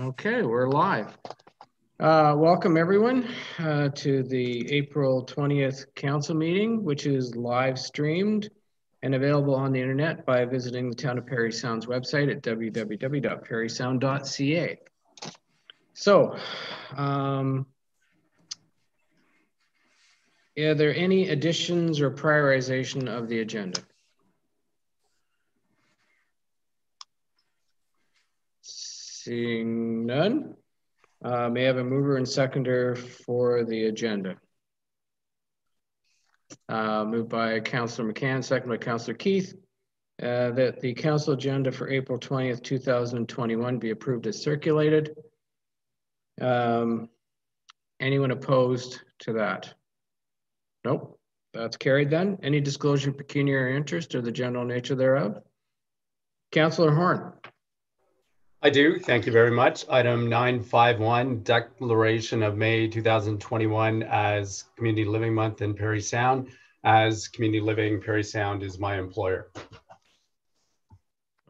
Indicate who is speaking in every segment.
Speaker 1: Okay, we're live. Uh, welcome everyone uh, to the April 20th council meeting, which is live streamed and available on the internet by visiting the Town of Parry Sound's website at www.parrysound.ca. So, um, are there any additions or prioritization of the agenda? Seeing none, uh, may I have a mover and seconder for the agenda? Uh, moved by Councillor McCann, second by Councillor Keith, uh, that the council agenda for April 20th, 2021 be approved as circulated. Um, anyone opposed to that? Nope, that's carried then. Any disclosure of pecuniary interest or the general nature thereof? Councillor Horn.
Speaker 2: I do. Thank you very much. Item 951, Declaration of May 2021 as Community Living Month in Parry Sound. As Community Living, Parry Sound is my employer.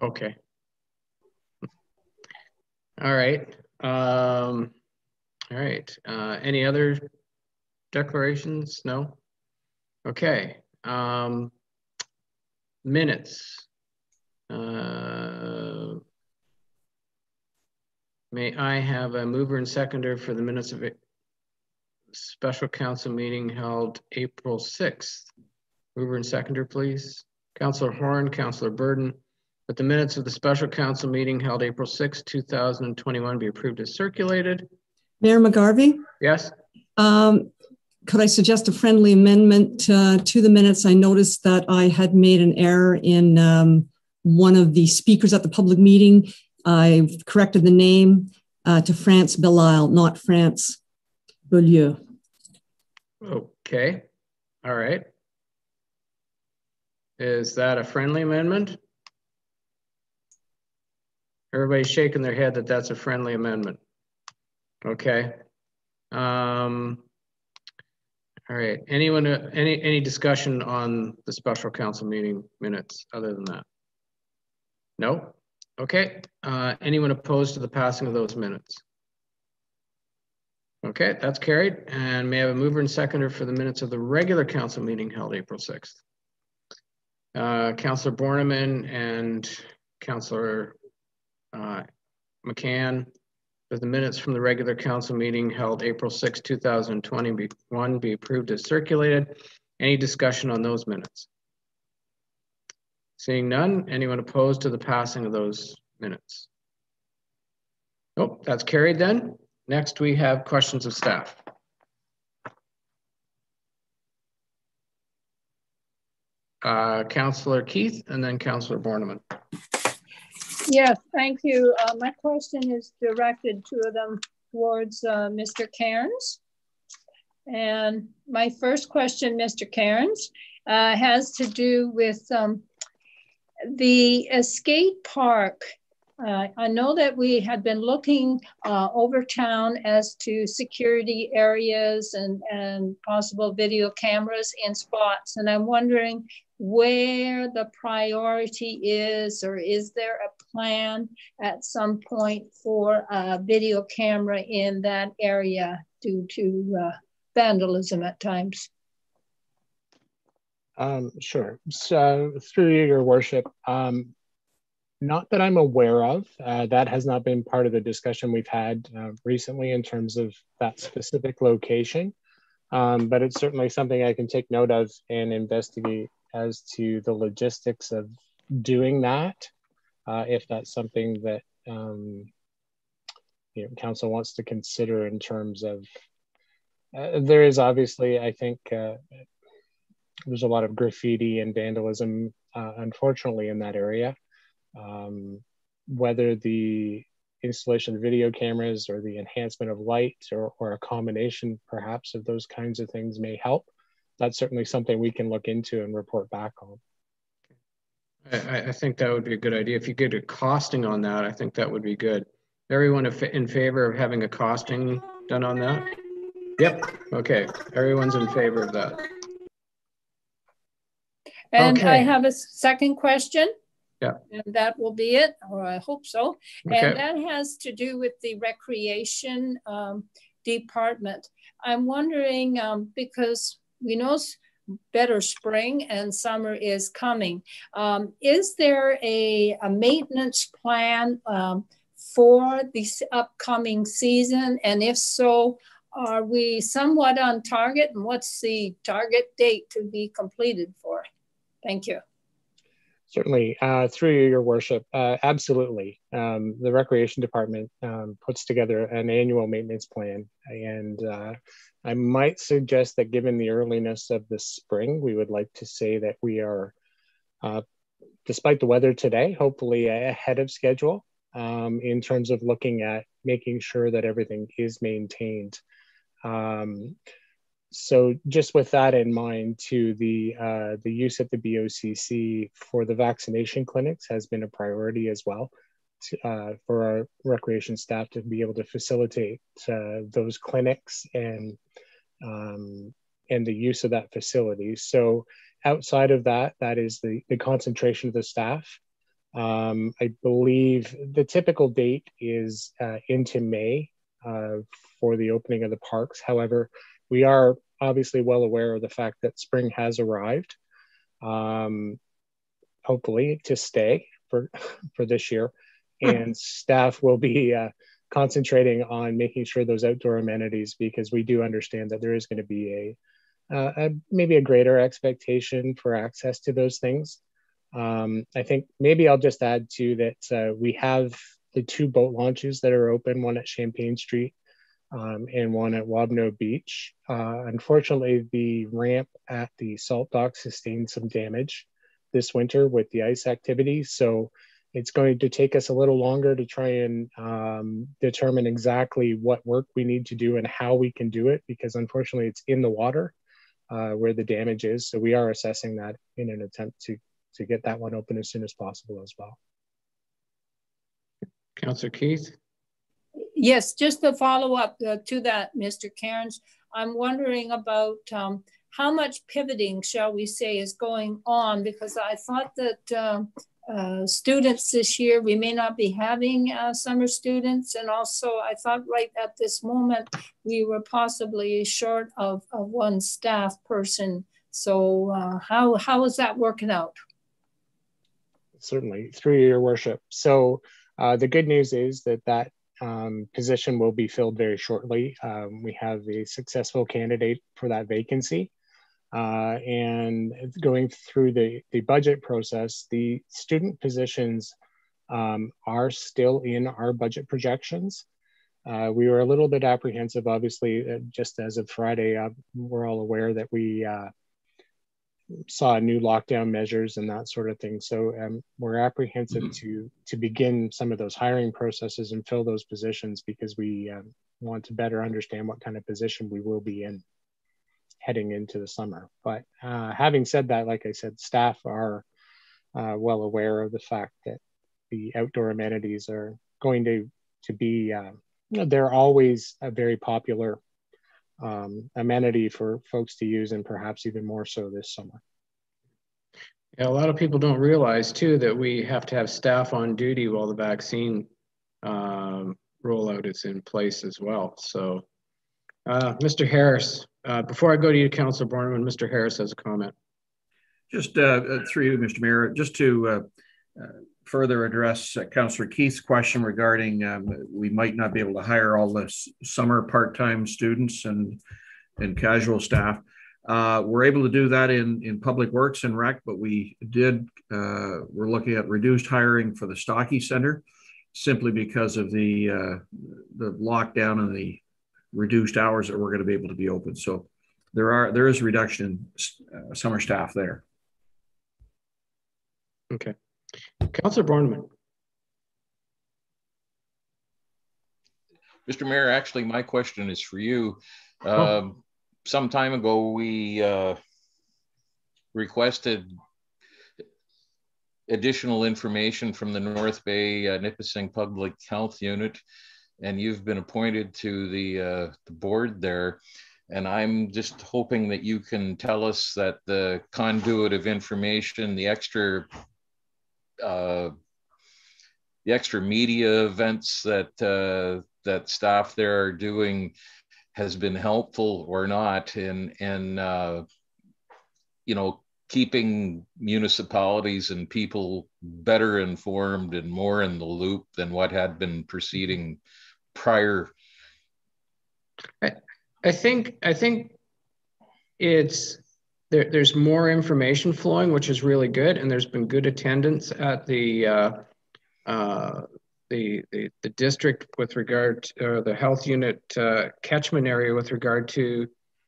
Speaker 1: Okay. All right. Um, all right. Uh, any other declarations? No? Okay. Um, minutes. Uh, May I have a mover and seconder for the minutes of a special council meeting held April 6th? Mover and seconder, please. Councillor Horn, Councillor Burden, that the minutes of the special council meeting held April 6, 2021 be approved as circulated.
Speaker 3: Mayor McGarvey?
Speaker 1: Yes.
Speaker 3: Um, could I suggest a friendly amendment uh, to the minutes? I noticed that I had made an error in um, one of the speakers at the public meeting. I've corrected the name uh, to France Belial, not France Beaulieu.
Speaker 1: Okay. All right. Is that a friendly amendment? Everybody's shaking their head that that's a friendly amendment. Okay. Um, all right. Anyone, uh, any, any discussion on the special council meeting minutes other than that? No? Okay, uh, anyone opposed to the passing of those minutes? Okay, that's carried. And may I have a mover and seconder for the minutes of the regular council meeting held April 6th? Uh, Councillor Borneman and Councillor uh, McCann, that the minutes from the regular council meeting held April 6, 2021 be approved as circulated. Any discussion on those minutes? Seeing none, anyone opposed to the passing of those minutes? Nope, that's carried then. Next, we have questions of staff. Uh, Councillor Keith and then Councillor Borneman.
Speaker 4: Yes, thank you. Uh, my question is directed, two of them towards uh, Mr. Cairns. And my first question, Mr. Cairns, uh, has to do with um, the skate park, uh, I know that we had been looking uh, over town as to security areas and, and possible video cameras in spots. And I'm wondering where the priority is, or is there a plan at some point for a video camera in that area due to uh, vandalism at times?
Speaker 5: Um, sure. So through your worship, um, not that I'm aware of. Uh, that has not been part of the discussion we've had uh, recently in terms of that specific location. Um, but it's certainly something I can take note of and investigate as to the logistics of doing that. Uh, if that's something that um, you know, council wants to consider in terms of, uh, there is obviously, I think, uh, there's a lot of graffiti and vandalism, uh, unfortunately, in that area. Um, whether the installation of video cameras or the enhancement of light or, or a combination perhaps of those kinds of things may help, that's certainly something we can look into and report back on.
Speaker 1: I, I think that would be a good idea. If you get a costing on that, I think that would be good. Everyone in favor of having a costing done on that? Yep. Okay. Everyone's in favor of that.
Speaker 4: And okay. I have a second question.
Speaker 1: Yeah.
Speaker 4: And that will be it, or I hope so.
Speaker 1: Okay.
Speaker 4: And that has to do with the recreation um, department. I'm wondering um, because we know better spring and summer is coming. Um, is there a, a maintenance plan um, for this upcoming season? And if so, are we somewhat on target? And what's the target date to be completed for? Thank you.
Speaker 5: Certainly, uh, through your worship, uh, absolutely. Um, the recreation department um, puts together an annual maintenance plan, and uh, I might suggest that given the earliness of the spring, we would like to say that we are, uh, despite the weather today, hopefully ahead of schedule um, in terms of looking at making sure that everything is maintained. So just with that in mind, to the uh, the use of the BOCC for the vaccination clinics has been a priority as well to, uh, for our recreation staff to be able to facilitate uh, those clinics and um, and the use of that facility. So outside of that, that is the the concentration of the staff. Um, I believe the typical date is uh, into May uh, for the opening of the parks. However, we are obviously well aware of the fact that spring has arrived, um, hopefully to stay for for this year, and staff will be uh, concentrating on making sure those outdoor amenities because we do understand that there is going to be a, uh, a, maybe a greater expectation for access to those things. Um, I think maybe I'll just add to that uh, we have the two boat launches that are open, one at Champagne Street um, and one at Waubuno Beach. Uh, unfortunately, the ramp at the salt dock sustained some damage this winter with the ice activity. So it's going to take us a little longer to try and um, determine exactly what work we need to do and how we can do it because unfortunately it's in the water uh, where the damage is. So we are assessing that in an attempt to, to get that one open as soon as possible as well.
Speaker 1: Councillor Keith?
Speaker 4: Yes, just to follow up uh, to that, Mr. Cairns, I'm wondering about um, how much pivoting, shall we say, is going on because I thought that uh, uh, students this year, we may not be having uh, summer students. And also, I thought right at this moment, we were possibly short of, of one staff person. So, uh, how, how is that working out?
Speaker 5: Certainly, through your worship. So, uh, the good news is that that um, position will be filled very shortly. Um, we have a successful candidate for that vacancy. Uh, and going through the, the budget process, the student positions um, are still in our budget projections. Uh, we were a little bit apprehensive, obviously, uh, just as of Friday, uh, we're all aware that we uh, saw new lockdown measures and that sort of thing. So um, we're apprehensive mm-hmm. to to begin some of those hiring processes and fill those positions because we um, want to better understand what kind of position we will be in heading into the summer. But uh, having said that, like I said, staff are uh, well aware of the fact that the outdoor amenities are going to to be uh, they're always a very popular um, amenity for folks to use, and perhaps even more so this summer.
Speaker 1: Yeah, a lot of people don't realize too that we have to have staff on duty while the vaccine um, rollout is in place as well. So, uh, Mr. Harris, uh, before I go to you, Councilor Borneman, Mr. Harris has a comment.
Speaker 6: Just uh, through you, Mr. Mayor, just to uh, uh, further address uh, Councillor Keith's question regarding um, we might not be able to hire all the summer part-time students and and casual staff. Uh, we're able to do that in in public works and rec, but we did uh, we're looking at reduced hiring for the Stockey Center simply because of the uh, the lockdown and the reduced hours that we're going to be able to be open. So there are there is a reduction in uh, summer staff there.
Speaker 1: Okay. Councillor Borneman.
Speaker 7: Mr. Mayor, actually, my question is for you. Oh. Um, some time ago, we uh, requested additional information from the North Bay uh, Nipissing Public Health Unit, and you've been appointed to the, uh, the board there. And I'm just hoping that you can tell us that the conduit of information, the extra uh, the extra media events that uh, that staff there are doing has been helpful or not in in uh, you know keeping municipalities and people better informed and more in the loop than what had been proceeding prior.
Speaker 1: I, I think I think it's there, there's more information flowing, which is really good, and there's been good attendance at the uh, uh, the, the, the district with regard to the health unit uh, catchment area with regard to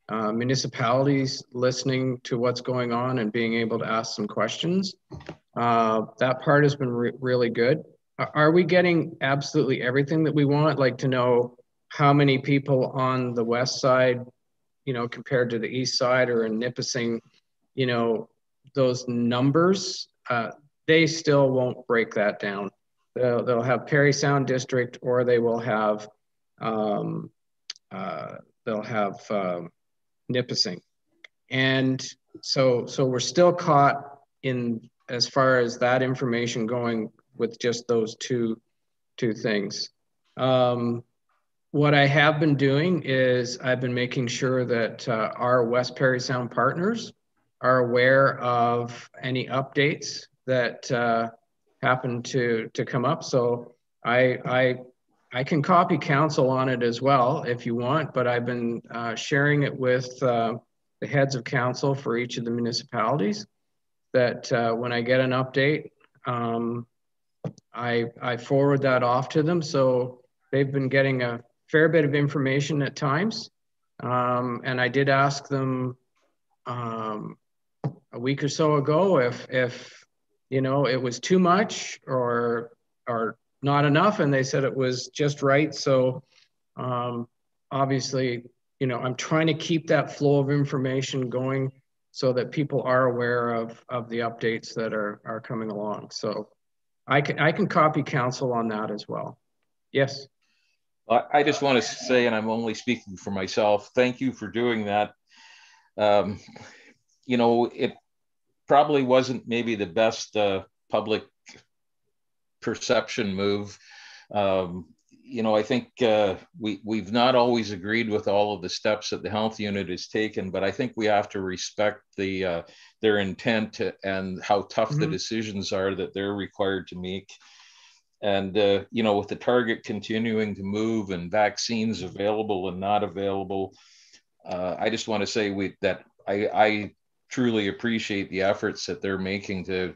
Speaker 1: uh, municipalities listening to what's going on and being able to ask some questions. Uh, that part has been re really good. Are we getting absolutely everything that we want? Like to know how many people on the west side, you know, compared to the east side or in Nipissing, you know, those numbers, uh, they still won't break that down. They'll, they'll have Parry Sound District or they will have, um, uh, they'll have um, Nipissing. And so, so we're still caught in as far as that information going with just those two, two things. Um, what I have been doing is I've been making sure that uh, our West Parry Sound partners are aware of any updates that uh, happen to to come up. So I I I can copy council on it as well if you want, but I've been uh, sharing it with uh, the heads of council for each of the municipalities. That uh, when I get an update, um, I I forward that off to them. So they've been getting a fair bit of information at times, um, and I did ask them um, a week or so ago if if you know, it was too much or or not enough, and they said it was just right. So um, obviously, you know, I'm trying to keep that flow of information going so that people are aware of of the updates that are are coming along. So I can I can copy council on that as well. Yes.
Speaker 7: I just want to say, and I'm only speaking for myself, thank you for doing that. Um, you know, it probably wasn't maybe the best uh, public perception move. Um, you know, I think uh, we we've not always agreed with all of the steps that the health unit has taken, but I think we have to respect the uh, their intent to, and how tough mm-hmm. the decisions are that they're required to make. And uh, you know, with the target continuing to move and vaccines available and not available, uh, I just want to say we that I, I truly appreciate the efforts that they're making to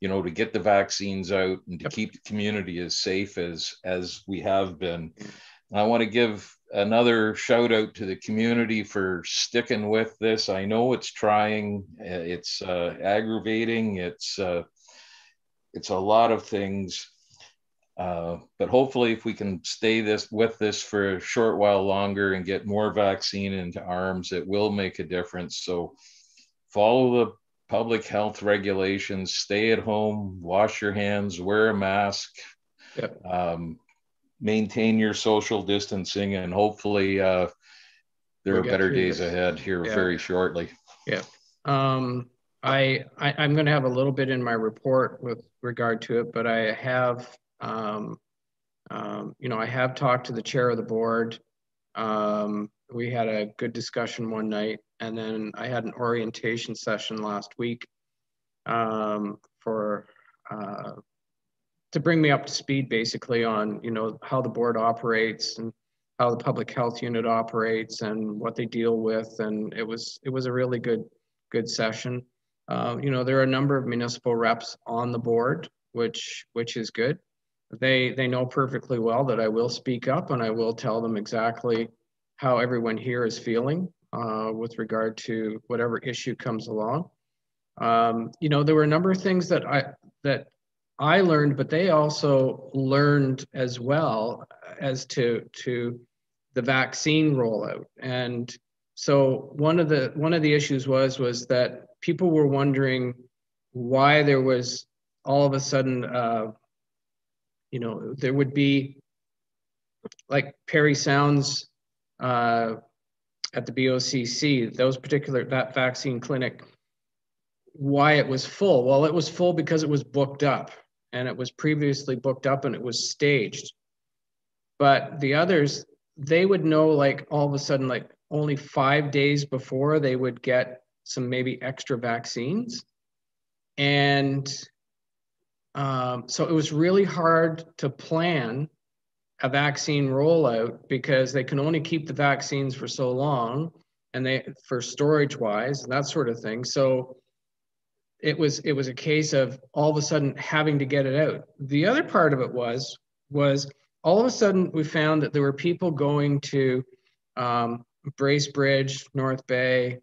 Speaker 7: you know to get the vaccines out and to keep the community as safe as as we have been. I want to give another shout out to the community for sticking with this. I know it's trying it's uh, aggravating it's uh, it's a lot of things uh, but hopefully if we can stay this with this for a short while longer and get more vaccine into arms it will make a difference. So follow the public health regulations, stay at home, wash your hands, wear a mask, yep. um, maintain your social distancing, and hopefully uh, there we'll are better days this. ahead here yeah. very shortly.
Speaker 1: Yeah. Um, I, I am going to have a little bit in my report with regard to it, but I have um, um, you know I have talked to the chair of the board. Um, we had a good discussion one night and then I had an orientation session last week um, for uh, to bring me up to speed basically on you know how the board operates and how the public health unit operates and what they deal with. And it was it was a really good good session. Uh, you know there are a number of municipal reps on the board which which is good. They they know perfectly well that I will speak up and I will tell them exactly how everyone here is feeling uh, with regard to whatever issue comes along. Um, you know, there were a number of things that I that I learned, but they also learned as well as to to the vaccine rollout. And so one of the one of the issues was was that people were wondering why there was all of a sudden, uh, you know, there would be like Parry Sounds uh, at the BOCC, those particular, that vaccine clinic, why it was full. Well, it was full because it was booked up. and it was previously booked up and it was staged. But the others, they would know like all of a sudden, like only five days before they would get some maybe extra vaccines. And um, so it was really hard to plan a vaccine rollout because they can only keep the vaccines for so long and they for storage wise and that sort of thing. So it was it was a case of all of a sudden having to get it out. The other part of it was was all of a sudden we found that there were people going to um, Bracebridge, North Bay,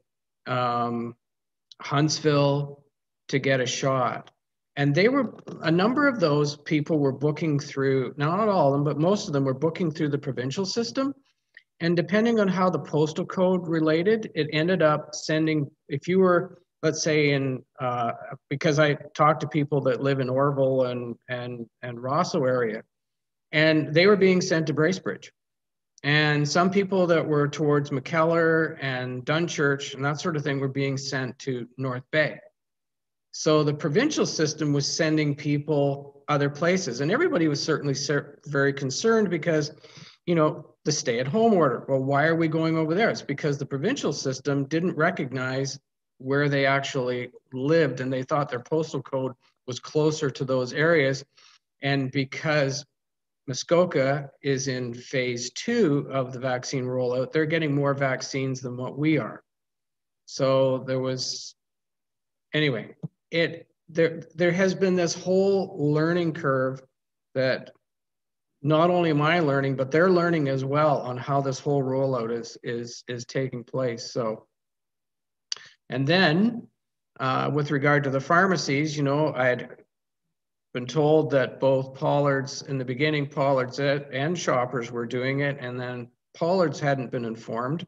Speaker 1: um, Huntsville to get a shot. And they were, a number of those people were booking through, not all of them, but most of them were booking through the provincial system. And depending on how the postal code related, it ended up sending, if you were, let's say in, uh, because I talked to people that live in Orrville and, and, and Rosseau area, and they were being sent to Bracebridge. And some people that were towards McKellar and Dunchurch and that sort of thing were being sent to North Bay. So the provincial system was sending people other places, and everybody was certainly very concerned because, you know, the stay-at-home order. Well, why are we going over there? It's because the provincial system didn't recognize where they actually lived, and they thought their postal code was closer to those areas. And because Muskoka is in phase two of the vaccine rollout. They're getting more vaccines than what we are. So there was, anyway, it there there has been this whole learning curve that not only I learning, but they're learning as well on how this whole rollout is is is taking place. So, and then uh, with regard to the pharmacies, you know, I had been told that both Pollards in the beginning, Pollards and Shoppers were doing it, and then Pollards hadn't been informed.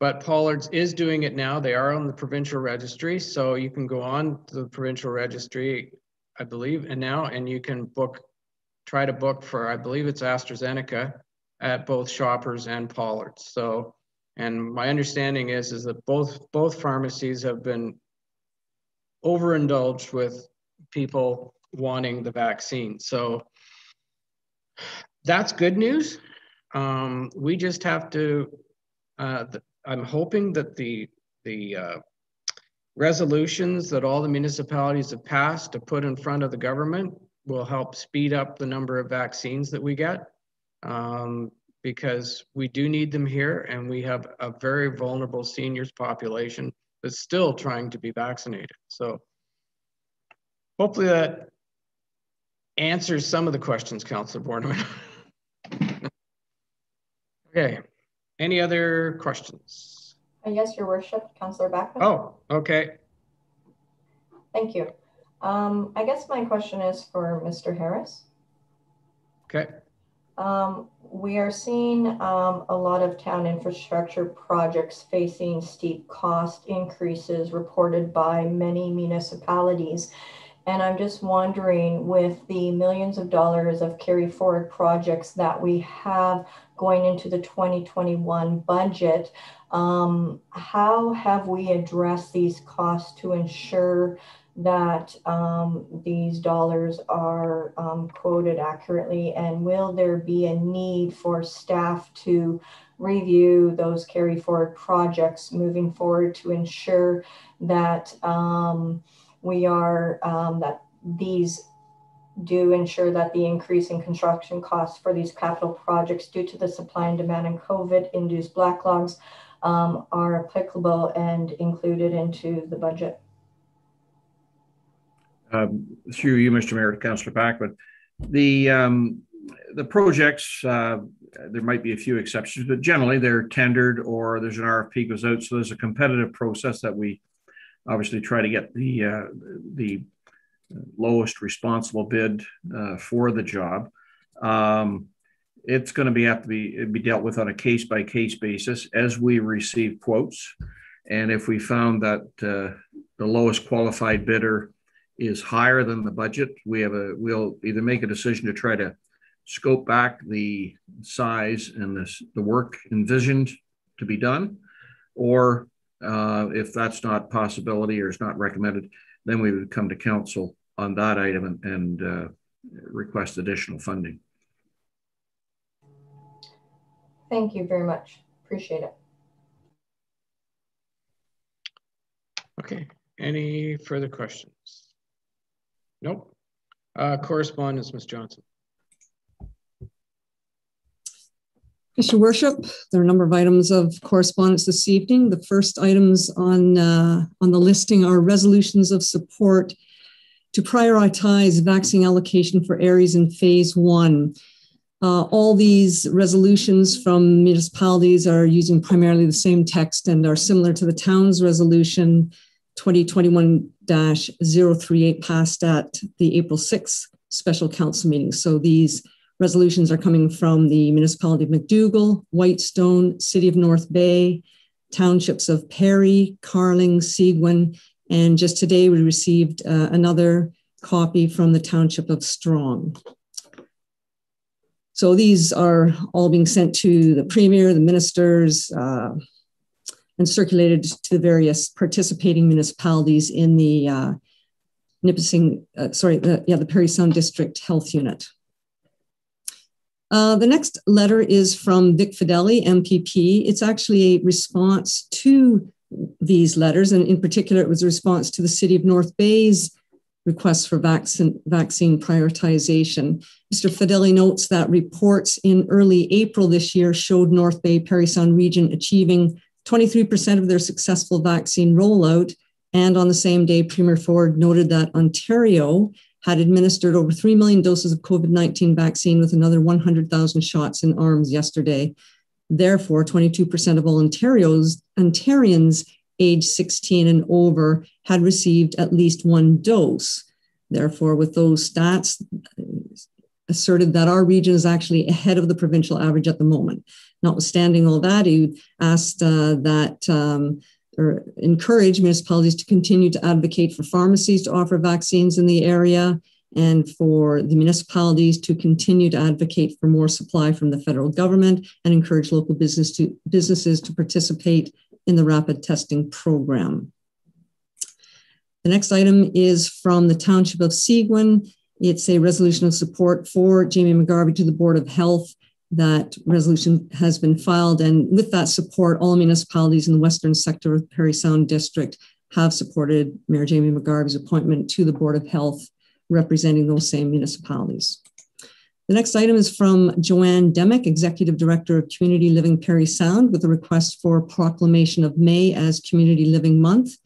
Speaker 1: But Pollards is doing it now. They are on the provincial registry, so you can go on the provincial registry, I believe, and now, and you can book, try to book for, I believe it's AstraZeneca at both Shoppers and Pollards. So, and my understanding is is that both both pharmacies have been overindulged with people wanting the vaccine. So that's good news. Um, we just have to, uh, I'm hoping that the, the uh, resolutions that all the municipalities have passed to put in front of the government will help speed up the number of vaccines that we get um, because we do need them here and we have a very vulnerable seniors population that's still trying to be vaccinated. So hopefully that answers some of the questions, Councillor Borneman. okay, any other questions?
Speaker 8: Yes, Your Worship, Councillor Backman.
Speaker 1: Oh, okay.
Speaker 8: Thank you. Um, I guess my question is for Mr. Harris.
Speaker 1: Okay.
Speaker 8: Um, we are seeing um, a lot of town infrastructure projects facing steep cost increases reported by many municipalities. And I'm just wondering with the millions of dollars of carry forward projects that we have going into the 2021 budget, um, how have we addressed these costs to ensure that um, these dollars are um, quoted accurately? And will there be a need for staff to review those carry forward projects moving forward to ensure that? Um, we are um, that these do ensure that the increase in construction costs for these capital projects due to the supply and demand and COVID induced backlogs um, are applicable and included into the budget.
Speaker 6: Um, through you, Mr. Mayor, Councillor Packwood, the um, the projects uh, there might be a few exceptions, but generally they're tendered or there's an RFP goes out. So there's a competitive process that we obviously try to get the uh, the lowest responsible bid uh, for the job. Um, it's going to be have to be be dealt with on a case by case basis as we receive quotes, and if we found that uh, the lowest qualified bidder is higher than the budget, we have a we'll either make a decision to try to scope back the size and this, the work envisioned to be done, or uh, if that's not possibility or is not recommended, then we would come to council on that item and, and uh, request additional funding.
Speaker 8: Thank you very much. Appreciate it.
Speaker 1: Okay, any further questions? Nope. Uh, correspondence, Ms. Johnson.
Speaker 3: Mr. Worship, there are a number of items of correspondence this evening. The first items on, uh, on the listing are resolutions of support to prioritize vaccine allocation for areas in phase one. Uh, all these resolutions from municipalities are using primarily the same text and are similar to the town's resolution 2021-038 passed at the April 6th special council meeting. So these resolutions are coming from the municipality of McDougall, Whitestone, City of North Bay, townships of Perry, Carling, Seguin, and just today we received uh, another copy from the township of Strong. So these are all being sent to the premier, the ministers, uh, and circulated to the various participating municipalities in the uh, Nipissing, uh, sorry, the, yeah, the Parry Sound District Health Unit. Uh, the next letter is from Vic Fedeli, MPP. It's actually a response to these letters, and in particular, it was a response to the City of North Bay's request for vaccine, vaccine prioritization. Mr. Fedeli notes that reports in early April this year showed North Bay Parry Sound region achieving 23% of their successful vaccine rollout. And on the same day, Premier Ford noted that Ontario had administered over 3 million doses of COVID 19 vaccine with another 100,000 shots in arms yesterday. Therefore, 22% of all Ontario's, Ontarians age 16 and over had received at least one dose. Therefore, with those stats, asserted that our region is actually ahead of the provincial average at the moment. Notwithstanding all that, he asked uh, that um, or encourage municipalities to continue to advocate for pharmacies to offer vaccines in the area and for the municipalities to continue to advocate for more supply from the federal government and encourage local business to, businesses to participate in the rapid testing program. The next item is from the Township of Seguin. It's a resolution of support for Jamie McGarvey to the Board of Health. That resolution has been filed, and with that support, all municipalities in the western sector of Parry Sound District have supported Mayor Jamie McGarvey's appointment to the Board of Health, representing those same municipalities. The next item is from Joanne Demick, Executive Director of Community Living Parry Sound, with a request for proclamation of May as Community Living Month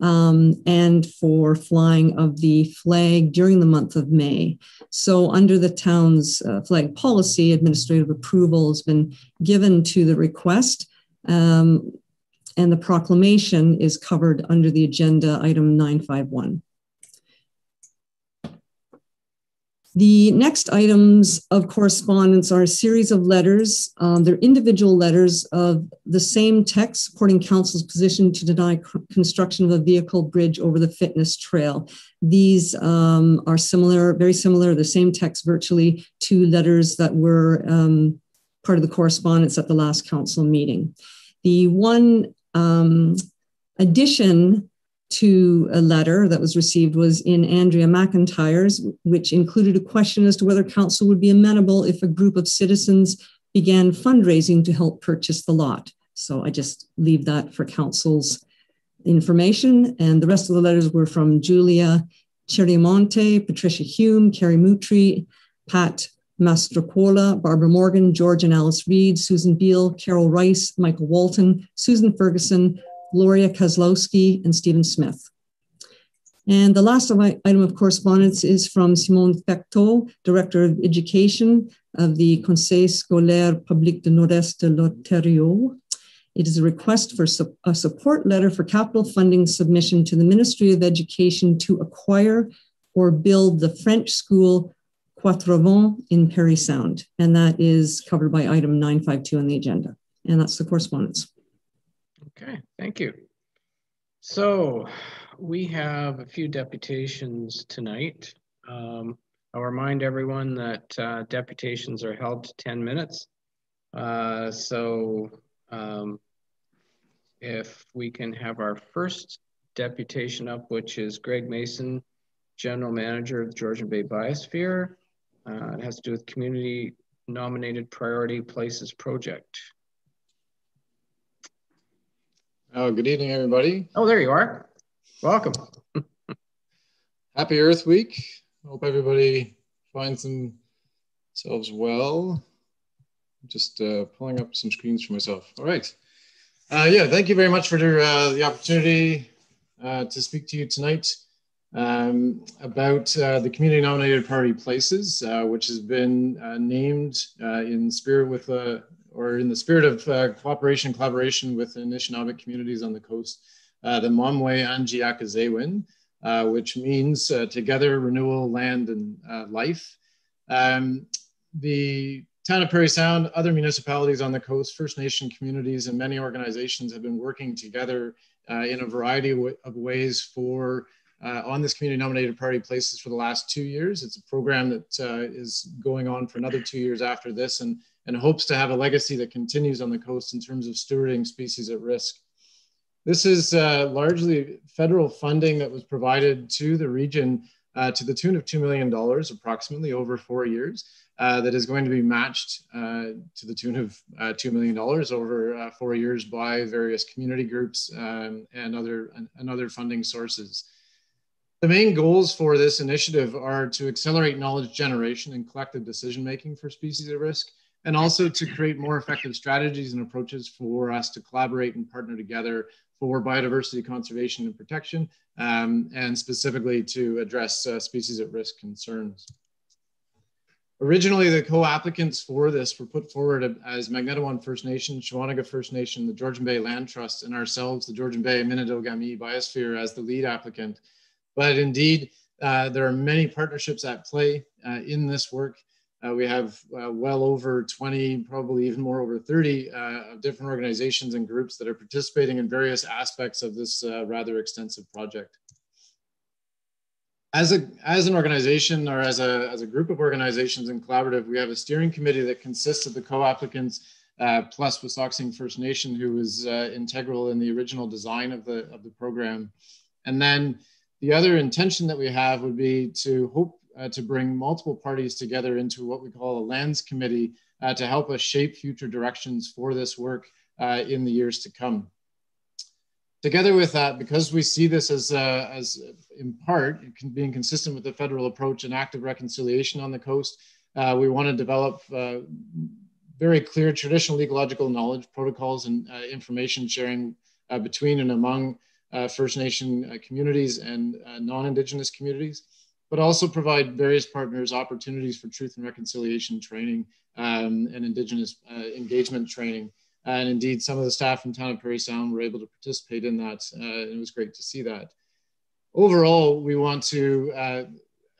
Speaker 3: um, and for flying of the flag during the month of May. So, under the town's uh, flag policy, administrative approval has been given to the request. Um, and the proclamation is covered under the agenda item 951. The next items of correspondence are a series of letters. Um, they're individual letters of the same text supporting council's position to deny construction of a vehicle bridge over the fitness trail. These um, are similar, very similar, the same text virtually to letters that were um, part of the correspondence at the last council meeting. The one um, addition to a letter that was received was in Andrea McIntyre's, which included a question as to whether council would be amenable if a group of citizens began fundraising to help purchase the lot. So I just leave that for council's information. And the rest of the letters were from Julia Cherimonte, Patricia Hume, Carrie Mutri, Pat Mastrocola, Barbara Morgan, George and Alice Reed, Susan Beal, Carol Rice, Michael Walton, Susan Ferguson, Gloria Kozlowski, and Stephen Smith. And the last item of correspondence is from Simone Fecteau, Director of Education of the Conseil Scolaire Public de Nord-Est de l'Ontario. It is a request for a support letter for capital funding submission to the Ministry of Education to acquire or build the French school Quatre Vents in Parry Sound. And that is covered by item 952 on the agenda. And that's the correspondence.
Speaker 1: Okay, thank you. So we have a few deputations tonight. Um, I'll remind everyone that uh, deputations are held to 10 minutes. Uh, so um, if we can have our first deputation up, which is Greg Mason general manager of the Georgian Bay Biosphere. Uh, it has to do with community nominated priority places project.
Speaker 9: Oh, good evening, everybody.
Speaker 1: Oh, there you are. Welcome.
Speaker 9: Happy Earth Week. Hope everybody finds themselves well. Just uh, pulling up some screens for myself. All right. Uh, yeah, thank you very much for uh, the opportunity uh, to speak to you tonight um, about uh, the community nominated priority places, uh, which has been uh, named uh, in spirit with uh, or in the spirit of uh, cooperation collaboration with Anishinaabe communities on the coast, the Mamwe Anji Akazewin, which means together renewal, land, and life. Um, the town of Parry Sound, other municipalities on the coast, First Nation communities, and many organizations have been working together in a variety of ways for uh, on this community nominated priority places for the last two years. It's a program that uh, is going on for another two years after this and, and hopes to have a legacy that continues on the coast in terms of stewarding species at risk. This is uh, largely federal funding that was provided to the region uh, to the tune of $2 million approximately over four years. Uh, that is going to be matched uh, to the tune of $2 million over four years by various community groups um, and, other, and, and other funding sources. The main goals for this initiative are to accelerate knowledge generation and collective decision making for species at risk, and also to create more effective strategies and approaches for us to collaborate and partner together for biodiversity conservation and protection, um, and specifically to address uh, species at risk concerns. Originally, the co-applicants for this were put forward as Magnetawan First Nation, Shawanaga First Nation, the Georgian Bay Land Trust, and ourselves, the Georgian Bay Mnidoo Gamii Biosphere, as the lead applicant. But indeed, uh, there are many partnerships at play uh, in this work. Uh, we have uh, well over 20, probably even more over 30 uh, different organizations and groups that are participating in various aspects of this uh, rather extensive project. As, a, as an organization or as a, as a group of organizations and collaborative, we have a steering committee that consists of the co-applicants plus Wasauksing First Nation, who was integral in the original design of the, of the program. And then the other intention that we have would be to hope uh, to bring multiple parties together into what we call a lands committee uh, to help us shape future directions for this work uh, in the years to come. Together with that, because we see this as, uh, as in part being consistent with the federal approach and active reconciliation on the coast, uh, we want to develop uh, very clear traditional ecological knowledge protocols and information sharing between and among First Nation communities and non-Indigenous communities, but also provide various partners opportunities for truth and reconciliation training um, and Indigenous engagement training. And indeed, some of the staff from Town of Parry Sound were able to participate in that. and it was great to see that. Overall, we want to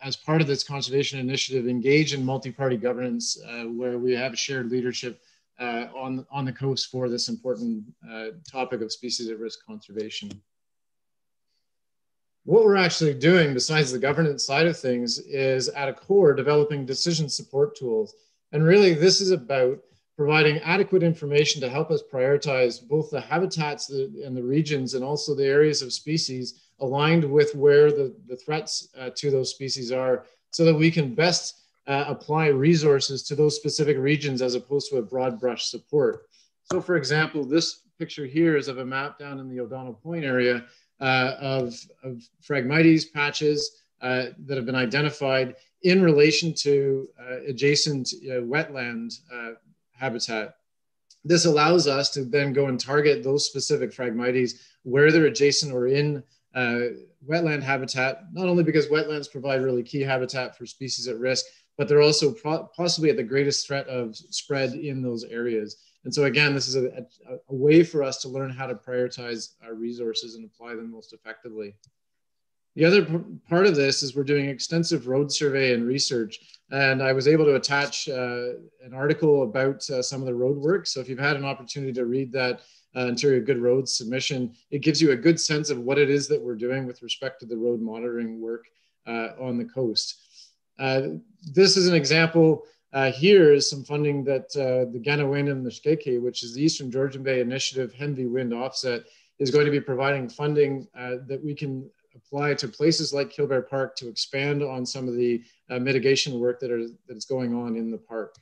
Speaker 9: as part of this conservation initiative, engage in multi-party governance uh, where we have shared leadership uh, on, on the coast for this important uh, topic of species at risk conservation what we're actually doing besides the governance side of things is at a core developing decision support tools. And really this is about providing adequate information to help us prioritize both the habitats and the regions and also the areas of species aligned with where the, the threats uh, to those species are so that we can best uh, apply resources to those specific regions as opposed to a broad brush support. So for example, this picture here is of a map down in the O'Donnell Point area of, of Phragmites patches uh, that have been identified in relation to uh, adjacent wetland habitat. This allows us to then go and target those specific Phragmites where they're adjacent or in wetland habitat, not only because wetlands provide really key habitat for species at risk, but they're also possibly at the greatest threat of spread in those areas. And so again, this is a, a, a, way for us to learn how to prioritize our resources and apply them most effectively. The other part of this is we're doing extensive road survey and research. And I was able to attach uh, an article about uh, some of the road work. So if you've had an opportunity to read that uh, Ontario Good Roads submission, it gives you a good sense of what it is that we're doing with respect to the road monitoring work uh, on the coast. Uh, this is an example uh, here is some funding that uh, the Ganawin and the Shkeke, which is the Eastern Georgian Bay Initiative Henvey Wind Offset, is going to be providing funding uh, that we can apply to places like Killbear Park to expand on some of the uh, mitigation work that, are, that is going on in the park.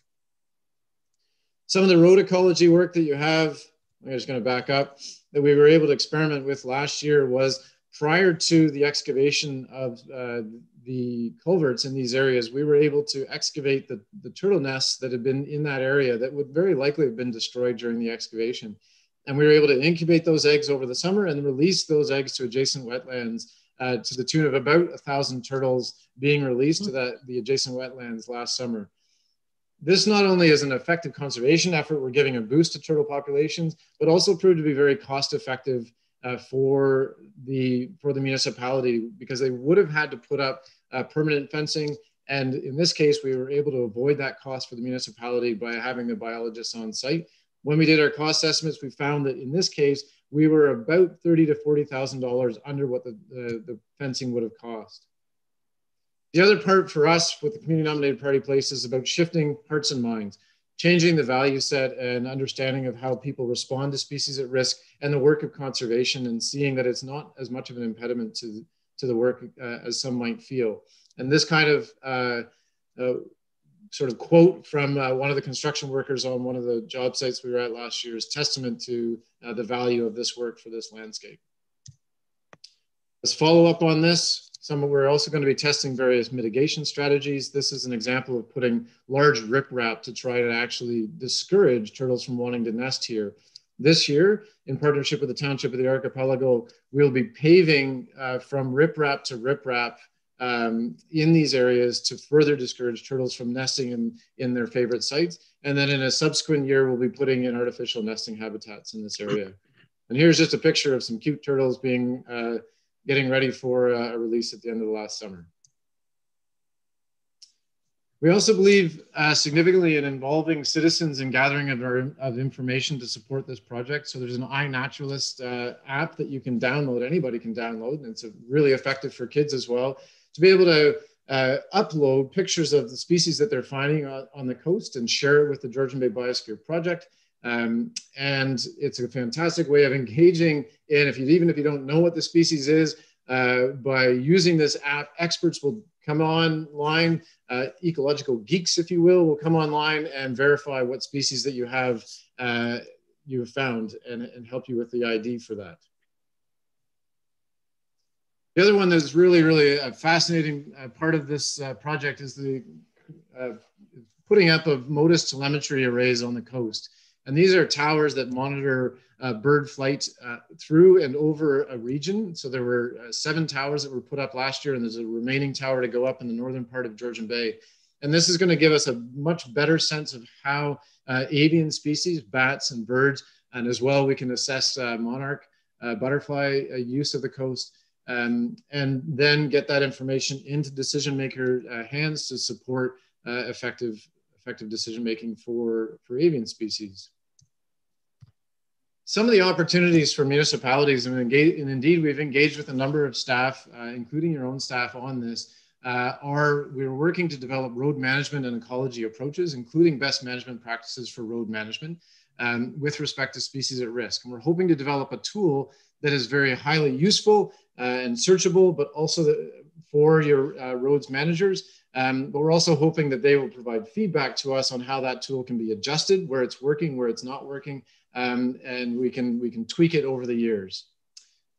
Speaker 9: Some of the road ecology work that you have, I'm just going to back up, that we were able to experiment with last year was prior to the excavation of uh, the culverts in these areas, we were able to excavate the, the turtle nests that had been in that area that would very likely have been destroyed during the excavation. And we were able to incubate those eggs over the summer and release those eggs to adjacent wetlands uh, to the tune of about a thousand turtles being released to that, the adjacent wetlands last summer. This not only is an effective conservation effort, we're giving a boost to turtle populations, but also proved to be very cost effective uh, for the for the municipality because they would have had to put up uh, permanent fencing. And in this case, we were able to avoid that cost for the municipality by having the biologists on site. When we did our cost estimates, we found that in this case, we were about thirty to forty thousand dollars under what the, the, the, fencing would have cost. The other part for us with the community nominated priority place is about shifting hearts and minds, changing the value set and understanding of how people respond to species at risk and the work of conservation and seeing that it's not as much of an impediment to, to the work uh, as some might feel. And this kind of uh, uh, sort of quote from uh, one of the construction workers on one of the job sites we were at last year is testament to uh, the value of this work for this landscape. Let's follow up on this. Some we're also going to be testing various mitigation strategies. This is an example of putting large riprap to try to actually discourage turtles from wanting to nest here. This year, in partnership with the Township of the Archipelago, we'll be paving uh, from riprap to riprap um, in these areas to further discourage turtles from nesting in, in their favorite sites. And then in a subsequent year, we'll be putting in artificial nesting habitats in this area. And here's just a picture of some cute turtles being uh, getting ready for uh, a release at the end of the last summer. We also believe uh, significantly in involving citizens in gathering of, of, information to support this project. So there's an iNaturalist uh, app that you can download, anybody can download, and it's really effective for kids as well to be able to uh, upload pictures of the species that they're finding on, on, the coast and share it with the Georgian Bay Biosphere Project. Um, and it's a fantastic way of engaging in, if you, even if you don't know what the species is, uh, by using this app, experts will come online, uh, ecological geeks, if you will, will come online and verify what species that you have uh, you have found and, and help you with the ID for that. The other one that's really, really a fascinating uh, part of this uh, project is the uh, putting up of Motus telemetry arrays on the coast. And these are towers that monitor uh, bird flight uh, through and over a region. So there were uh, seven towers that were put up last year, and there's a remaining tower to go up in the northern part of Georgian Bay. And this is going to give us a much better sense of how avian species, bats and birds, and as well we can assess monarch butterfly use of the coast um, and then get that information into decision maker uh, hands to support uh, effective effective decision making for for avian species. Some of the opportunities for municipalities, and, engage, and indeed we've engaged with a number of staff, uh, including your own staff on this, uh, are we're working to develop road management and ecology approaches, including best management practices for road management um, with respect to species at risk. And we're hoping to develop a tool that is very highly useful uh, and searchable, but also the, for your uh, roads managers. Um, but we're also hoping that they will provide feedback to us on how that tool can be adjusted, where it's working, where it's not working, um, and we can, we can tweak it over the years.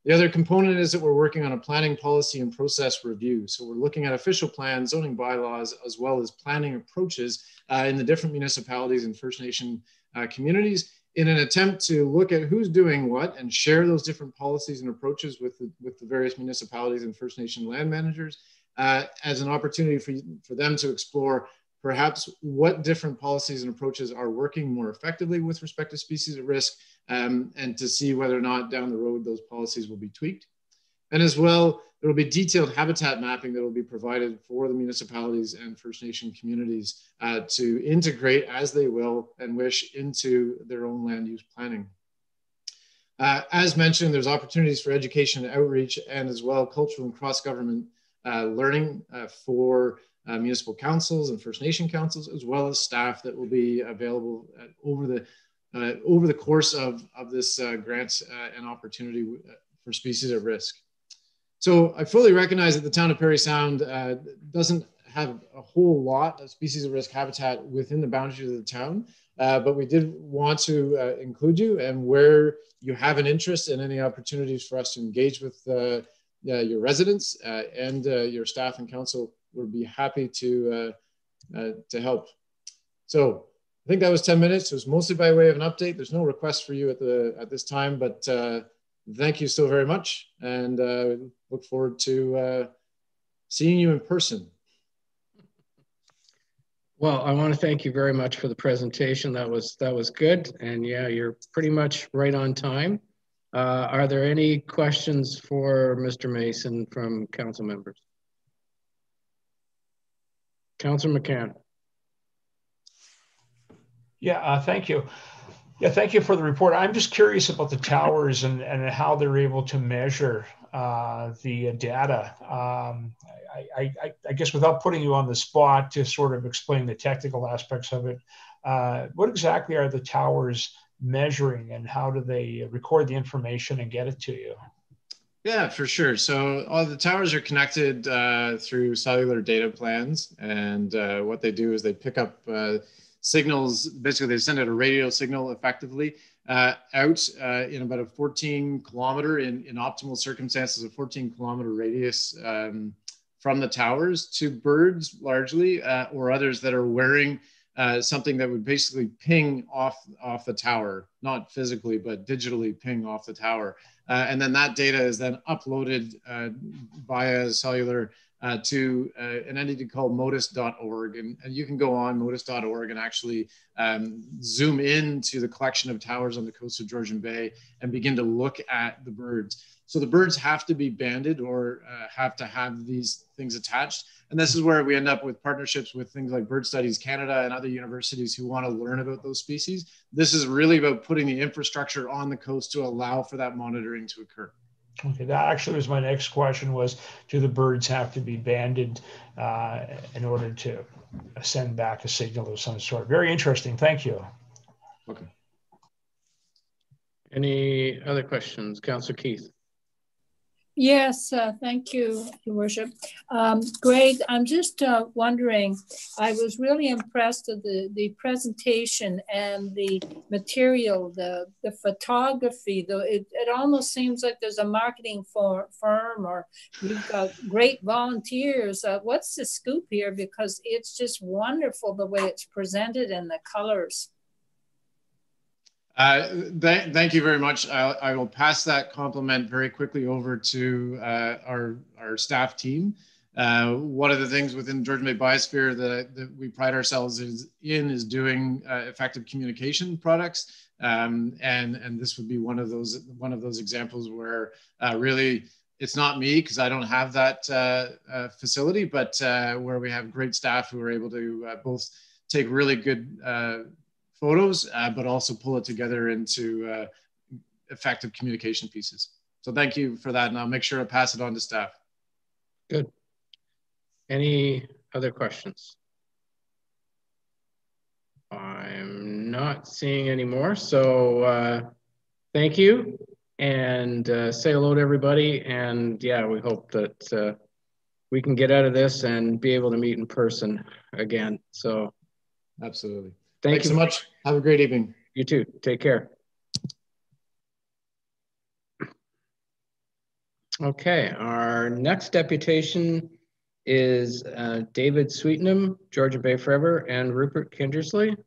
Speaker 9: The other component is that we're working on a planning policy and process review. So we're looking at official plans, zoning bylaws, as well as planning approaches uh, in the different municipalities and First Nation uh, communities in an attempt to look at who's doing what and share those different policies and approaches with the, with the various municipalities and First Nation land managers uh, as an opportunity for, for them to explore perhaps what different policies and approaches are working more effectively with respect to species at risk um, and to see whether or not down the road those policies will be tweaked. And as well, there will be detailed habitat mapping that will be provided for the municipalities and First Nation communities uh, to integrate as they will and wish into their own land use planning. Uh, as mentioned, there's opportunities for education and outreach and as well cultural and cross-government uh, learning uh, for uh, municipal councils and First Nation councils, as well as staff that will be available uh, over the over the course of, of this grant and opportunity for species at risk. So I fully recognize that the town of Parry Sound uh, doesn't have a whole lot of species of risk habitat within the boundaries of the town, uh, but we did want to uh, include you and where you have an interest in any opportunities for us to engage with uh, your residents uh, and uh, your staff and council, would be happy to, uh, uh, to help. So I think that was 10 minutes. It was mostly by way of an update. There's no request for you at, the, at this time, but uh, thank you so very much and look forward to seeing you in person
Speaker 1: well, I want to thank you very much for the presentation. That was that was good, and yeah, you're pretty much right on time. Uh, are there any questions for Mr. Mason from council members? Councilor McCann.
Speaker 10: Yeah, uh, thank you. Yeah, thank you for the report. I'm just curious about the towers and, and how they're able to measure uh, the data. Um, I, I, I, guess without putting you on the spot to sort of explain the technical aspects of it, uh, what exactly are the towers measuring and how do they record the information and get it to you?
Speaker 9: Yeah, for sure. So all the towers are connected uh, through cellular data plans, and uh, what they do is they pick up uh, signals. Basically, they send out a radio signal effectively uh, out uh, in about a 14 kilometer, in, in optimal circumstances, a 14 kilometer radius um, from the towers to birds largely, uh, or others that are wearing uh, something that would basically ping off off the tower, not physically but digitally ping off the tower, uh, and then that data is then uploaded uh, via cellular uh, to uh, an entity called motus.org. And, and, you can go on motus.org and actually um, zoom into the collection of towers on the coast of Georgian Bay and begin to look at the birds. So the birds have to be banded or uh, have to have these things attached. And this is where we end up with partnerships with things like Bird Studies Canada and other universities who want to learn about those species. This is really about putting the infrastructure on the coast to allow for that monitoring to occur.
Speaker 10: Okay, that actually was my next question was, do the birds have to be banded uh, in order to send back a signal of some sort? Very interesting. Thank you.
Speaker 9: Okay.
Speaker 1: Any other questions? Councillor Keith.
Speaker 4: Yes, uh, thank you, Your Worship. Um, Greg, I'm just uh, wondering, I was really impressed with the, the presentation and the material, the, the photography. The, it, it almost seems like there's a marketing for, firm or you've got great volunteers. Uh, what's the scoop here? Because it's just wonderful the way it's presented and the colors.
Speaker 9: Uh, th thank you very much. I'll, I will pass that compliment very quickly over to uh, our, our staff team. Uh, one of the things within Georgian Bay Biosphere that, that we pride ourselves is, in is doing uh, effective communication products. Um, and, and this would be one of those, one of those examples where uh, really it's not me because I don't have that facility, but where we have great staff who are able to both take really good photos, uh, but also pull it together into uh, effective communication pieces. So thank you for that. And I'll make sure to pass it on to staff.
Speaker 1: Good. Any other questions? I'm not seeing any more. So uh, thank you and uh, say hello to everybody. And yeah, we hope that uh, we can get out of this and be able to meet in person again. So
Speaker 9: absolutely. Thank Thanks you so much. Have a great evening.
Speaker 1: You too. Take care. Okay, our next deputation is uh, David Sweetnam, Georgian Bay Forever, and Rupert Kindersley,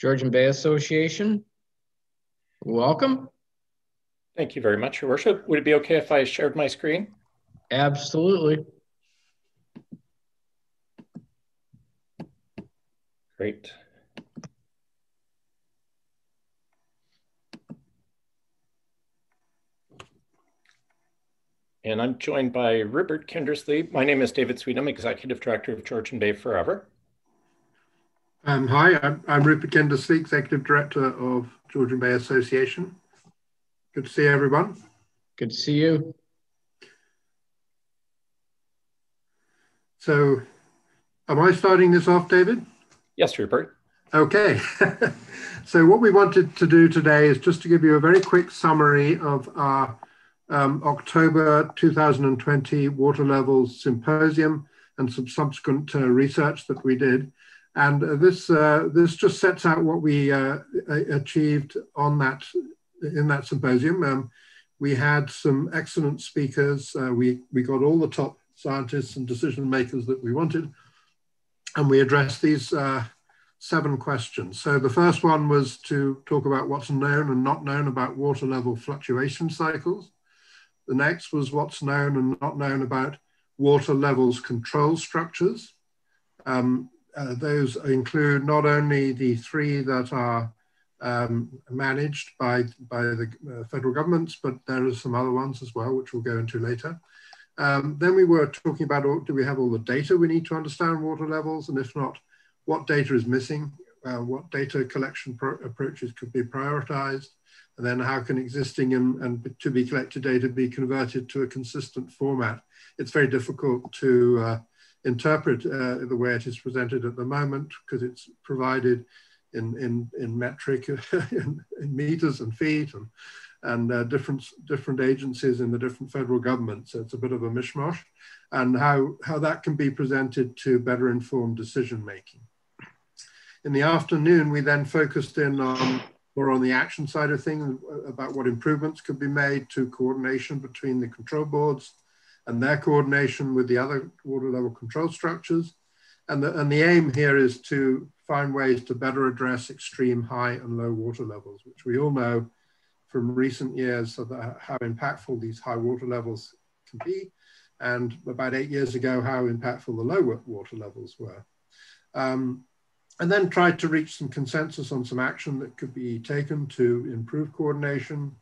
Speaker 1: Georgian Bay Association. Welcome.
Speaker 11: Thank you very much, Your Worship. Would it be okay if I shared my screen?
Speaker 1: Absolutely.
Speaker 11: Great. And I'm joined by Rupert Kindersley. My name is David Sweetnam, Executive Director of Georgian Bay Forever.
Speaker 12: Um, hi, I'm, I'm Rupert Kindersley, Executive Director of Georgian Bay Association. Good to see everyone.
Speaker 1: Good to see you.
Speaker 12: So, am I starting this off, David?
Speaker 11: Yes, Rupert.
Speaker 12: Okay. so, what we wanted to do today is just to give you a very quick summary of our um, October 2020 Water Levels Symposium and some subsequent uh, research that we did. And uh, this, uh, this just sets out what we uh, achieved on that, in that symposium. Um, we had some excellent speakers. Uh, we, we got all the top scientists and decision makers that we wanted. And we addressed these uh, seven questions. So the first one was to talk about what's known and not known about water level fluctuation cycles. The next was what's known and not known about water levels control structures. Um, uh, those include not only the three that are um, managed by, by the uh, federal governments, but there are some other ones as well, which we'll go into later. Um, then we were talking about, oh, do we have all the data we need to understand water levels? And if not, what data is missing? Uh, what data collection approaches could be prioritized? Then how can existing and, and, to be collected data be converted to a consistent format? It's very difficult to uh, interpret uh, the way it is presented at the moment because it's provided in, in, in metric, in, in, meters and feet and, and uh, different, different agencies in the different federal governments. So it's a bit of a mishmash and how, how that can be presented to better informed decision making. In the afternoon, we then focused in on more on the action side of things about what improvements could be made to coordination between the control boards and their coordination with the other water level control structures. And the, and the aim here is to find ways to better address extreme high and low water levels, which we all know from recent years of how impactful these high water levels can be. And about eight years ago, how impactful the low water levels were. Um, and then tried to reach some consensus on some action that could be taken to improve coordination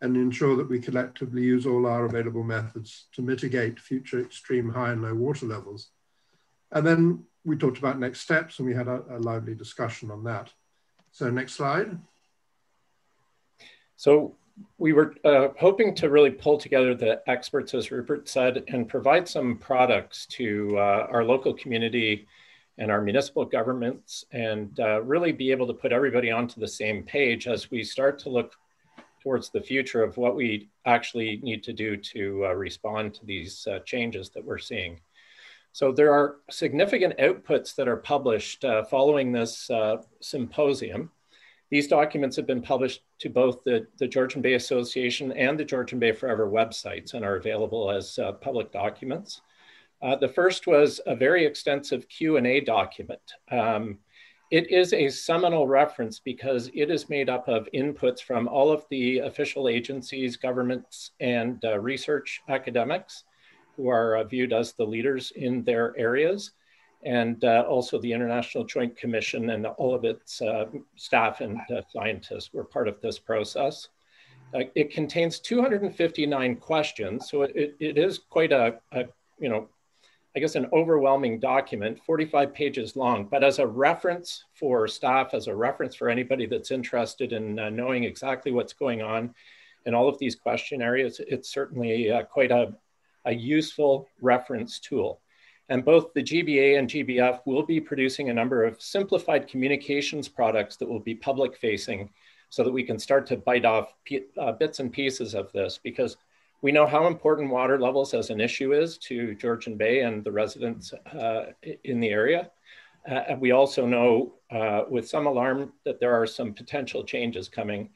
Speaker 12: and ensure that we collectively use all our available methods to mitigate future extreme high and low water levels. And then we talked about next steps and we had a, a lively discussion on that. So next slide.
Speaker 11: So we were uh, hoping to really pull together the experts, as Rupert said, and provide some products to uh, our local community and our municipal governments and uh, really be able to put everybody onto the same page as we start to look towards the future of what we actually need to do to uh, respond to these uh, changes that we're seeing. So there are significant outputs that are published uh, following this uh, symposium. These documents have been published to both the, the Georgian Bay Association and the Georgian Bay Forever websites and are available as uh, public documents. Uh, the first was a very extensive Q&A document. Um, it is a seminal reference because it is made up of inputs from all of the official agencies, governments, and uh, research academics who are uh, viewed as the leaders in their areas, and uh, also the International Joint Commission and all of its uh, staff and uh, scientists were part of this process. Uh, it contains 259 questions, so it, it is quite a, a you know I guess, an overwhelming document, 45 pages long, but as a reference for staff, as a reference for anybody that's interested in uh, knowing exactly what's going on in all of these question areas, it's certainly uh, quite a, a useful reference tool. And both the GBA and GBF will be producing a number of simplified communications products that will be public facing so that we can start to bite off uh, bits and pieces of this because we know how important water levels as an issue is to Georgian Bay and the residents uh, in the area. Uh, we also know uh, with some alarm that there are some potential changes coming.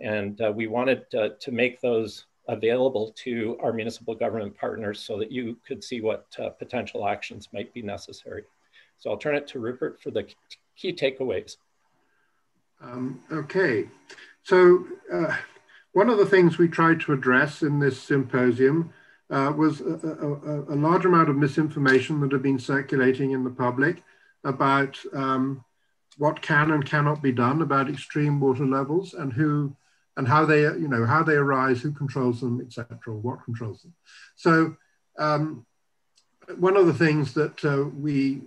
Speaker 11: And uh, we wanted to, to, make those available to our municipal government partners so that you could see what uh, potential actions might be necessary. So I'll turn it to Rupert for the key takeaways.
Speaker 12: Um, okay, so uh, one of the things we tried to address in this symposium uh, was a, a, a, large amount of misinformation that had been circulating in the public about um, what can and cannot be done about extreme water levels and who and how they you know how they arise, who controls them, etc., what controls them. So um, one of the things that uh, we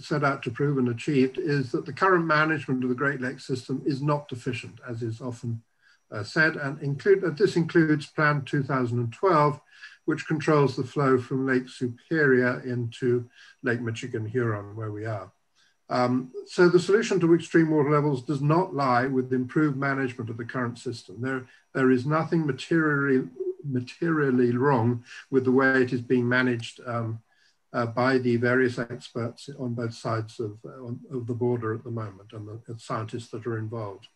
Speaker 12: set out to prove and achieved is that the current management of the Great Lakes system is not deficient, as is often uh, said, and include, uh, this includes Plan 2012, which controls the flow from Lake Superior into Lake Michigan Huron, where we are. Um, so the solution to extreme water levels does not lie with improved management of the current system. There, there is nothing materially, materially wrong with the way it is being managed um, uh, by the various experts on both sides of, uh, on, of the border at the moment and the, the scientists that are involved.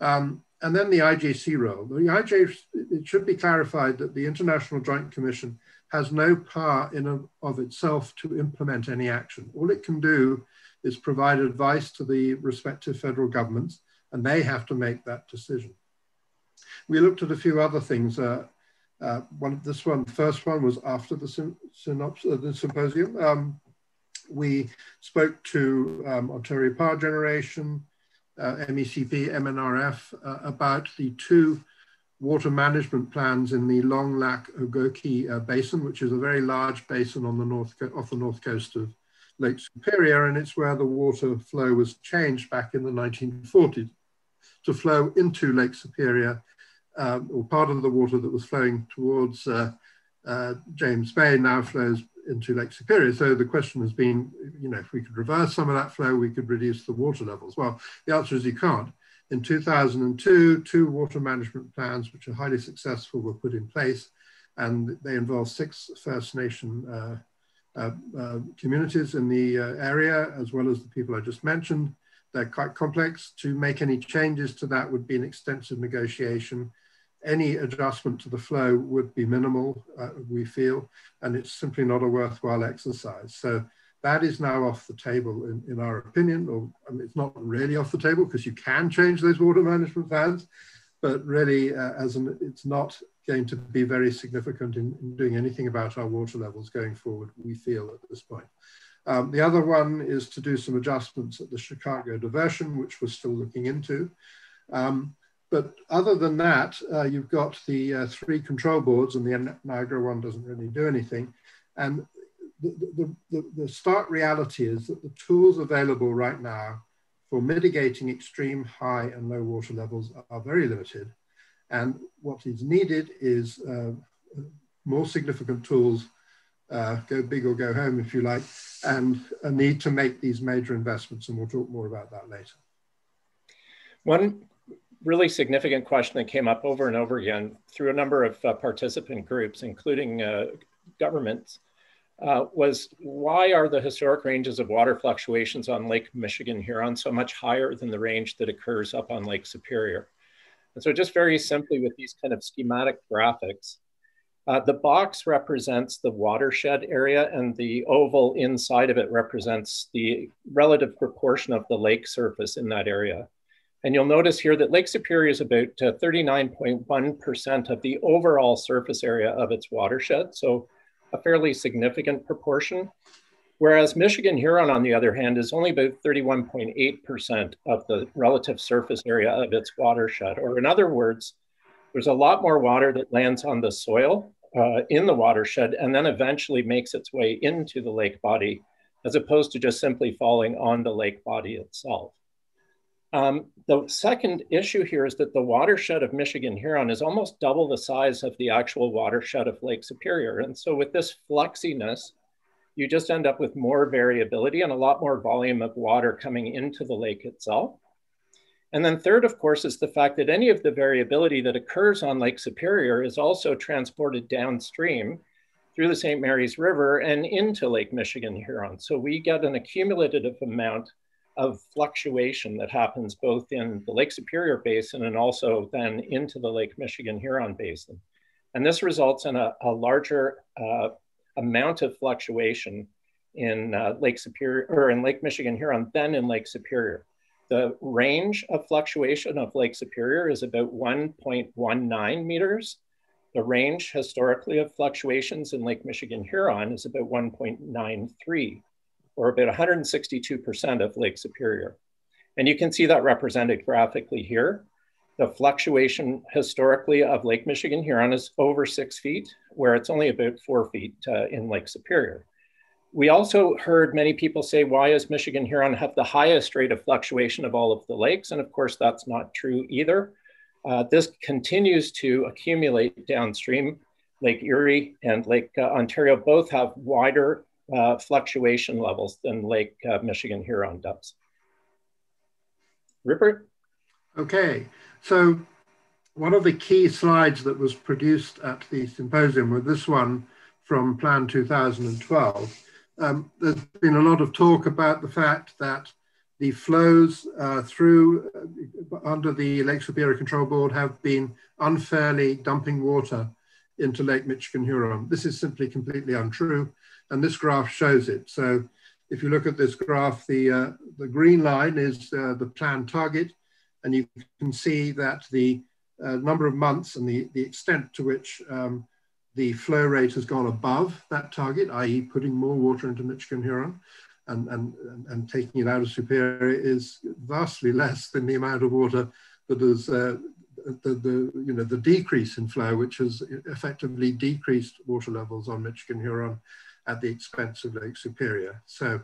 Speaker 12: Um, and then the IJC role. The IJ, it should be clarified that the International Joint Commission has no power in of, of itself to implement any action. All it can do is provide advice to the respective federal governments, and they have to make that decision. We looked at a few other things. Uh, uh, one, this one, the first one was after the, uh, the symposium. Um, we spoke to um, Ontario Power Generation, MECP, MNRF uh, about the two water management plans in the Long Lac Ogoki uh, Basin, which is a very large basin on the north off the north coast of Lake Superior, and it's where the water flow was changed back in the 1940s to flow into Lake Superior, um, or part of the water that was flowing towards uh, uh, James Bay now flows into Lake Superior. So the question has been, you know, if we could reverse some of that flow, we could reduce the water levels. Well, the answer is you can't. In 2002, two water management plans, which are highly successful, were put in place, and they involve six First Nation uh, uh, uh, communities in the uh, area, as well as the people I just mentioned. They're quite complex. To make any changes to that would be an extensive negotiation. Any adjustment to the flow would be minimal, uh, we feel, and it's simply not a worthwhile exercise. So that is now off the table in, in our opinion, or I mean, it's not really off the table because you can change those water management plans, but really uh, as an, it's not going to be very significant in, in, doing anything about our water levels going forward, we feel at this point. Um, the other one is to do some adjustments at the Chicago diversion, which we're still looking into. Um, but other than that, uh, you've got the uh, three control boards and the Niagara one doesn't really do anything. And the, the, the, the stark reality is that the tools available right now for mitigating extreme high and low water levels are very limited. And what is needed is uh, more significant tools, uh, go big or go home if you like, and a need to make these major investments. And we'll talk more about that later.
Speaker 11: One really significant question that came up over and over again through a number of uh, participant groups, including uh, governments, uh, was why are the historic ranges of water fluctuations on Lake Michigan Huron so much higher than the range that occurs up on Lake Superior? And so just very simply with these kind of schematic graphics, uh, the box represents the watershed area and the oval inside of it represents the relative proportion of the lake surface in that area. And you'll notice here that Lake Superior is about 39.1% uh, of the overall surface area of its watershed. So a fairly significant proportion. Whereas Michigan Huron, on the other hand, is only about 31.8% of the relative surface area of its watershed. Or in other words, there's a lot more water that lands on the soil uh, in the watershed and then eventually makes its way into the lake body, as opposed to just simply falling on the lake body itself. Um, the second issue here is that the watershed of Michigan Huron is almost double the size of the actual watershed of Lake Superior. And so with this flexiness, you just end up with more variability and a lot more volume of water coming into the lake itself. And then third, of course, is the fact that any of the variability that occurs on Lake Superior is also transported downstream through the St. Mary's River and into Lake Michigan Huron. So we get an accumulative amount of fluctuation that happens both in the Lake Superior Basin and also then into the Lake Michigan Huron Basin. And this results in a, a larger uh, amount of fluctuation in uh, Lake Superior or in Lake Michigan Huron than in Lake Superior. The range of fluctuation of Lake Superior is about 1.19 meters. The range historically of fluctuations in Lake Michigan Huron is about 1.93 or about 162% of Lake Superior. And you can see that represented graphically here. The fluctuation historically of Lake Michigan Huron is over six feet, where it's only about four feet uh, in Lake Superior. We also heard many people say, why does Michigan Huron have the highest rate of fluctuation of all of the lakes? And of course, that's not true either. Uh, this continues to accumulate downstream. Lake Erie and Lake uh, Ontario both have wider uh, fluctuation levels than Lake uh, Michigan Huron does. Rupert?
Speaker 12: Okay, so one of the key slides that was produced at the symposium was this one from Plan 2012. Um, there's been a lot of talk about the fact that the flows uh, through uh, under the Lake Superior Control Board have been unfairly dumping water into Lake Michigan Huron. This is simply completely untrue, and this graph shows it. So if you look at this graph, the, uh, the green line is uh, the planned target, and you can see that the uh, number of months and the, the extent to which um, the flow rate has gone above that target, i.e. putting more water into Michigan Huron and, and, and taking it out of Superior is vastly less than the amount of water that is uh, the, the, you know, the decrease in flow, which has effectively decreased water levels on Michigan Huron at the expense of Lake Superior. So,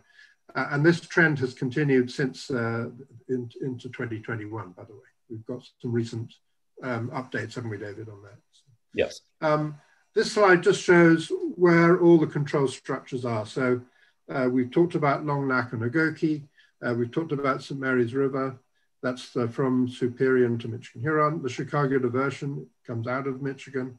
Speaker 12: uh, and this trend has continued since uh, in, into 2021, by the way. We've got some recent um, updates, haven't we, David, on that?
Speaker 11: Yes.
Speaker 12: Um, this slide just shows where all the control structures are. So uh, we've talked about Long Lac and Ogoki. Uh, we've talked about St. Mary's River. That's uh, from Superior to Michigan Huron. The Chicago diversion comes out of Michigan.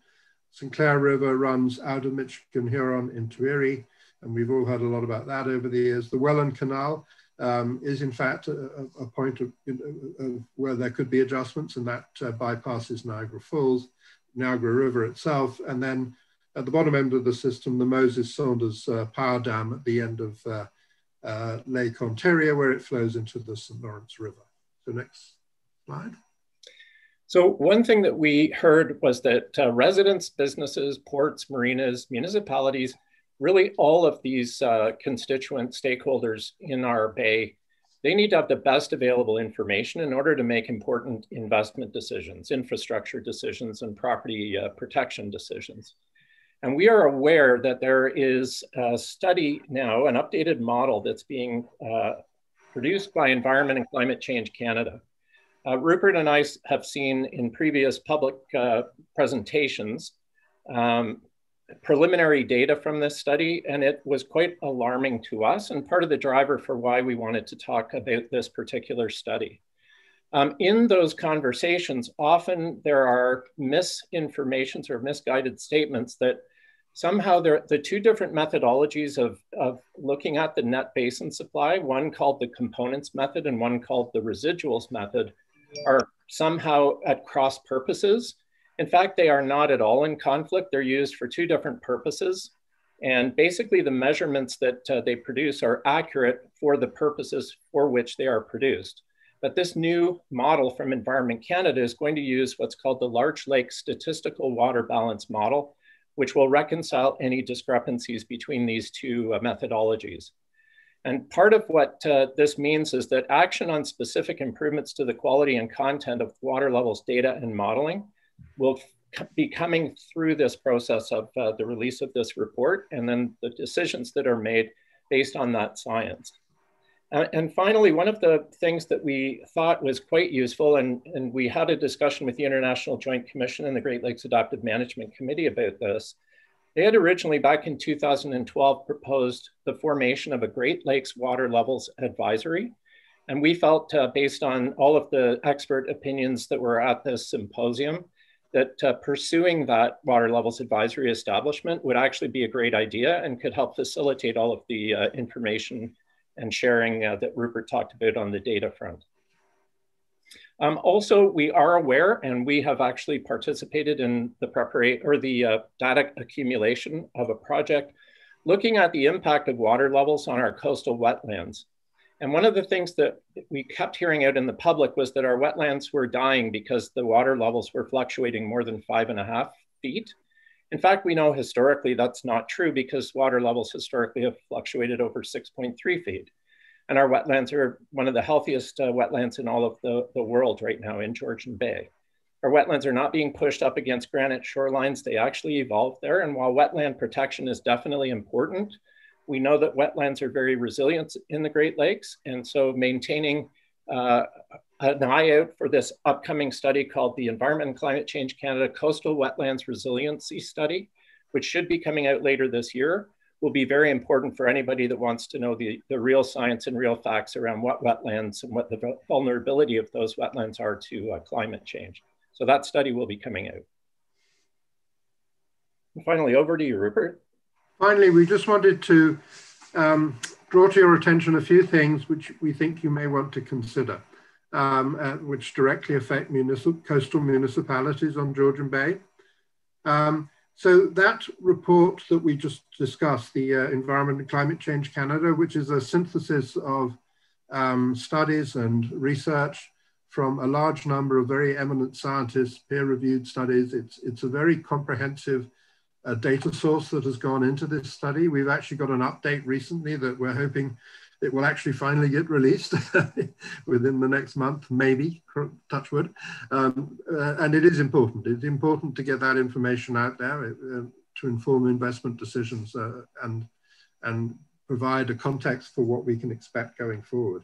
Speaker 12: St. Clair River runs out of Michigan Huron into Erie. And we've all heard a lot about that over the years. The Welland Canal um, is in fact a, a point of, of, where there could be adjustments and that uh, bypasses Niagara Falls, Niagara River itself. And then at the bottom end of the system, the Moses Saunders uh, Power Dam at the end of uh, uh Lake Ontario, where it flows into the St. Lawrence River. So next slide.
Speaker 11: So one thing that we heard was that uh, residents, businesses, ports, marinas, municipalities, really all of these uh, constituent stakeholders in our bay, they need to have the best available information in order to make important investment decisions, infrastructure decisions, and property uh, protection decisions. And we are aware that there is a study now, an updated model that's being uh, produced by Environment and Climate Change Canada. Uh, Rupert and I have seen in previous public uh, presentations um, preliminary data from this study, and it was quite alarming to us and part of the driver for why we wanted to talk about this particular study. Um, in those conversations, often there are misinformations or misguided statements that somehow there, the two different methodologies of, of looking at the net basin supply, one called the components method and one called the residuals method, are somehow at cross purposes. In fact, they are not at all in conflict. They're used for two different purposes. And basically, the measurements that uh, they produce are accurate for the purposes for which they are produced. But this new model from Environment Canada is going to use what's called the Large Lake Statistical Water Balance Model, which will reconcile any discrepancies between these two uh, methodologies. And part of what uh, this means is that action on specific improvements to the quality and content of water levels data and modeling will be coming through this process of uh, the release of this report and then the decisions that are made based on that science. Uh, and finally, one of the things that we thought was quite useful, and, and we had a discussion with the International Joint Commission and the Great Lakes Adaptive Management Committee about this. They had originally, back in 2012, proposed the formation of a Great Lakes Water Levels Advisory. And we felt, uh, based on all of the expert opinions that were at this symposium, that uh, pursuing that water levels advisory establishment would actually be a great idea and could help facilitate all of the uh, information and sharing uh, that Rupert talked about on the data front. Um, also, we are aware, and we have actually participated in the preparation or the uh, data accumulation of a project looking at the impact of water levels on our coastal wetlands. And one of the things that we kept hearing out in the public was that our wetlands were dying because the water levels were fluctuating more than five and a half feet. In fact, we know historically that's not true because water levels historically have fluctuated over 6.3 feet. And our wetlands are one of the healthiest uh, wetlands in all of the, the world right now in Georgian Bay. Our wetlands are not being pushed up against granite shorelines. They actually evolved there. And while wetland protection is definitely important, we know that wetlands are very resilient in the Great Lakes. And so maintaining uh, an eye out for this upcoming study called the Environment and Climate Change Canada Coastal Wetlands Resiliency Study, which should be coming out later this year, will be very important for anybody that wants to know the, the real science and real facts around what wetlands and what the vulnerability of those wetlands are to uh, climate change. So that study will be coming out. And finally, over to you, Rupert.
Speaker 12: Finally, we just wanted to um, draw to your attention a few things which we think you may want to consider, um, uh, which directly affect coastal municipalities on Georgian Bay. Um, so that report that we just discussed, the uh, Environment and Climate Change Canada, which is a synthesis of um, studies and research from a large number of very eminent scientists, peer-reviewed studies. It's, it's a very comprehensive uh, data source that has gone into this study. We've actually got an update recently that we're hoping it will actually finally get released within the next month, maybe, touch wood. Um, uh, and it is important. It's important to get that information out there uh, to inform investment decisions uh, and, and provide a context for what we can expect going forward.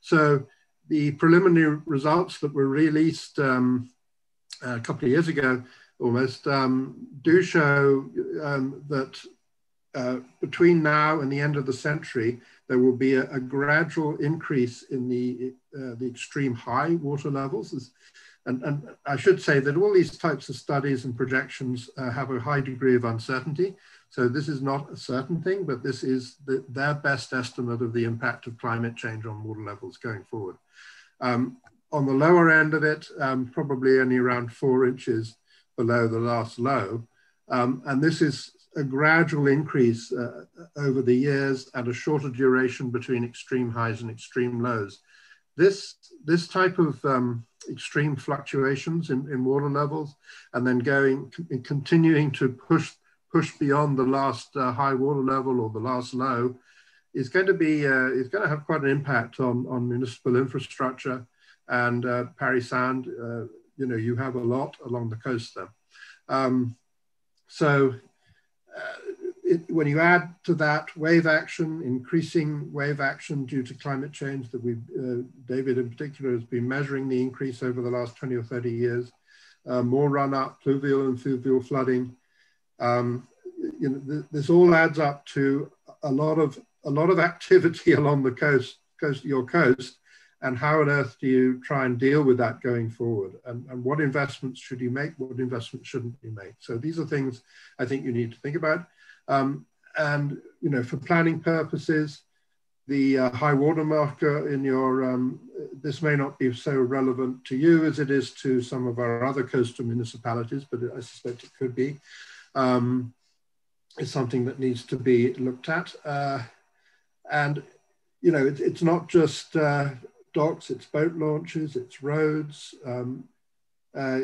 Speaker 12: So the preliminary results that were released um, a couple of years ago almost um, do show um, that uh, between now and the end of the century, there will be a, a gradual increase in the, uh, the extreme high water levels. And, and, I should say that all these types of studies and projections uh, have a high degree of uncertainty. So this is not a certain thing, but this is the, their best estimate of the impact of climate change on water levels going forward. Um, on the lower end of it, um, probably only around four inches below the last low. Um, and this is a gradual increase uh, over the years and a shorter duration between extreme highs and extreme lows. This, this type of um, extreme fluctuations in, in water levels and then going continuing to push, push beyond the last uh, high water level or the last low is going to be uh, is going to have quite an impact on, on municipal infrastructure and uh, Parry Sound. Uh, you know, you have a lot along the coast there. Um, so it, when you add to that wave action, increasing wave action due to climate change that we, uh, David in particular has been measuring the increase over the last 20 or 30 years, uh, more run up, pluvial and fluvial flooding. Um, you know, th this all adds up to a lot of a lot of activity along the coast, coast your coast, and how on earth do you try and deal with that going forward? And, and what investments should you make? What investments shouldn't you make? So these are things I think you need to think about. Um, and you know, for planning purposes, the uh, high water marker in your, um, this may not be so relevant to you as it is to some of our other coastal municipalities, but I suspect it could be. Um, it's something that needs to be looked at. Uh, and, you know, it, it's not just uh, docks, it's boat launches, it's roads. Um, uh,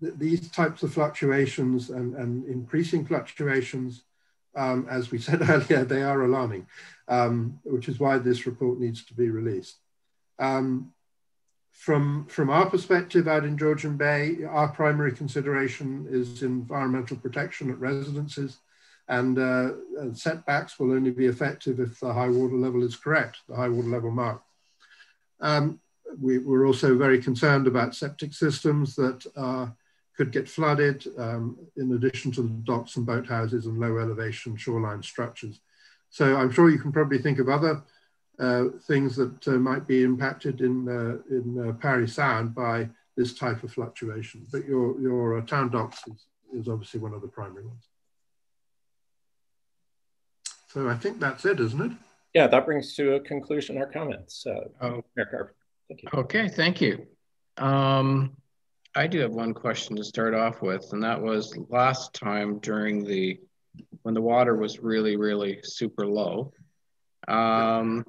Speaker 12: th these types of fluctuations and, and increasing fluctuations, um, as we said earlier, they are alarming, um, which is why this report needs to be released. Um, from, from our perspective out in Georgian Bay, our primary consideration is environmental protection at residences and uh, setbacks will only be effective if the high water level is correct, the high water level mark. Um, we, are also very concerned about septic systems that uh, could get flooded, um, in addition to the docks and boathouses and low elevation shoreline structures. So I'm sure you can probably think of other uh, things that uh, might be impacted in, uh, in uh, Parry Sound by this type of fluctuation. But your, your uh, town docks is, is obviously one of the primary ones. So I think that's it, isn't it?
Speaker 11: Yeah, that brings to a conclusion our comments. Uh, oh. Mayor
Speaker 1: thank you. Okay, thank you. Um, I do have one question to start off with, and that was last time during the, when the water was really, really super low, um,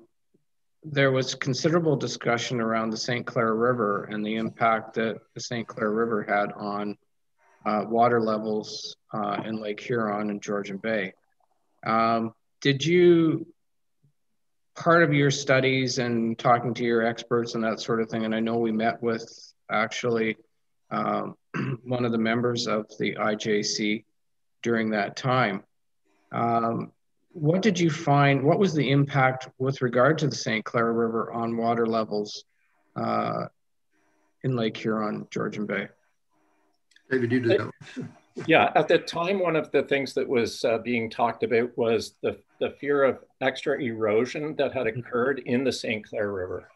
Speaker 1: there was considerable discussion around the St. Clair River and the impact that the St. Clair River had on uh, water levels uh, in Lake Huron and Georgian Bay. Um, did you part of your studies and talking to your experts and that sort of thing, and I know we met with actually um, one of the members of the IJC during that time. Um, what did you find? What was the impact with regard to the St. Clair River on water levels uh, in Lake Huron, Georgian Bay?
Speaker 12: David, you do that.
Speaker 11: Yeah, at the time, one of the things that was uh, being talked about was the, the fear of extra erosion that had mm-hmm. occurred in the St. Clair River.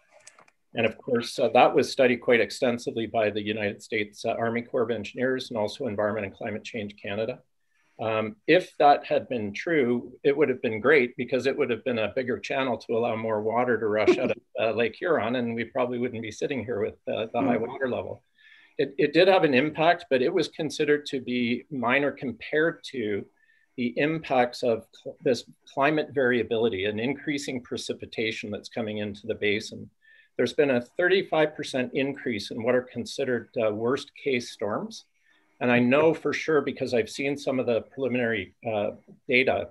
Speaker 11: And of course, uh, that was studied quite extensively by the United States uh, Army Corps of Engineers and also Environment and Climate Change Canada. Um, if that had been true, it would have been great because it would have been a bigger channel to allow more water to rush out of uh, Lake Huron, and we probably wouldn't be sitting here with uh, the high water level. It, it did have an impact, but it was considered to be minor compared to the impacts of cl this climate variability and increasing precipitation that's coming into the basin. There's been a 35% increase in what are considered uh, worst case storms. And I know for sure because I've seen some of the preliminary uh, data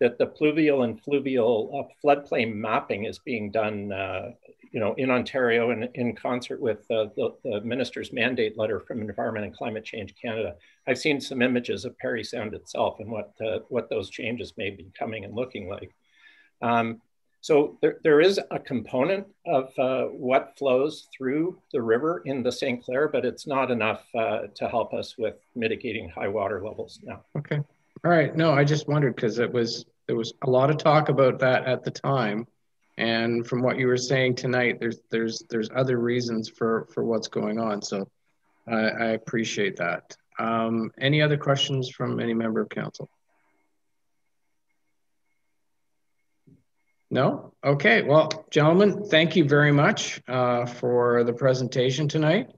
Speaker 11: that the pluvial and fluvial uh, floodplain mapping is being done, uh, you know, in Ontario and in concert with uh, the, the, minister's mandate letter from Environment and Climate Change Canada. I've seen some images of Parry Sound itself and what uh, what those changes may be coming and looking like. Um, so there, there is a component of uh, what flows through the river in the St. Clair, but it's not enough uh, to help us with mitigating high water levels now.
Speaker 1: Okay. All right. No, I just wondered because it was there was a lot of talk about that at the time, and from what you were saying tonight, there's there's there's other reasons for for what's going on. So I, I appreciate that. Um, any other questions from any member of council? No? Okay. Well, gentlemen, thank you very much uh, for the presentation tonight.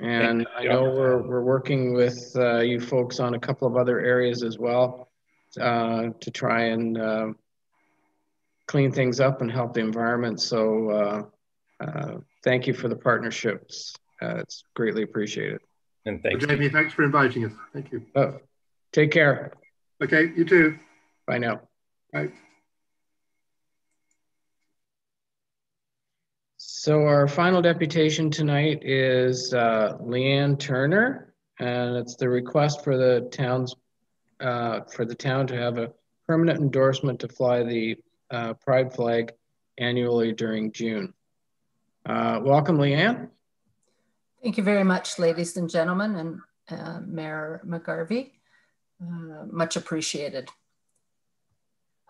Speaker 1: And I know we're, we're working with uh, you folks on a couple of other areas as well uh, to try and uh, clean things up and help the environment. So uh, uh, thank you for the partnerships. it's greatly appreciated.
Speaker 11: And thank
Speaker 12: well, Jamie, thanks for inviting us. Thank you.
Speaker 1: Oh, take care.
Speaker 12: Okay, you too.
Speaker 1: Bye now.
Speaker 12: Bye.
Speaker 1: So our final deputation tonight is uh, Leanne Turner, and it's the request for the town's uh, for the town to have a permanent endorsement to fly the uh, pride flag annually during June. Uh, welcome, Leanne.
Speaker 13: Thank you very much, ladies and gentlemen, and uh, Mayor McGarvey. Uh, much appreciated.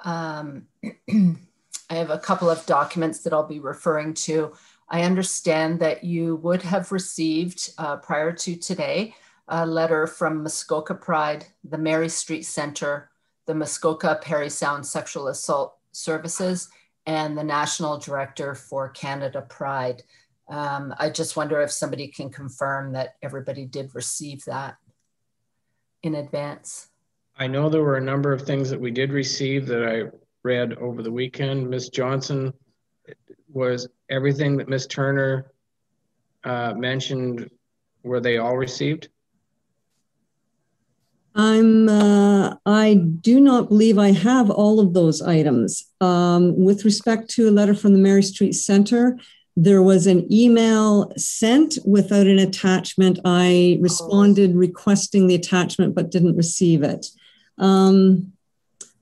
Speaker 13: Um, I have a couple of documents that I'll be referring to. I understand that you would have received uh, prior to today a letter from Muskoka Pride, the Mary Street Center, the Muskoka Parry Sound Sexual Assault Services, and the National Director for Canada Pride. Um, I just wonder if somebody can confirm that everybody did receive that in advance.
Speaker 1: I know there were a number of things that we did receive that I read over the weekend. Miss Johnson was everything that Miss Turner uh, mentioned. Were they all received?
Speaker 3: I'm. Uh, I do not believe I have all of those items. Um, with respect to a letter from the Mary Street Center, there was an email sent without an attachment. I responded requesting the attachment, but didn't receive it. Um,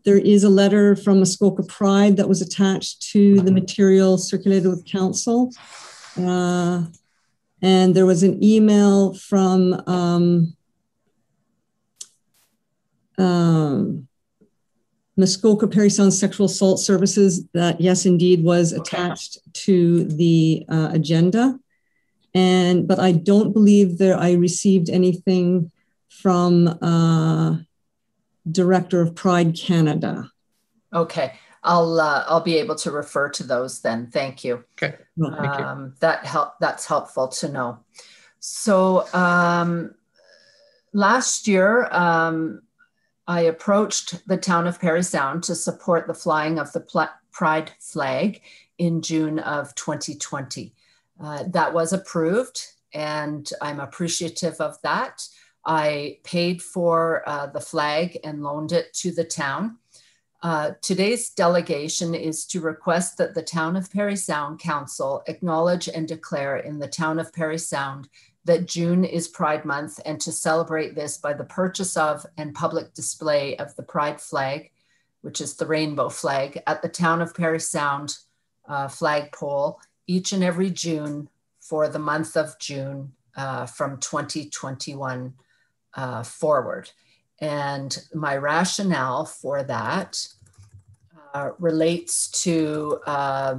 Speaker 3: there is a letter from Muskoka Pride that was attached to the material circulated with council. Uh, and there was an email from um, um, Muskoka Parry Sound Sexual Assault Services that, yes, indeed, was attached to the uh, agenda. And but I don't believe that I received anything from uh, director of Pride Canada.
Speaker 13: Okay, I'll uh, I'll be able to refer to those then. Thank you.
Speaker 1: Okay,
Speaker 13: well, thank um, you. That help that's helpful to know. So um, last year, um, I approached the town of Parry Sound to support the flying of the Pride flag in June of 2020. Uh, that was approved, and I'm appreciative of that. I paid for uh, the flag and loaned it to the town. Uh, today's delegation is to request that the Town of Parry Sound Council acknowledge and declare in the Town of Parry Sound that June is Pride Month and to celebrate this by the purchase of and public display of the Pride flag, which is the rainbow flag, at the Town of Parry Sound uh, flagpole each and every June for the month of June uh, from 2021 uh, forward. And my rationale for that uh, relates to uh,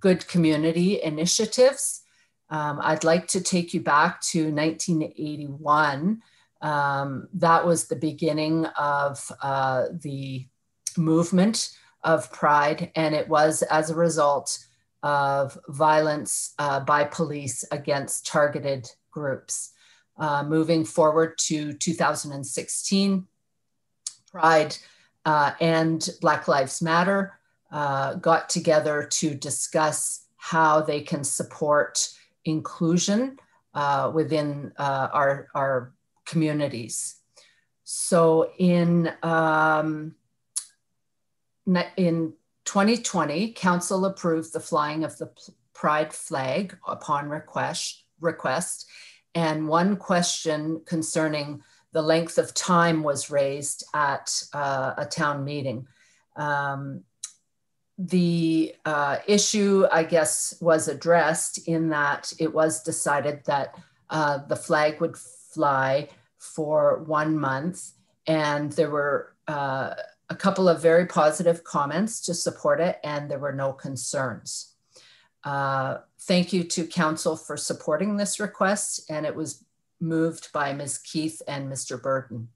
Speaker 13: good community initiatives. Um, I'd like to take you back to 1981. Um, that was the beginning of uh, the movement of Pride, and it was as a result of violence uh, by police against targeted groups. Uh, moving forward to 2016, Pride uh, and Black Lives Matter uh, got together to discuss how they can support inclusion uh, within uh, our, our communities. So in, um, in 2020, Council approved the flying of the Pride flag upon request, request and one question concerning the length of time was raised at uh, a town meeting. Um, the uh, issue, I guess, was addressed in that it was decided that uh, the flag would fly for one month, and there were uh, a couple of very positive comments to support it, and there were no concerns. Thank you to Council for supporting this request, and it was moved by Ms. Keith and Mr. Burton.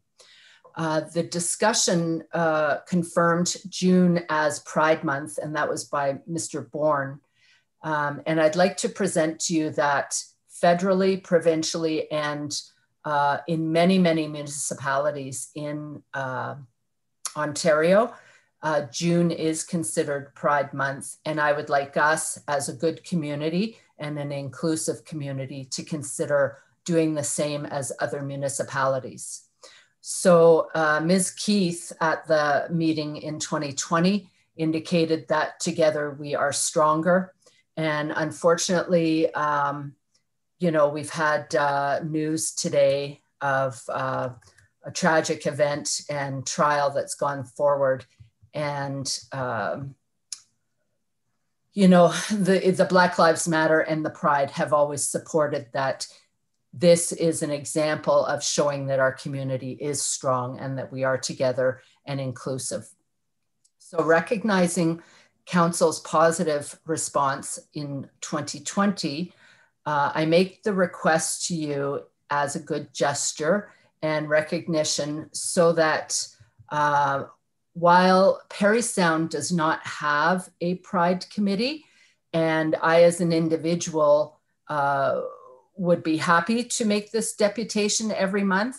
Speaker 13: Uh, the discussion uh, confirmed June as Pride Month, and that was by Mr. Bourne. Um, and I'd like to present to you that federally, provincially, and uh, in many, many municipalities in uh, Ontario, uh, June is considered Pride Month. And I would like us as a good community and an inclusive community to consider doing the same as other municipalities. So uh, Ms. Keith at the meeting in 2020 indicated that together we are stronger. And unfortunately, um, you know, we've had uh, news today of uh, a tragic event and trial that's gone forward. And, um, you know, the, the Black Lives Matter and the Pride have always supported that this is an example of showing that our community is strong and that we are together and inclusive. So recognizing Council's positive response in 2020, uh, I make the request to you as a good gesture and recognition so that uh, while Parry Sound does not have a Pride Committee, and I as an individual uh, would be happy to make this deputation every month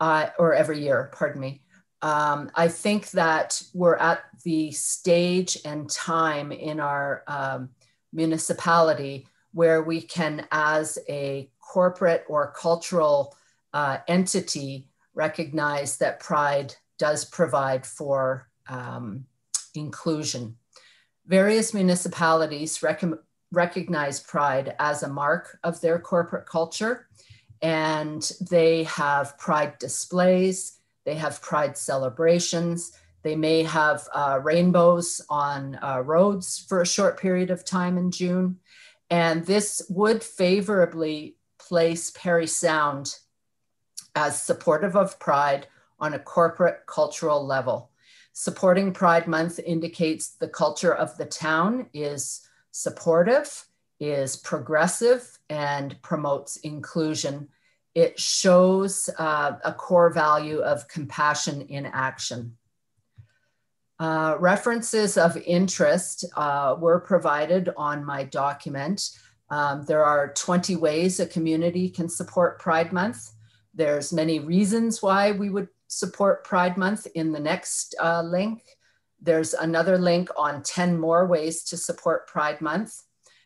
Speaker 13: uh, or every year, pardon me. Um, I think that we're at the stage and time in our um, municipality where we can, as a corporate or cultural uh, entity, recognize that Pride does provide for um, inclusion. Various municipalities recommend recognize pride as a mark of their corporate culture. And they have pride displays, they have pride celebrations, they may have uh, rainbows on uh, roads for a short period of time in June. And this would favorably place Parry Sound as supportive of Pride on a corporate cultural level. Supporting Pride Month indicates the culture of the town is supportive, is progressive, and promotes inclusion. It shows uh, a core value of compassion in action. Uh, references of interest uh, were provided on my document. Um, there are 20 ways a community can support Pride Month. There's many reasons why we would support Pride Month in the next uh, link. There's another link on 10 more ways to support Pride Month.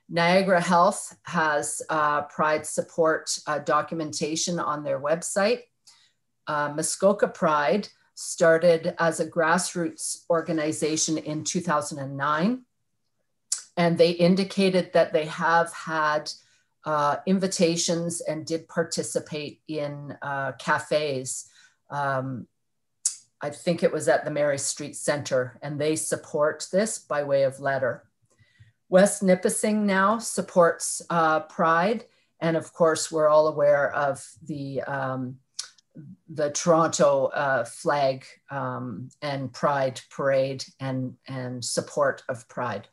Speaker 13: Niagara Health has uh, Pride support uh, documentation on their website. Uh, Muskoka Pride started as a grassroots organization in 2009. And they indicated that they have had uh, invitations and did participate in uh, cafes um, I think it was at the Mary Street Center, and they support this by way of letter. West Nipissing now supports uh, Pride, and of course, we're all aware of the um, the Toronto uh, flag um, and Pride parade and and support of Pride.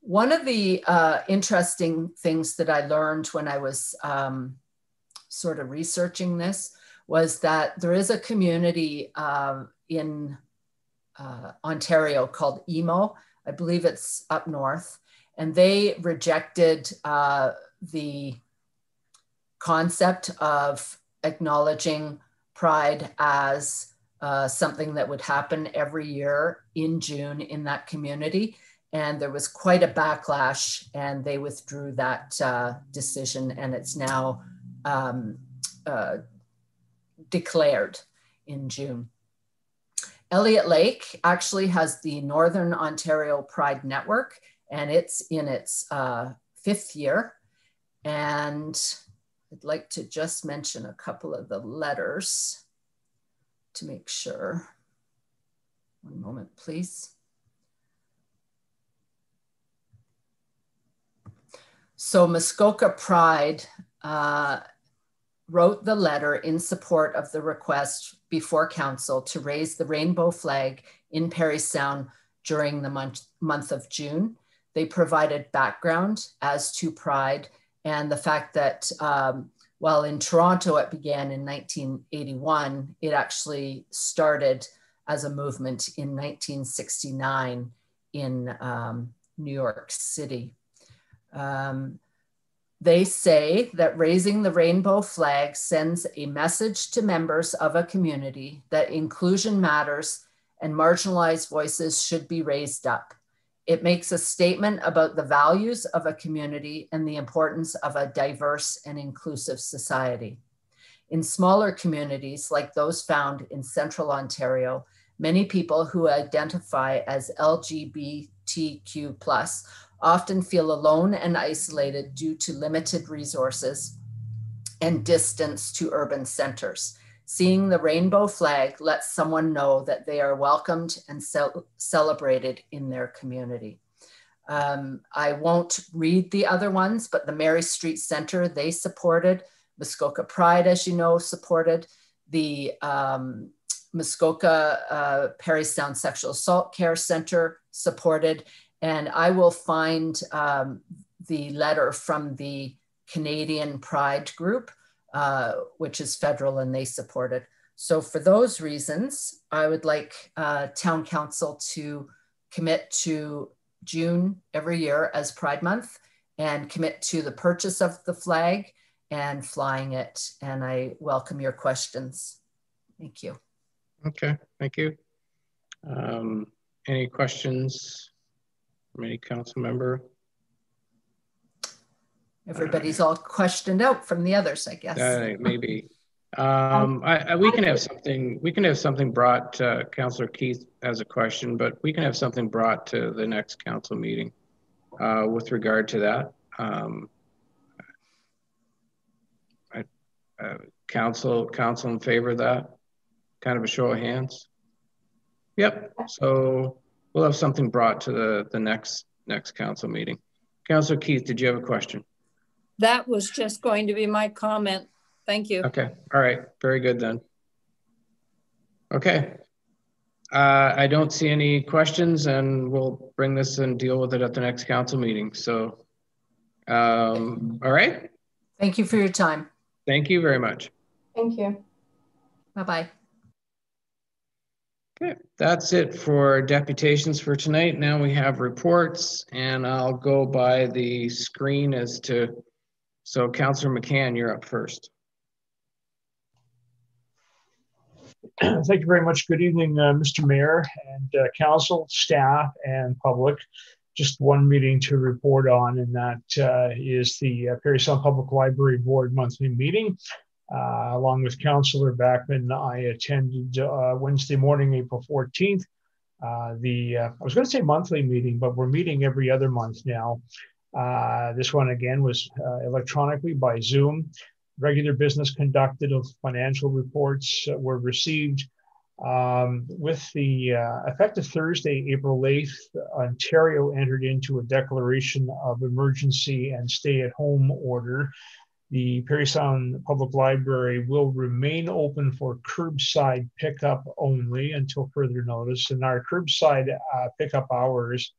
Speaker 13: one of the uh, interesting things that I learned when I was um, sort of researching this was that there is a community uh, in uh, Ontario called Emo. I believe it's up north. And they rejected uh, the concept of acknowledging Pride as uh, something that would happen every year in June in that community. And there was quite a backlash, and they withdrew that uh, decision, and it's now um, uh, declared in June. Elliott Lake actually has the Northern Ontario Pride Network, and it's in its uh, fifth year. And I'd like to just mention a couple of the letters to make sure. One moment, please. So Muskoka Pride uh, wrote the letter in support of the request before council to raise the rainbow flag in Parry Sound during the month, month of June. They provided background as to Pride and the fact that um, while in Toronto it began in 1981, it actually started as a movement in 1969 in um, New York City. Um, they say that raising the rainbow flag sends a message to members of a community that inclusion matters and marginalized voices should be raised up. It makes a statement about the values of a community and the importance of a diverse and inclusive society. In smaller communities like those found in central Ontario, many people who identify as LGBTQ often feel alone and isolated due to limited resources and distance to urban centers. Seeing the rainbow flag lets someone know that they are welcomed and ce- celebrated in their community. Um, I won't read the other ones, but the Mary Street Center, they supported. Muskoka Pride, as you know, supported. The um, Muskoka uh, Parry Sound Sexual Assault Care Center supported. And I will find um, the letter from the Canadian Pride Group, uh, which is federal and they support it. So for those reasons, I would like uh, town council to commit to June every year as Pride Month and commit to the purchase of the flag and flying it. And I welcome your questions. Thank you.
Speaker 1: Okay, thank you. Um, any questions from any council member?
Speaker 13: Everybody's all questioned out from the others, I guess.
Speaker 1: Uh, maybe. Um, I, I, we can have something. We can have something brought. to Councillor Keith as a question, but we can have something brought to the next council meeting uh, with regard to that. Um, I, uh, council, council in favor of that. Kind of a show of hands. Yep. So we'll have something brought to the, the next next council meeting. Councillor Keith, did you have a question?
Speaker 4: That was just going to be my comment. Thank you.
Speaker 1: Okay. All right. Very good then. Okay. Uh, I don't see any questions and we'll bring this and deal with it at the next council meeting. So, um, all right.
Speaker 13: Thank you for your time.
Speaker 1: Thank you very much.
Speaker 8: Thank you.
Speaker 13: Bye-bye.
Speaker 1: Okay, that's it for deputations for tonight. Now we have reports and I'll go by the screen as to, so Councillor McCann, you're up first.
Speaker 10: Thank you very much. Good evening, uh, Mr. Mayor and uh, council, staff, and public. Just one meeting to report on, and that uh, is the uh, Parry Sound Public Library Board monthly meeting. Uh, along with Councillor Backman, I attended uh, Wednesday morning, April 14th. Uh, the uh, I was going to say monthly meeting, but we're meeting every other month now. Uh, this one again was electronically by Zoom. Regular business conducted of financial reports were received. Um, with the effective Thursday, April 8th, Ontario entered into a declaration of emergency and stay at home order the Parry Sound Public Library will remain open for curbside pickup only until further notice. And our curbside uh, pickup hours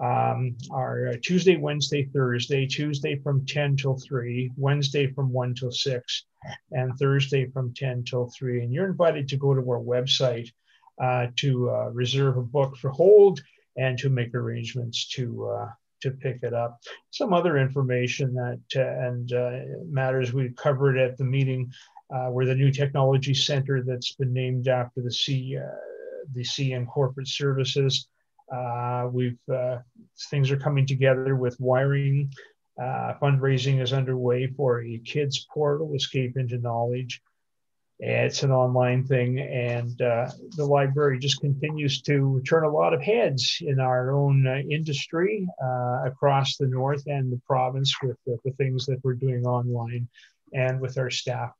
Speaker 10: um, are Tuesday, Wednesday, Thursday, Tuesday from 10 till 3, Wednesday from 1 till 6, and Thursday from 10 till 3. And you're invited to go to our website uh, to uh, reserve a book for hold and to make arrangements to uh, to pick it up. Some other information that uh, and uh, matters we covered at the meeting uh, were the new technology center that's been named after the C the CN Corporate Services. Uh, we've uh, things are coming together with wiring. Uh, fundraising is underway for a kids portal, Escape into Knowledge. It's an online thing, and uh, the library just continues to turn a lot of heads in our own uh, industry uh, across the north and the province with the, the, things that we're doing online and with our staff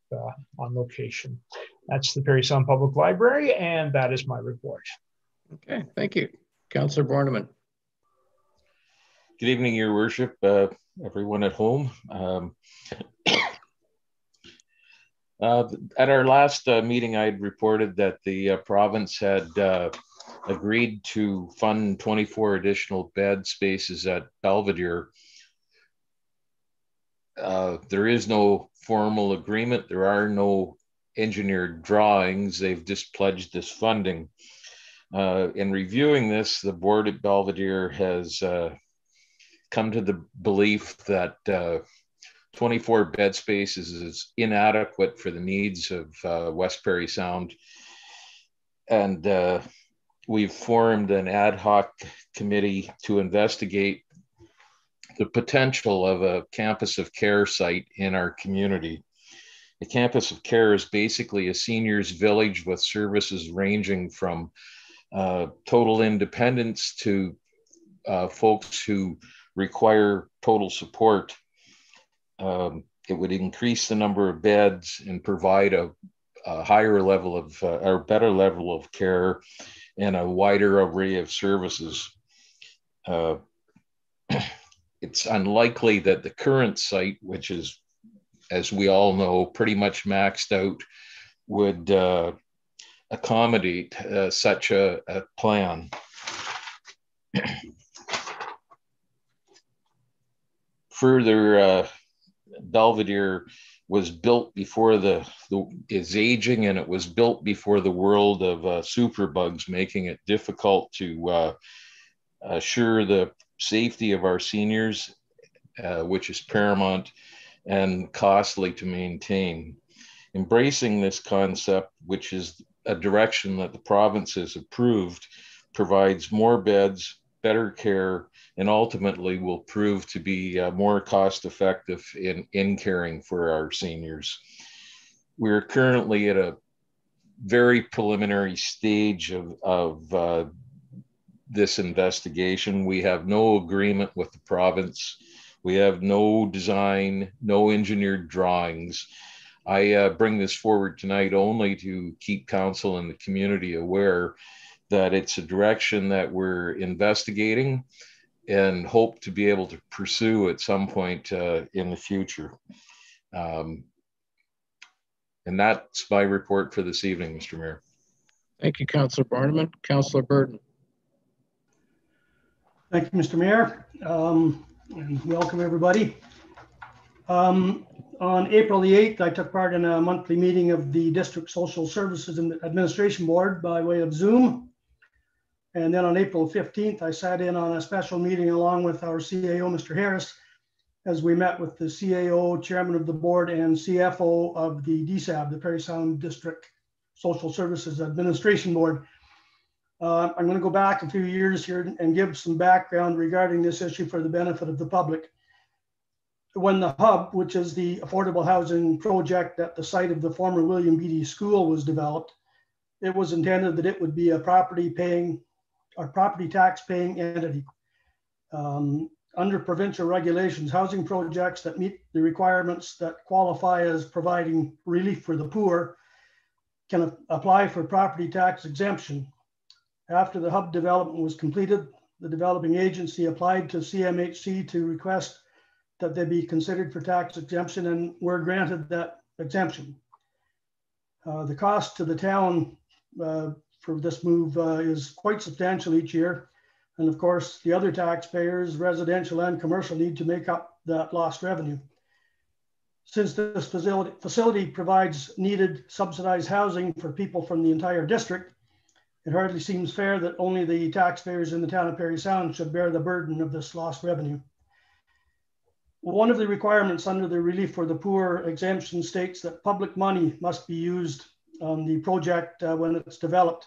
Speaker 10: on location. That's the Parry Sound Public Library, and that is my report.
Speaker 1: Okay, thank you. Councillor Borneman.
Speaker 7: Good evening, Your Worship, uh, everyone at home. Um, uh, at our last uh, meeting, I had reported that the uh, province had uh, agreed to fund 24 additional bed spaces at Belvedere. Uh, there is no formal agreement. There are no engineered drawings. They've just pledged this funding. Uh, in reviewing this, the board at Belvedere has come to the belief that 24 bed spaces is inadequate for the needs of uh, West Parry Sound. And uh, we've formed an ad hoc committee to investigate the potential of a campus of care site in our community. The campus of care is basically a seniors village with services ranging from uh, total independence to uh, folks who require total support. Um, it would increase the number of beds and provide a, a higher level of uh, or better level of care and a wider array of services. Uh, it's unlikely that the current site, which is, as we all know, pretty much maxed out, would uh, accommodate uh, such a, a plan. Further, uh, Belvedere was built before the, the, is aging and it was built before the world of uh, superbugs, making it difficult to uh, assure the safety of our seniors, uh, which is paramount and costly to maintain. Embracing this concept, which is a direction that the province has approved provides more beds, better care, and ultimately will prove to be uh, more cost effective in, in caring for our seniors. We're currently at a very preliminary stage of, of uh, this investigation. We have no agreement with the province. We have no design, no engineered drawings. I uh, bring this forward tonight only to keep council and the community aware that it's a direction that we're investigating and hope to be able to pursue at some point uh, in the future. Um, and that's my report for this evening, Mr. Mayor.
Speaker 1: Thank you, Councillor Borneman. Councillor Burton.
Speaker 14: Thank you, Mr. Mayor. Um, and welcome, everybody. Um, on April the 8th, I took part in a monthly meeting of the District Social Services and Administration Board by way of Zoom. And then on April 15th, I sat in on a special meeting along with our CAO, Mr. Harris, as we met with the CAO, Chairman of the Board, and CFO of the DSAB, the Parry Sound District Social Services Administration Board. Uh, I'm going to go back a few years here and give some background regarding this issue for the benefit of the public when the hub, which is the affordable housing project at the site of the former William Beatty School was developed, it was intended that it would be a property paying or property tax paying entity. Um, under provincial regulations, housing projects that meet the requirements that qualify as providing relief for the poor can apply for property tax exemption. After the hub development was completed, the developing agency applied to CMHC to request that they be considered for tax exemption and were granted that exemption. Uh, the cost to the town uh, for this move uh, is quite substantial each year. And of course, the other taxpayers, residential and commercial, need to make up that lost revenue. Since this facility, facility provides needed subsidized housing for people from the entire district, it hardly seems fair that only the taxpayers in the town of Parry Sound should bear the burden of this lost revenue. One of the requirements under the Relief for the Poor exemption states that public money must be used on the project uh, when it's developed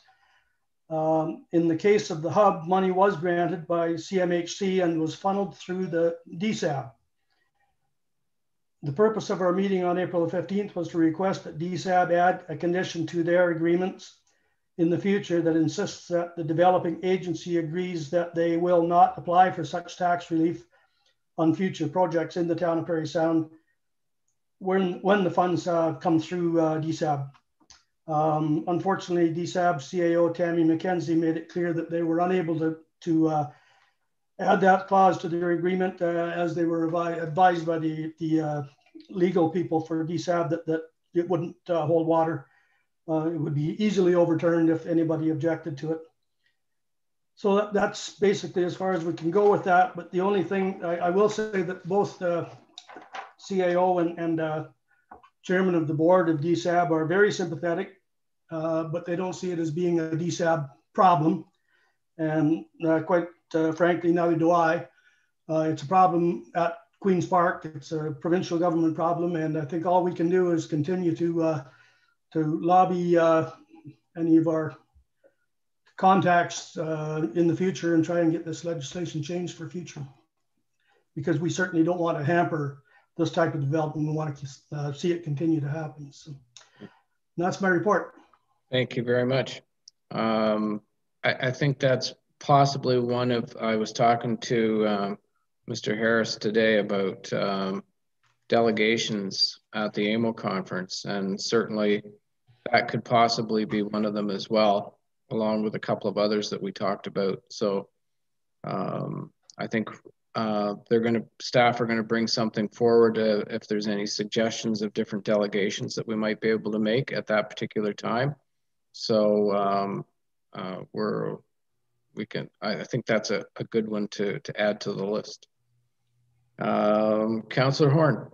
Speaker 14: um, in the case of the hub, money was granted by CMHC and was funneled through the DSAB. The purpose of our meeting on April 15th was to request that DSAB add a condition to their agreements in the future that insists that the developing agency agrees that they will not apply for such tax relief on future projects in the town of Parry Sound when, when the funds uh, come through uh, DSAB. Um, unfortunately, DSAB CAO Tammy McKenzie made it clear that they were unable to, to uh, add that clause to their agreement uh, as they were advised by the, the uh, legal people for DSAB that, that it wouldn't uh, hold water. Uh, it would be easily overturned if anybody objected to it. So that, that's basically as far as we can go with that. But the only thing I, I will say that both uh, CAO and, and chairman of the board of DSAB are very sympathetic uh, but they don't see it as being a DSAB problem. And uh, quite uh, frankly, neither do I. Uh, it's a problem at Queen's Park. It's a provincial government problem, and I think all we can do is continue to uh, to lobby any of our contacts in the future and try and get this legislation changed for future. Because we certainly don't want to hamper this type of development. We want to see it continue to happen. So that's my report.
Speaker 1: Thank you very much. Um, I, I, think that's possibly one of, I was talking to um, Mr. Harris today about um, delegations at the AMO conference, and certainly that could possibly be one of them as well, along with a couple of others that we talked about. So um, I think uh, they're going to, staff are going to bring something forward uh, if there's any suggestions of different delegations that we might be able to make at that particular time. So um, uh, we're we can I, I, think that's a, a good one to to add to the list. Um, Councillor Horn.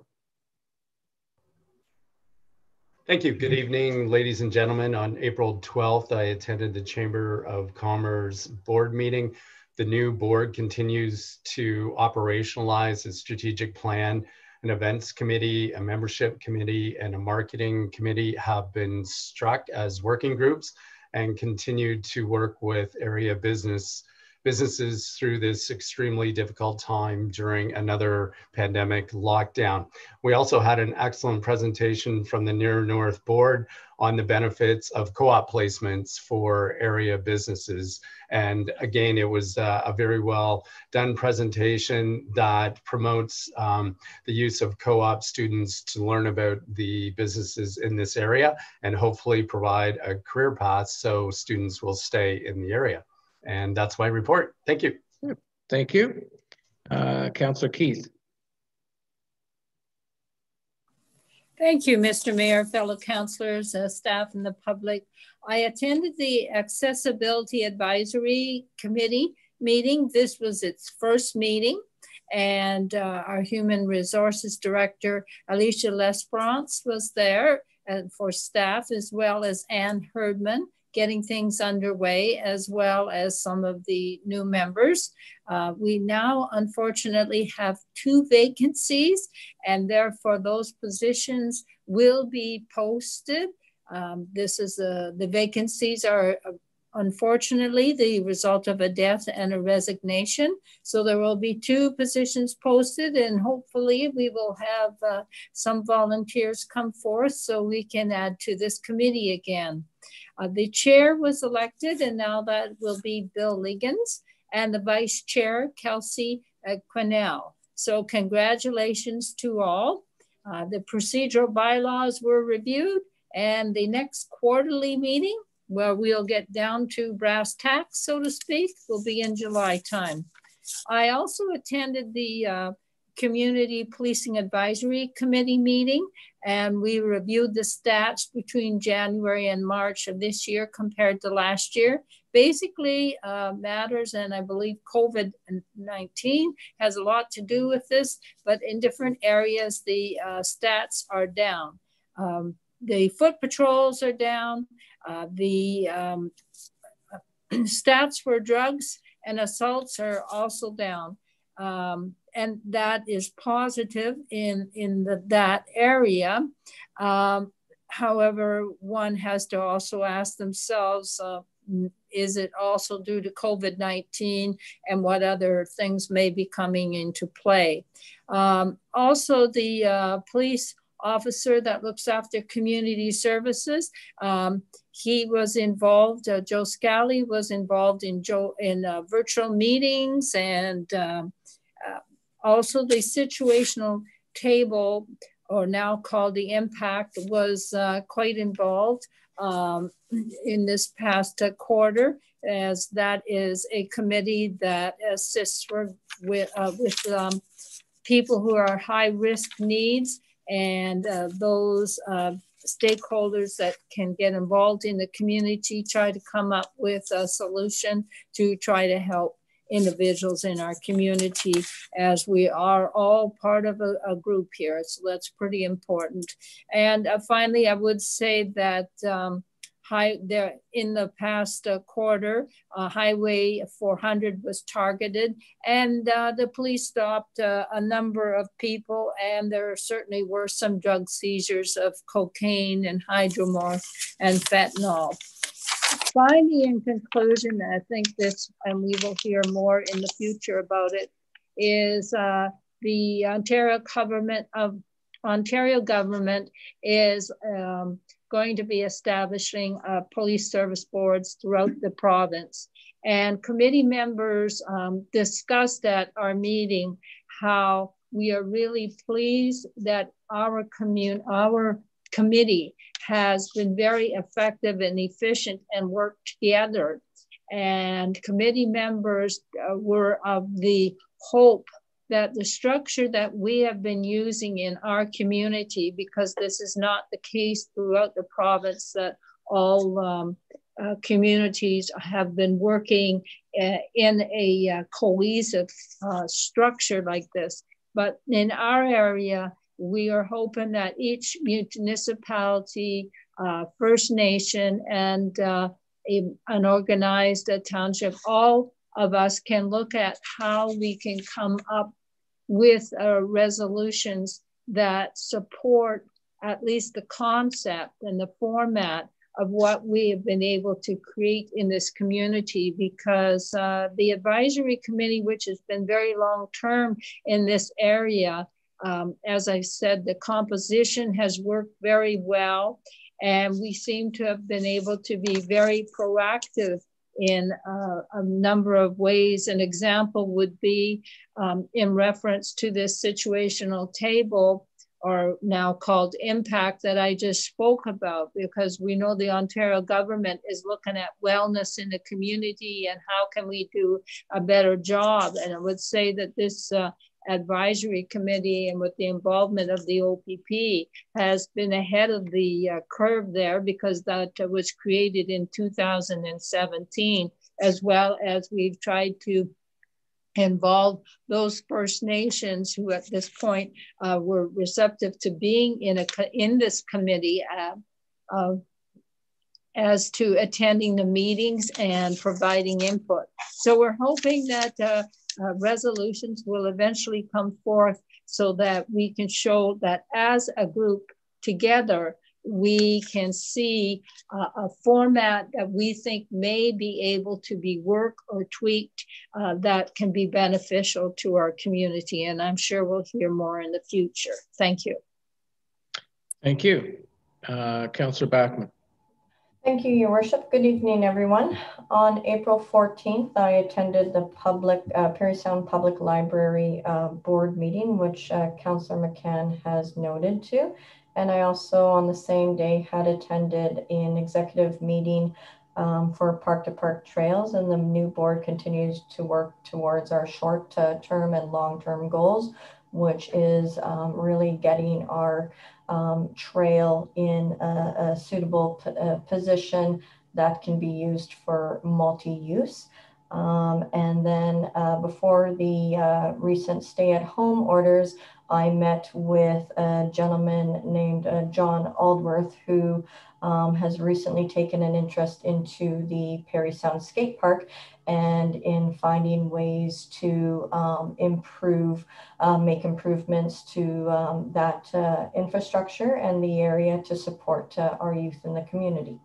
Speaker 2: Thank you. Good evening, ladies and gentlemen. On April 12th, I attended the Chamber of Commerce board meeting. The new board continues to operationalize its strategic plan. An events committee, a membership committee, and a marketing committee have been struck as working groups and continue to work with area business businesses through this extremely difficult time during another pandemic lockdown. We also had an excellent presentation from the Near North Board on the benefits of co-op placements for area businesses. And again, it was uh, a very well done presentation that promotes um, the use of co-op students to learn about the businesses in this area and hopefully provide a career path so students will stay in the area. And that's my report. Thank you.
Speaker 1: Thank you. Uh, Councillor Keith.
Speaker 4: Thank you, Mr. Mayor, fellow councillors, uh, staff, and the public. I attended the Accessibility Advisory Committee meeting. This was its first meeting, and uh, our Human Resources Director, Alicia Lesperance, was there and uh, for staff, as well as Anne Herdman getting things underway, as well as some of the new members. Uh, we now, unfortunately, have two vacancies, and therefore those positions will be posted. Um, this is a, the vacancies are uh, unfortunately the result of a death and a resignation. So there will be two positions posted and hopefully we will have uh, some volunteers come forth so we can add to this committee again. Uh, the chair was elected, and now that will be Bill Liggins, and the vice chair, Kelsey uh, Quinnell. So congratulations to all. Uh, the procedural bylaws were reviewed, and the next quarterly meeting, where we'll get down to brass tacks, so to speak, will be in July time. I also attended the uh, Community Policing Advisory Committee meeting, and we reviewed the stats between January and March of this year compared to last year. Basically, uh, matters, and I believe COVID 19 has a lot to do with this, but in different areas, the uh, stats are down. Um, the foot patrols are down, uh, the um, stats for drugs and assaults are also down. Um, and that is positive in, in the, that area. Um, however, one has to also ask themselves, uh, is it also due to COVID 19 and what other things may be coming into play? Um, also, the uh, police officer that looks after community services. Um, he was involved, uh, Joe Scally was involved in, Joe, in uh, virtual meetings and um, also the situational table, or now called the impact, was uh, quite involved um, in this past uh, quarter as that is a committee that assists with, uh, with um, people who are high risk needs and uh, those uh, stakeholders that can get involved in the community try to come up with a solution to try to help individuals in our community as we are all part of a, a group here. So that's pretty important. And uh, finally, I would say that um, high there in the past uh, quarter uh, highway 400 was targeted and uh, the police stopped uh, a number of people and there certainly were some drug seizures of cocaine and hydromorph and fentanyl finally in conclusion i think this and we will hear more in the future about it is uh, the ontario government of ontario government is um, going to be establishing uh, police service boards throughout the province. And committee members um, discussed at our meeting how we are really pleased that our commune, our committee has been very effective and efficient and worked together. And committee members uh, were of the hope that the structure that we have been using in our community, because this is not the case throughout the province, that all um, uh, communities have been working uh, in a uh, cohesive uh, structure like this. But in our area, we are hoping that each municipality, uh, First Nation, and uh, a, an organized township, all of us can look at how we can come up with uh, resolutions that support at least the concept and the format of what we have been able to create in this community because uh, the advisory committee, which has been very long term in this area, um, as I said, the composition has worked very well. And we seem to have been able to be very proactive in uh, a number of ways. An example would be um, in reference to this situational table or now called impact that I just spoke about, because we know the Ontario government is looking at wellness in the community and how can we do a better job. And I would say that this uh, advisory committee and with the involvement of the OPP has been ahead of the uh, curve there because that uh, was created in 2017, as well as we've tried to involve those First Nations who at this point uh, were receptive to being in, a, in this committee uh, as to attending the meetings and providing input. So we're hoping that uh, uh, resolutions will eventually come forth so that we can show that as a group together, we can see uh, a format that we think may be able to be worked or tweaked uh, that can be beneficial to our community. And I'm sure we'll hear more in the future. Thank you.
Speaker 1: Thank you. Uh, Councillor Backman.
Speaker 8: Thank you, Your Worship. Good evening, everyone. On April 14th, I attended the public uh, Parry Sound Public Library uh, board meeting, which uh, Councillor McCann has noted to. And I also, on the same day, had attended an executive meeting um, for Park to Park Trails, and the new board continues to work towards our short term and long term goals which is um, really getting our um, trail in a, a suitable position that can be used for multi-use. Um, and then uh, before the uh, recent stay-at-home orders, I met with a gentleman named uh, John Aldworth, who um, has recently taken an interest into the Parry Sound Skate Park and in finding ways to um, improve, uh, make improvements to um, that uh, infrastructure and the area to support uh, our youth in the community.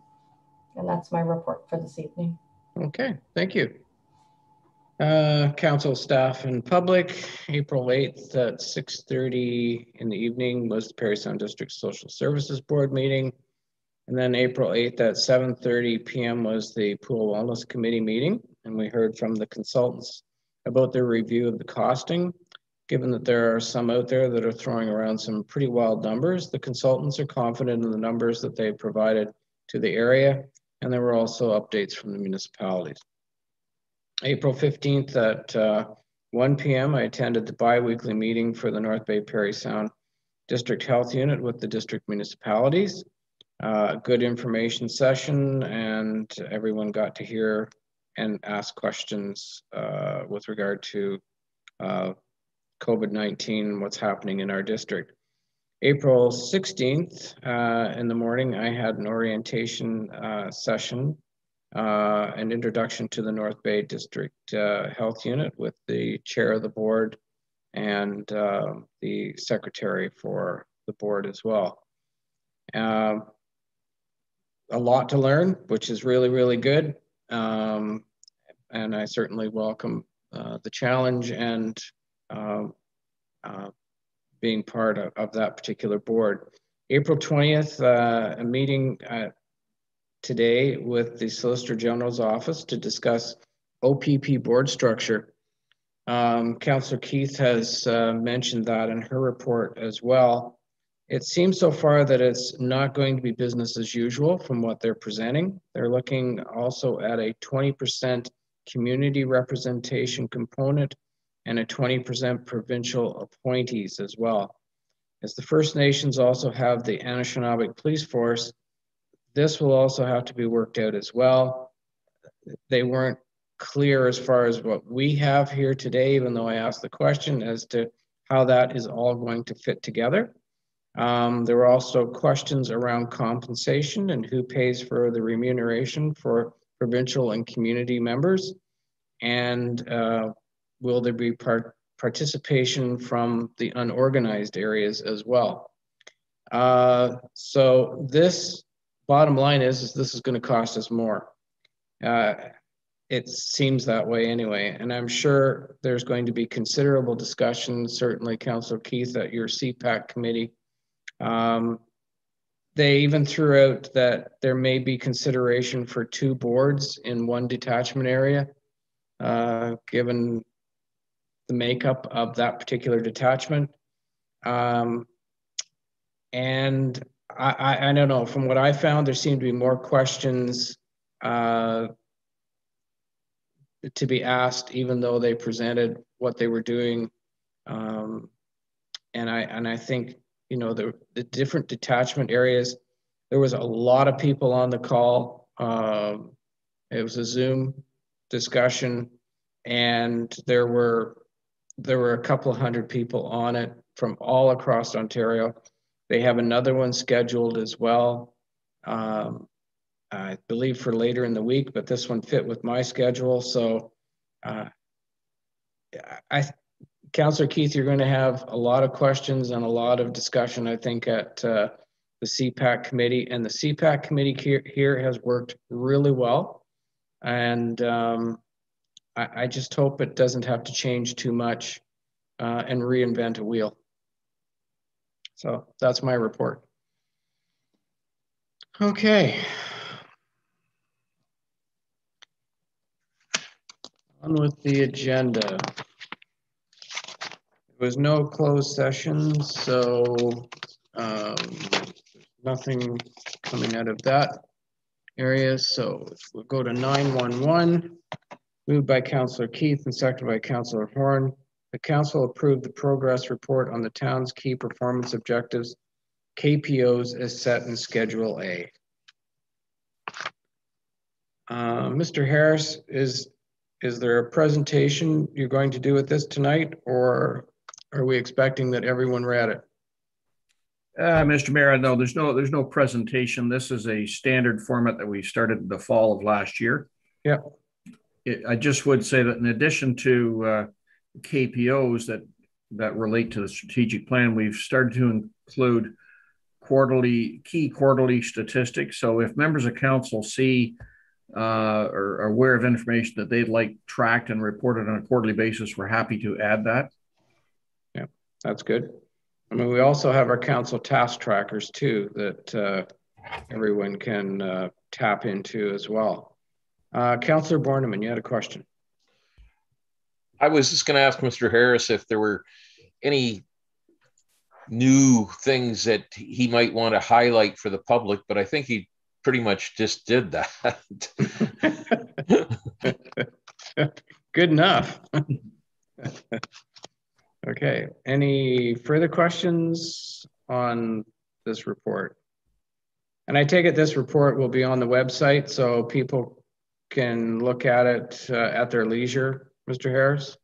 Speaker 8: And that's my report for this evening.
Speaker 1: Okay, thank you. Uh, council staff and public, April 8th at 6.30 in the evening was the Parry Sound District Social Services Board meeting. And then April 8th at 7.30 p.m. was the Pool Wellness Committee meeting. And we heard from the consultants about their review of the costing. Given that there are some out there that are throwing around some pretty wild numbers, the consultants are confident in the numbers that they provided to the area. And there were also updates from the municipalities. April 15th at uh, 1 p.m., I attended the bi-weekly meeting for the North Bay Parry Sound District Health Unit with the district municipalities. Uh, good information session and everyone got to hear and ask questions uh, with regard to uh, COVID-19 what's happening in our district. April 16th uh, in the morning, I had an orientation uh, session, uh, an introduction to the North Bay District Health Unit with the chair of the board and the secretary for the board as well. Um, a lot to learn, which is really, really good. Um, and I certainly welcome uh, the challenge and uh, uh, being part of, of, that particular board. April 20th, uh, a meeting today with the Solicitor General's office to discuss OPP board structure. Um, Councillor Keith has uh, mentioned that in her report as well. It seems so far that it's not going to be business as usual from what they're presenting. They're looking also at a 20% community representation component and a 20% provincial appointees as well. As the First Nations also have the Anishinaabe Police Force, this will also have to be worked out as well. They weren't clear as far as what we have here today, even though I asked the question as to how that is all going to fit together. Um, there were also questions around compensation and who pays for the remuneration for provincial and community members. And uh, will there be part participation from the unorganized areas as well? Uh, so this bottom line is, is this is going to cost us more. Uh, it seems that way anyway. And I'm sure there's going to be considerable discussion, certainly Councillor Keith at your CPAC committee um, they even threw out that there may be consideration for two boards in one detachment area, uh, given the makeup of that particular detachment. Um, and I, I, don't know, from what I found, there seemed to be more questions uh, to be asked, even though they presented what they were doing. Um, and I and I think you know, the, the different detachment areas. There was a lot of people on the call. Um, it was a Zoom discussion, and there were there were a couple hundred people on it from all across Ontario. They have another one scheduled as well. Um, I believe for later in the week, but this one fit with my schedule. So uh, I Councillor Keith, you're going to have a lot of questions and a lot of discussion, I think, at uh, the CPAC committee. And the CPAC committee here, here has worked really well. And um, I, I, just hope it doesn't have to change too much uh, and reinvent a wheel. So that's my report. Okay. On with the agenda There was no closed session, so um, nothing coming out of that area. So we'll go to 911, moved by Councillor Keith and seconded by Councillor Horn. The council approved the progress report on the town's key performance objectives, KPOs as set in Schedule A. Uh, Mr. Harris, is, is there a presentation you're going to do with this tonight, or are we expecting that everyone read it?
Speaker 6: Uh, Mr. Mayor, no, there's no there's no presentation. This is a standard format that we started the fall of last year.
Speaker 1: Yeah.
Speaker 6: It, I just would say that in addition to uh, KPOs that that relate to the strategic plan, we've started to include quarterly key quarterly statistics. So if members of council see uh, or are aware of information that they'd like tracked and reported on a quarterly basis, we're happy to add that.
Speaker 1: Yeah, that's good. I mean, we also have our council task trackers too that uh, everyone can uh, tap into as well. Uh, Councillor Borneman, you had a question.
Speaker 7: I was just going to ask Mr. Harris if there were any new things that he might want to highlight for the public, but I think he pretty much just did that.
Speaker 1: Good enough. okay. Any further questions on this report? And I take it this report will be on the website so people can look at it uh, at their leisure, Mr. Harris?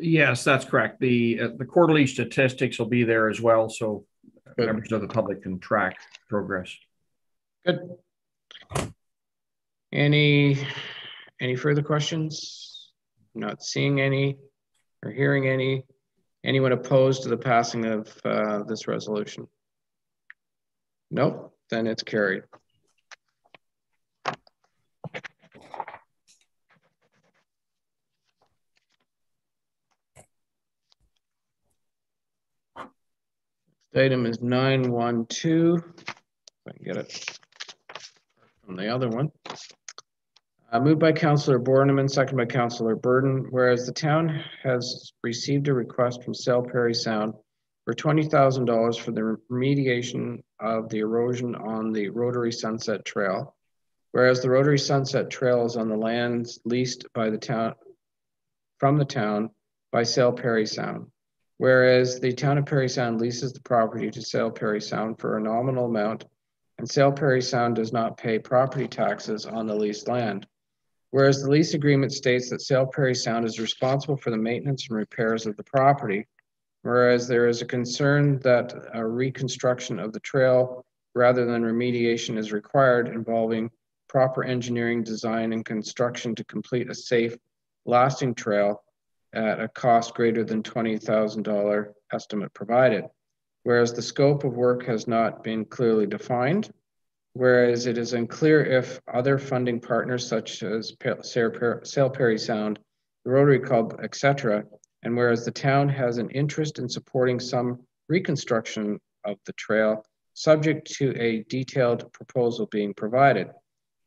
Speaker 6: Yes, that's correct. The uh, the quarterly statistics will be there as well, so Good. members of the public can track progress.
Speaker 1: Good. Any any further questions? Not seeing any or hearing any. Anyone opposed to the passing of uh, this resolution? Nope, then it's carried. Item is 912. If I can get it from the other one. Uh, moved by Councillor Borneman, second by Councillor Burden. Whereas the town has received a request from Sail Parry Sound for $20,000 for the remediation of the erosion on the Rotary Sunset Trail. Whereas the Rotary Sunset Trail is on the lands leased by the town from the town by Sail Parry Sound. Whereas the town of Parry Sound leases the property to Sail Parry Sound for a nominal amount and Sail Parry Sound does not pay property taxes on the leased land. Whereas the lease agreement states that Sail Parry Sound is responsible for the maintenance and repairs of the property, whereas there is a concern that a reconstruction of the trail rather than remediation is required involving proper engineering, design, and construction to complete a safe, lasting trail at a cost greater than $20,000 estimate provided whereas the scope of work has not been clearly defined, whereas it is unclear if other funding partners such as Sail Parry Sound, the Rotary Club, etc., and whereas the town has an interest in supporting some reconstruction of the trail, subject to a detailed proposal being provided.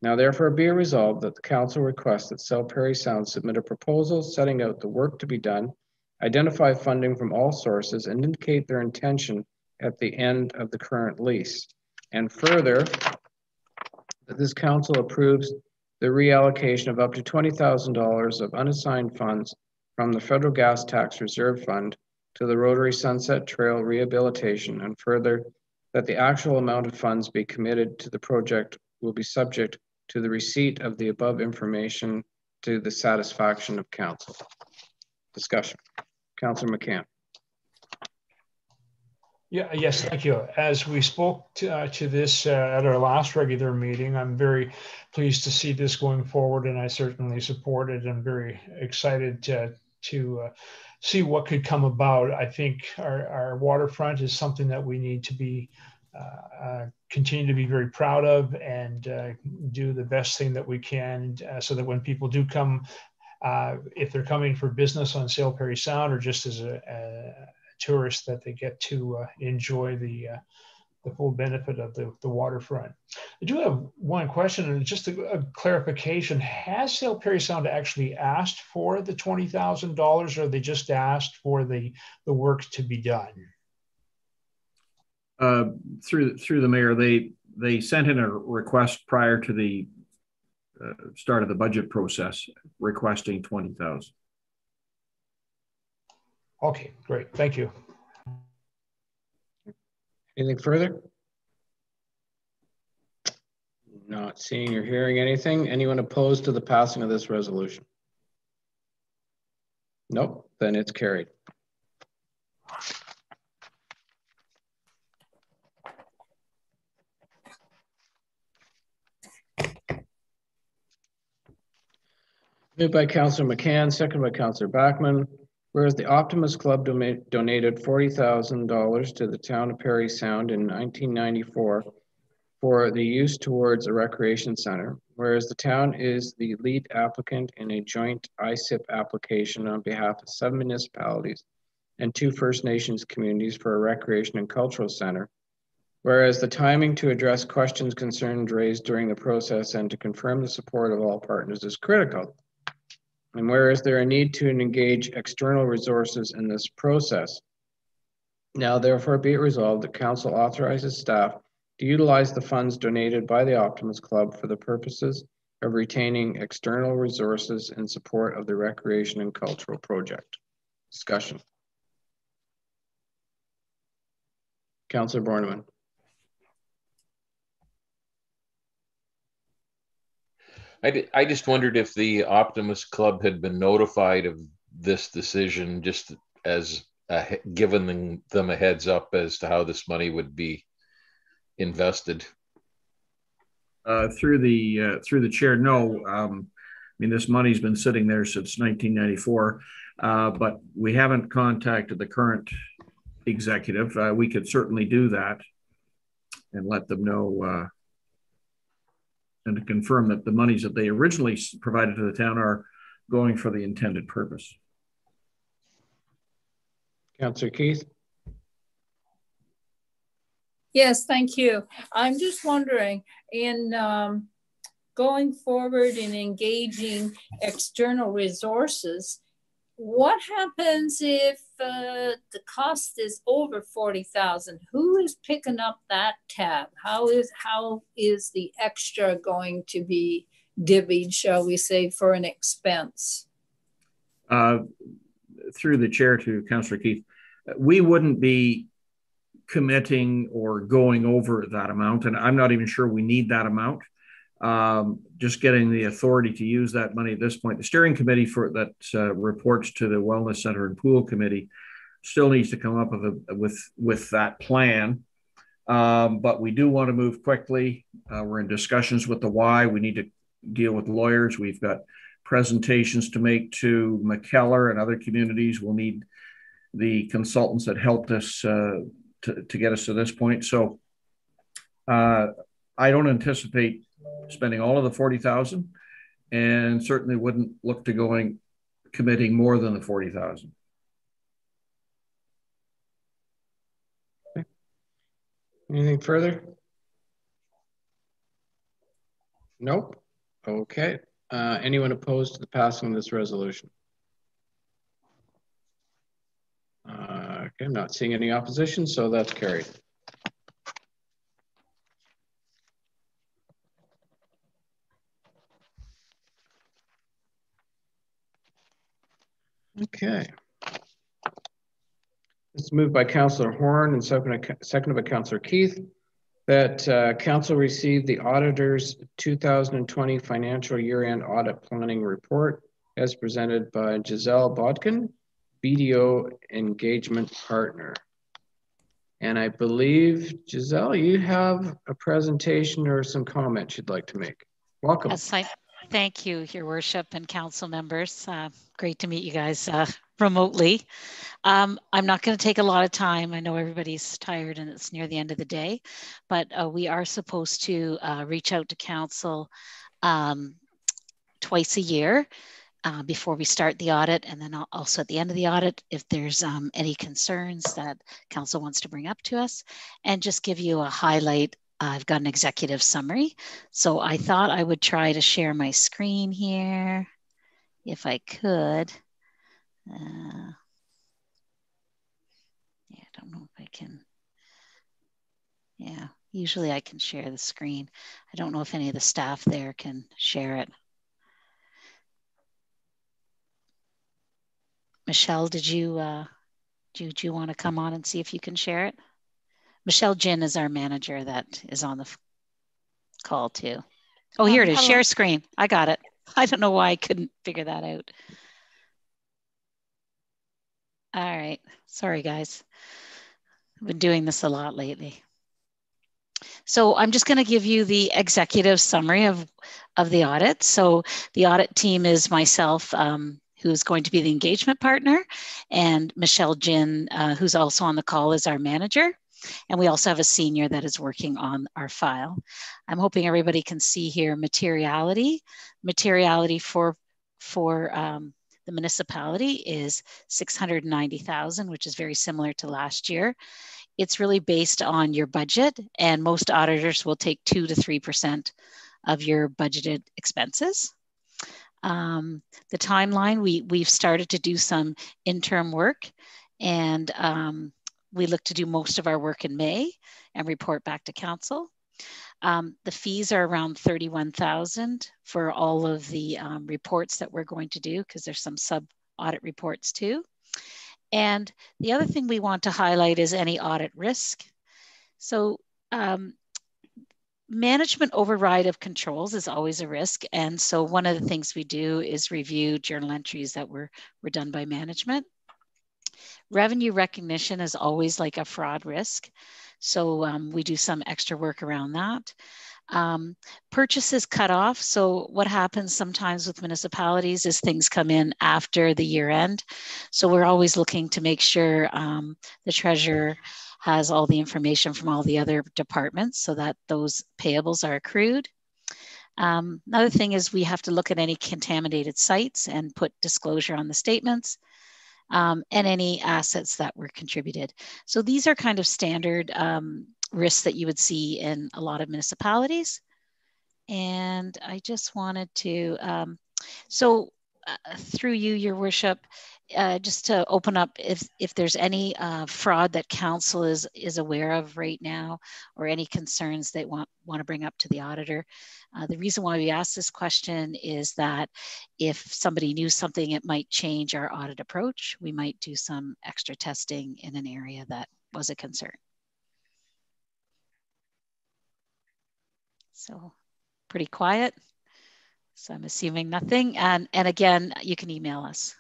Speaker 1: Now therefore be resolved that the council requests that Sail Parry Sound submit a proposal setting out the work to be done identify funding from all sources, and indicate their intention at the end of the current lease. And further, that this council approves the reallocation of up to $20,000 of unassigned funds from the Federal Gas Tax Reserve Fund to the Rotary Sunset Trail rehabilitation, and further, that the actual amount of funds be committed to the project will be subject to the receipt of the above information to the satisfaction of council. Discussion. Councillor McCann.
Speaker 10: Yeah, yes, thank you. As we spoke to, uh, to this uh, at our last regular meeting, I'm very pleased to see this going forward, and I certainly support it. I'm very excited to, to uh, see what could come about. I think our, our waterfront is something that we need to be uh, uh, continue to be very proud of and uh, do the best thing that we can so that when people do come uh, if they're coming for business on Sail Parry Sound or just as a, a tourist, that they get to uh, enjoy the uh, the full benefit of the, the waterfront. I do have one question and just a, a clarification. Has Sail Parry Sound actually asked for the $20,000 or they just asked for the, the work to be done?
Speaker 6: Uh, through through the mayor, they they sent in a request prior to the uh, of the budget process requesting 20,000.
Speaker 10: Okay, great. Thank you.
Speaker 1: Anything further? Not seeing or hearing anything. Anyone opposed to the passing of this resolution? Nope, then it's carried. Moved by Councillor McCann, second by Councillor Backman. Whereas the Optimist Club donated $40,000 to the town of Parry Sound in 1994 for the use towards a recreation center, whereas the town is the lead applicant in a joint ICIP application on behalf of seven municipalities and two First Nations communities for a recreation and cultural center, whereas the timing to address questions concerns raised during the process and to confirm the support of all partners is critical. And whereas there a need to engage external resources in this process, now therefore be it resolved that council authorizes staff to utilize the funds donated by the Optimist Club for the purposes of retaining external resources in support of the recreation and cultural project. Discussion. Councillor Borneman.
Speaker 7: I, I just wondered if the Optimist Club had been notified of this decision, just as a, given them, them a heads up as to how this money would be invested.
Speaker 6: Uh, through the uh, through the chair, no. Um, I mean, this money's been sitting there since 1994, uh, but we haven't contacted the current executive. Uh, we could certainly do that and let them know uh, and to confirm that the monies that they originally provided to the town are going for the intended purpose.
Speaker 1: Councillor Keith?
Speaker 4: Yes, thank you. I'm just wondering, in um, going forward and engaging external resources, what happens if uh, the cost is over 40,000? Who is picking up that tab? How is how is the extra going to be divvied, shall we say, for an expense?
Speaker 6: Uh, through the chair to Councillor Keith, we wouldn't be committing or going over that amount, and I'm not even sure we need that amount um, just getting the authority to use that money at this point. The steering committee for that uh, reports to the Wellness Center and Pool Committee still needs to come up with a, with with that plan. Um, but we do want to move quickly. Uh, we're in discussions with the Y. We need to deal with lawyers. We've got presentations to make to McKellar and other communities. We'll need the consultants that helped us uh, to, to get us to this point. So uh, I don't anticipate spending all of the 40,000 and certainly wouldn't look to going committing more than the 40,000.
Speaker 1: Anything further? Nope. Okay. Uh, anyone opposed to the passing of this resolution? Uh, okay, I'm not seeing any opposition, so that's carried. Okay. It's moved by Councillor Horn and seconded by Councillor Keith that uh, Council received the auditor's 2020 financial year-end audit planning report as presented by Giselle Bodkin, BDO engagement partner. And I believe, Giselle, you have a presentation or some comments you'd like to make. Welcome.
Speaker 15: Yes, I, Thank you, Your Worship and council members. Uh, great to meet you guys uh, remotely. Um, I'm not going to take a lot of time. I know everybody's tired and it's near the end of the day, but uh, we are supposed to uh, reach out to council um, twice a year uh, before we start the audit and then also at the end of the audit if there's um, any concerns that council wants to bring up to us and just give you a highlight I've got an executive summary. So I thought I would try to share my screen here if I could. Uh, yeah, I don't know if I can. Yeah, usually I can share the screen. I don't know if any of the staff there can share it. Michelle, did you uh, Do, do you want to come on and see if you can share it? Michelle Jin is our manager that is on the call too. Oh, here it is. Share screen. I got it. I don't know why I couldn't figure that out. All right. Sorry, guys. I've been doing this a lot lately. So I'm just going to give you the executive summary of, of the audit. So the audit team is myself, um, who's going to be the engagement partner, and Michelle Jin, uh, who's also on the call, is our manager. And we also have a senior that is working on our file. I'm hoping everybody can see here materiality. Materiality for, for um, the municipality is 690,000, which is very similar to last year. It's really based on your budget, and most auditors will take 2 to 3% of your budgeted expenses. Um, the timeline, we, we've started to do some interim work, and um, we look to do most of our work in May and report back to council. Um, the fees are around 31,000 for all of the um, reports that we're going to do because there's some sub audit reports too. And the other thing we want to highlight is any audit risk. So um, management override of controls is always a risk. And so one of the things we do is review journal entries that were, were done by management. Revenue recognition is always like a fraud risk. So um, we do some extra work around that. Um, purchases cut off. So what happens sometimes with municipalities is things come in after the year end. So we're always looking to make sure um, the treasurer has all the information from all the other departments so that those payables are accrued. Um, another thing is we have to look at any contaminated sites and put disclosure on the statements um, and any assets that were contributed. So these are kind of standard um, risks that you would see in a lot of municipalities. And I just wanted to, um, so uh, through you, your worship, uh, just to open up if if there's any uh, fraud that council is is aware of right now or any concerns they want want to bring up to the auditor. Uh, the reason why we ask this question is that if somebody knew something it might change our audit approach. We might do some extra testing in an area that was a concern. So pretty quiet. So i'm assuming nothing. And and again you can email us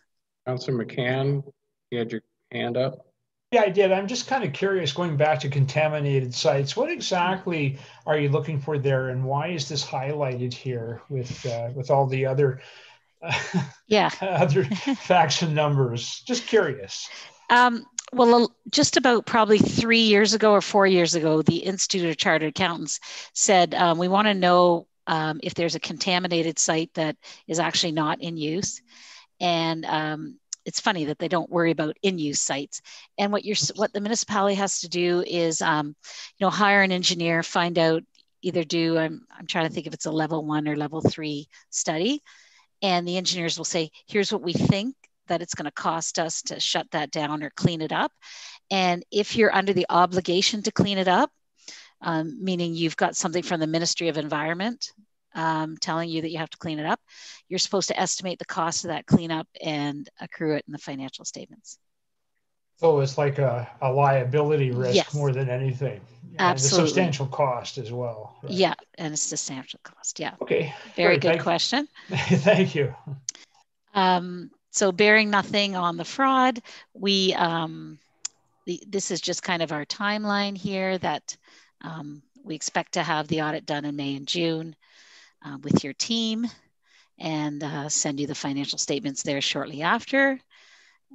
Speaker 1: Councilor McCann, you had your hand up.
Speaker 10: Yeah, I did. I'm just kind of curious, going back to contaminated sites, what exactly are you looking for there, and why is this highlighted here with uh, with all the other uh,
Speaker 15: yeah
Speaker 10: other facts and numbers? Just curious.
Speaker 15: Um, well, just about probably three years ago or four years ago, the Institute of Chartered Accountants said um, we want to know um, if there's a contaminated site that is actually not in use. And um, it's funny that they don't worry about in-use sites. And what you're, what the municipality has to do is, um, you know, hire an engineer, find out, either do, I'm, I'm trying to think if it's a level one or level three study. And the engineers will say, here's what we think that it's going to cost us to shut that down or clean it up. And if you're under the obligation to clean it up, um, meaning you've got something from the Ministry of Environment um, telling you that you have to clean it up, you're supposed to estimate the cost of that cleanup and accrue it in the financial statements.
Speaker 10: So it's like a, a liability risk
Speaker 15: yes.
Speaker 10: more than anything.
Speaker 15: Absolutely.
Speaker 10: And a substantial cost as well.
Speaker 15: Right? Yeah, and a substantial cost. Yeah.
Speaker 10: Okay.
Speaker 15: Very good
Speaker 10: Thank
Speaker 15: question.
Speaker 10: Thank you.
Speaker 15: Um, so bearing nothing on the fraud, we um, the, this is just kind of our timeline here that um, we expect to have the audit done in May and June uh, with your team and uh, send you the financial statements there shortly after.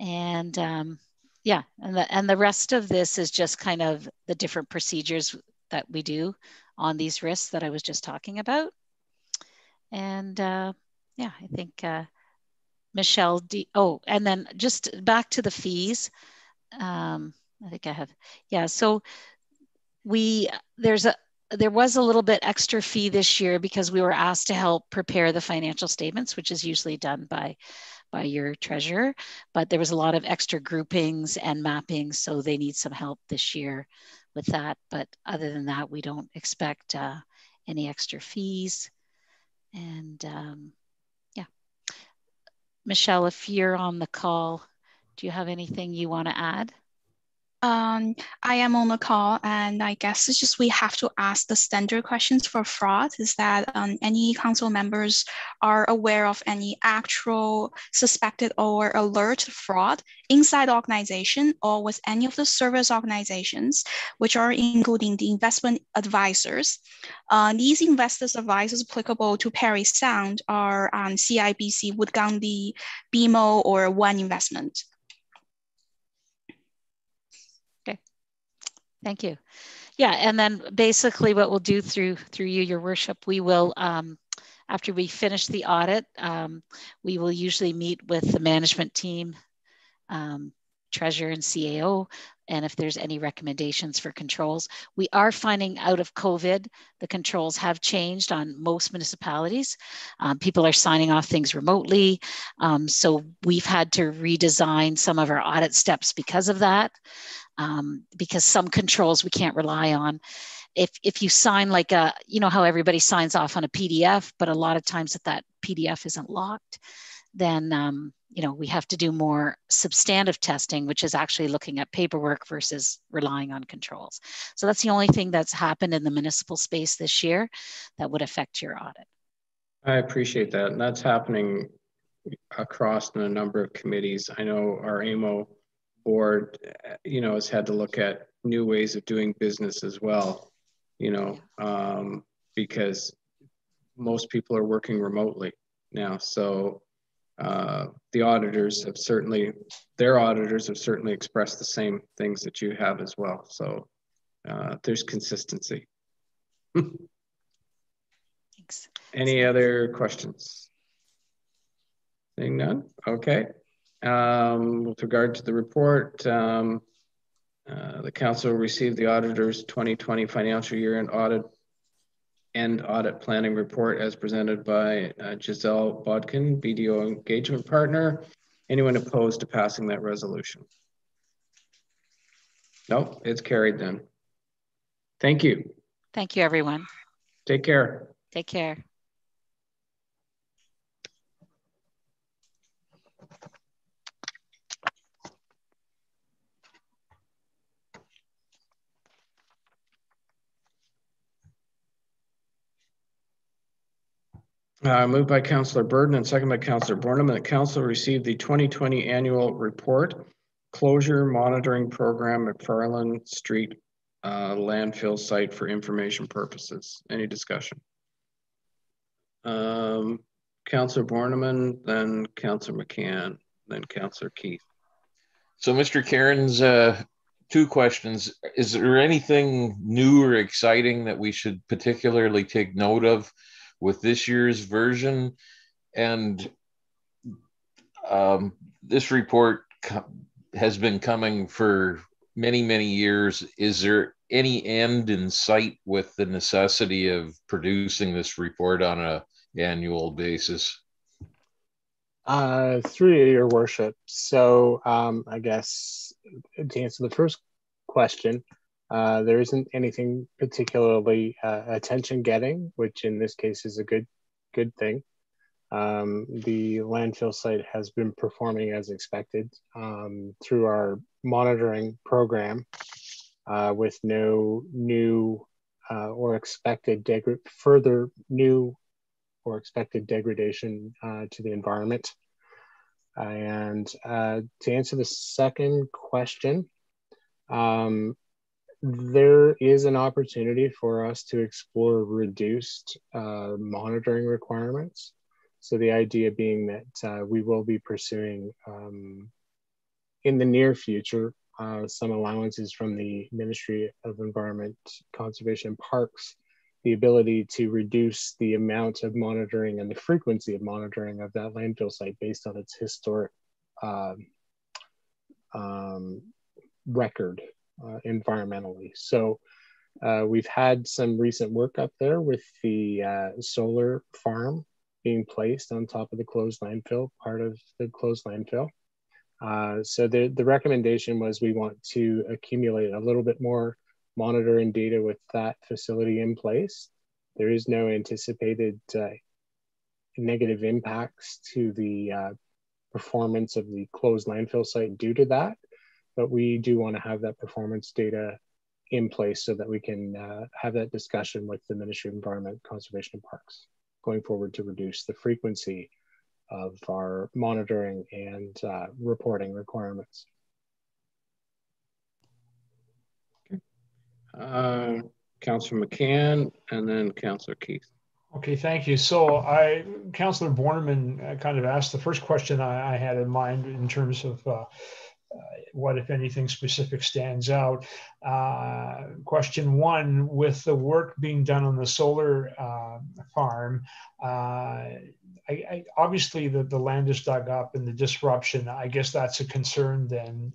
Speaker 15: And um, yeah, and the, and the rest of this is just kind of the different procedures that we do on these risks that I was just talking about. And uh, yeah, I think uh, Michelle, D oh, and then just back to the fees. Um, I think I have, yeah, so we, there's a, there was a little bit extra fee this year because we were asked to help prepare the financial statements, which is usually done by by your treasurer, but there was a lot of extra groupings and mappings, so they need some help this year with that. But other than that, we don't expect uh, any extra fees. And um, yeah, Michelle, if you're on the call, do you have anything you want to add?
Speaker 16: Um, I am on the call, and I guess it's just we have to ask the standard questions for fraud. Is that um, any council members are aware of any actual suspected or alert fraud inside organization or with any of the service organizations, which are including the investment advisors. Uh, these investors advisors applicable to Parry Sound are um, CIBC, Wood Gundy, BMO, or One Investment.
Speaker 15: Thank you. Yeah, and then basically what we'll do through through you, your worship, we will um, after we finish the audit, um, we will usually meet with the management team, um, treasurer and CAO, and if there's any recommendations for controls. We are finding out of COVID, the controls have changed on most municipalities. Um, people are signing off things remotely. Um, so we've had to redesign some of our audit steps because of that um, because some controls we can't rely on. If, if you sign like a, you know how everybody signs off on a PDF, but a lot of times if that PDF isn't locked, then um, you know we have to do more substantive testing, which is actually looking at paperwork versus relying on controls. So that's the only thing that's happened in the municipal space this year that would affect your audit.
Speaker 1: I appreciate that, and that's happening across a number of committees. I know our AMO board, you know, has had to look at new ways of doing business as well, you know, um, because most people are working remotely now. So uh, the auditors have certainly, their auditors have certainly expressed the same things that you have as well. So uh, there's consistency.
Speaker 15: Thanks.
Speaker 1: Any other questions? Seeing none? Okay. Um, with regard to the report, um, uh, the council received the auditor's 2020 financial year and audit and audit planning report as presented by uh, Giselle Bodkin, BDO engagement partner. Anyone opposed to passing that resolution? Nope, it's carried then. Thank you.
Speaker 15: Thank you, everyone.
Speaker 1: Take care.
Speaker 15: Take care.
Speaker 1: Uh, moved by Councillor Burden and second by Councillor Borneman that Council received the 2020 annual report, closure monitoring program at Farland Street uh, landfill site for information purposes. Any discussion? Um, Councillor Borneman, then Councillor McCann, then Councillor Keith.
Speaker 7: So, Mr. Cairns, uh, two questions. Is there anything new or exciting that we should particularly take note of with this year's version. And um, this report has been coming for many, many years. Is there any end in sight with the necessity of producing this report on a annual basis?
Speaker 5: Uh, through your worship. So um, I guess to answer the first question, uh, there isn't anything particularly uh, attention getting, which in this case is a good good thing. Um, the landfill site has been performing as expected um, through our monitoring program uh, with no new uh, or expected further new or expected degradation uh, to the environment. and to answer the second question, um, there is an opportunity for us to explore reduced uh, monitoring requirements. So the idea being that uh, we will be pursuing um, in the near future uh, some allowances from the Ministry of Environment, Conservation Parks, the ability to reduce the amount of monitoring and the frequency of monitoring of that landfill site based on its historic um, um, record environmentally. So uh, we've had some recent work up there with the uh, solar farm being placed on top of the closed landfill, part of the closed landfill. Uh, so the, the recommendation was we want to accumulate a little bit more monitoring data with that facility in place. There is no anticipated uh, negative impacts to the uh, performance of the closed landfill site due to that but we do want to have that performance data in place so that we can uh, have that discussion with the Ministry of Environment, Conservation and Parks going forward to reduce the frequency of our monitoring and uh, reporting requirements.
Speaker 1: Okay. Uh, Councillor McCann and then Councillor Keith.
Speaker 10: Okay, thank you. So I, Councillor Borneman uh, kind of asked the first question I, I, had in mind in terms of uh, what, if anything, specific stands out. Uh, question one, with the work being done on the solar uh, farm, uh, I, I, obviously the, the land is dug up and the disruption, I guess that's a concern then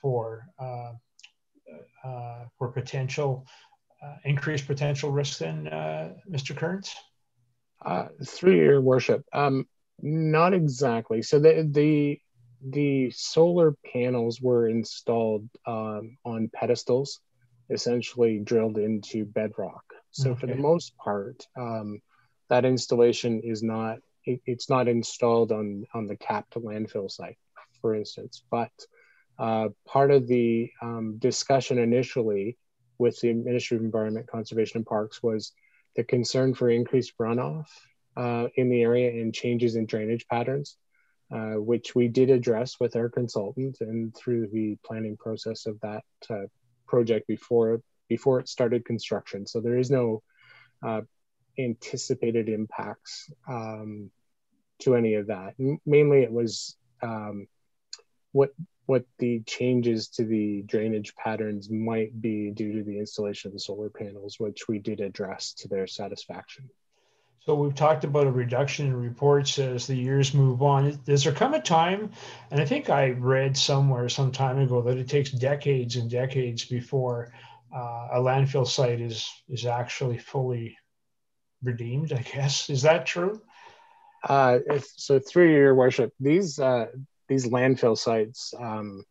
Speaker 10: for, for potential uh, increased potential risk then, uh, Mr. Kearns?
Speaker 5: Uh, through your worship, um, not exactly. So the the the solar panels were installed um, on pedestals, essentially drilled into bedrock. So okay. for the most part, um, that installation is not it, it's not installed on on the capped landfill site, for instance. But uh, part of the um, discussion initially with the Ministry of Environment, Conservation and Parks was the concern for increased runoff uh, in the area and changes in drainage patterns, uh, which we did address with our consultant and through the planning process of that uh, project before before it started construction. So there is no uh, anticipated impacts um, to any of that. M mainly, it was um, what what the changes to the drainage patterns might be due to the installation of the solar panels, which we did address to their satisfaction.
Speaker 10: So we've talked about a reduction in reports as the years move on. Does there come a time, and I think I read somewhere some time ago that it takes decades and decades before uh, a landfill site is is actually fully redeemed? I guess is that true?
Speaker 5: Uh, so through your worship, these uh, these landfill sites um,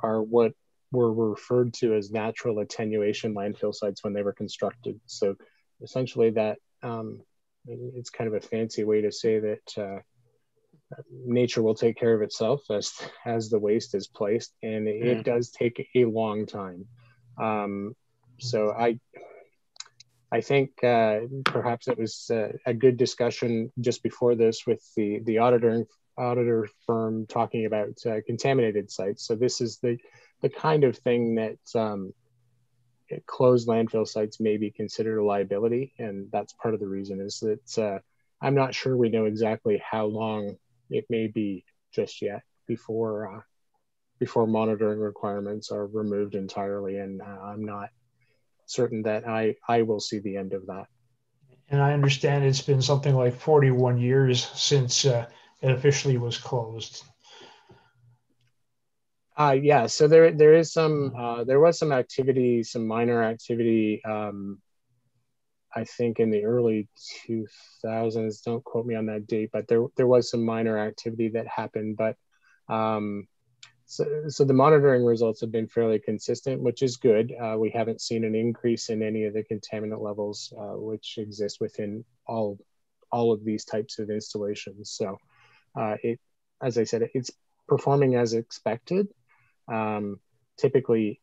Speaker 5: are what were referred to as natural attenuation landfill sites when they were constructed. So essentially, that um, it's kind of a fancy way to say that uh, nature will take care of itself as as the waste is placed, and it, it does take a long time. Um, so I. I think uh, perhaps it was uh, a good discussion just before this with the the auditor auditor firm talking about uh, contaminated sites. So this is the the kind of thing that um, closed landfill sites may be considered a liability, and that's part of the reason is that uh, I'm not sure we know exactly how long it may be just yet before uh, before monitoring requirements are removed entirely, and uh, I'm not certain that I I will see the end of that.
Speaker 10: And I understand it's been something like 41 years since uh, it officially was closed.
Speaker 5: Uh, yeah, so there there is some uh, there was some activity, some minor activity. Um, I think in the early 2000s. Don't quote me on that date, but there there was some minor activity that happened. But um, so, so the monitoring results have been fairly consistent, which is good. Uh, we haven't seen an increase in any of the contaminant levels, uh, which exist within all all of these types of installations. So uh, it, as I said, it's performing as expected. Um, typically,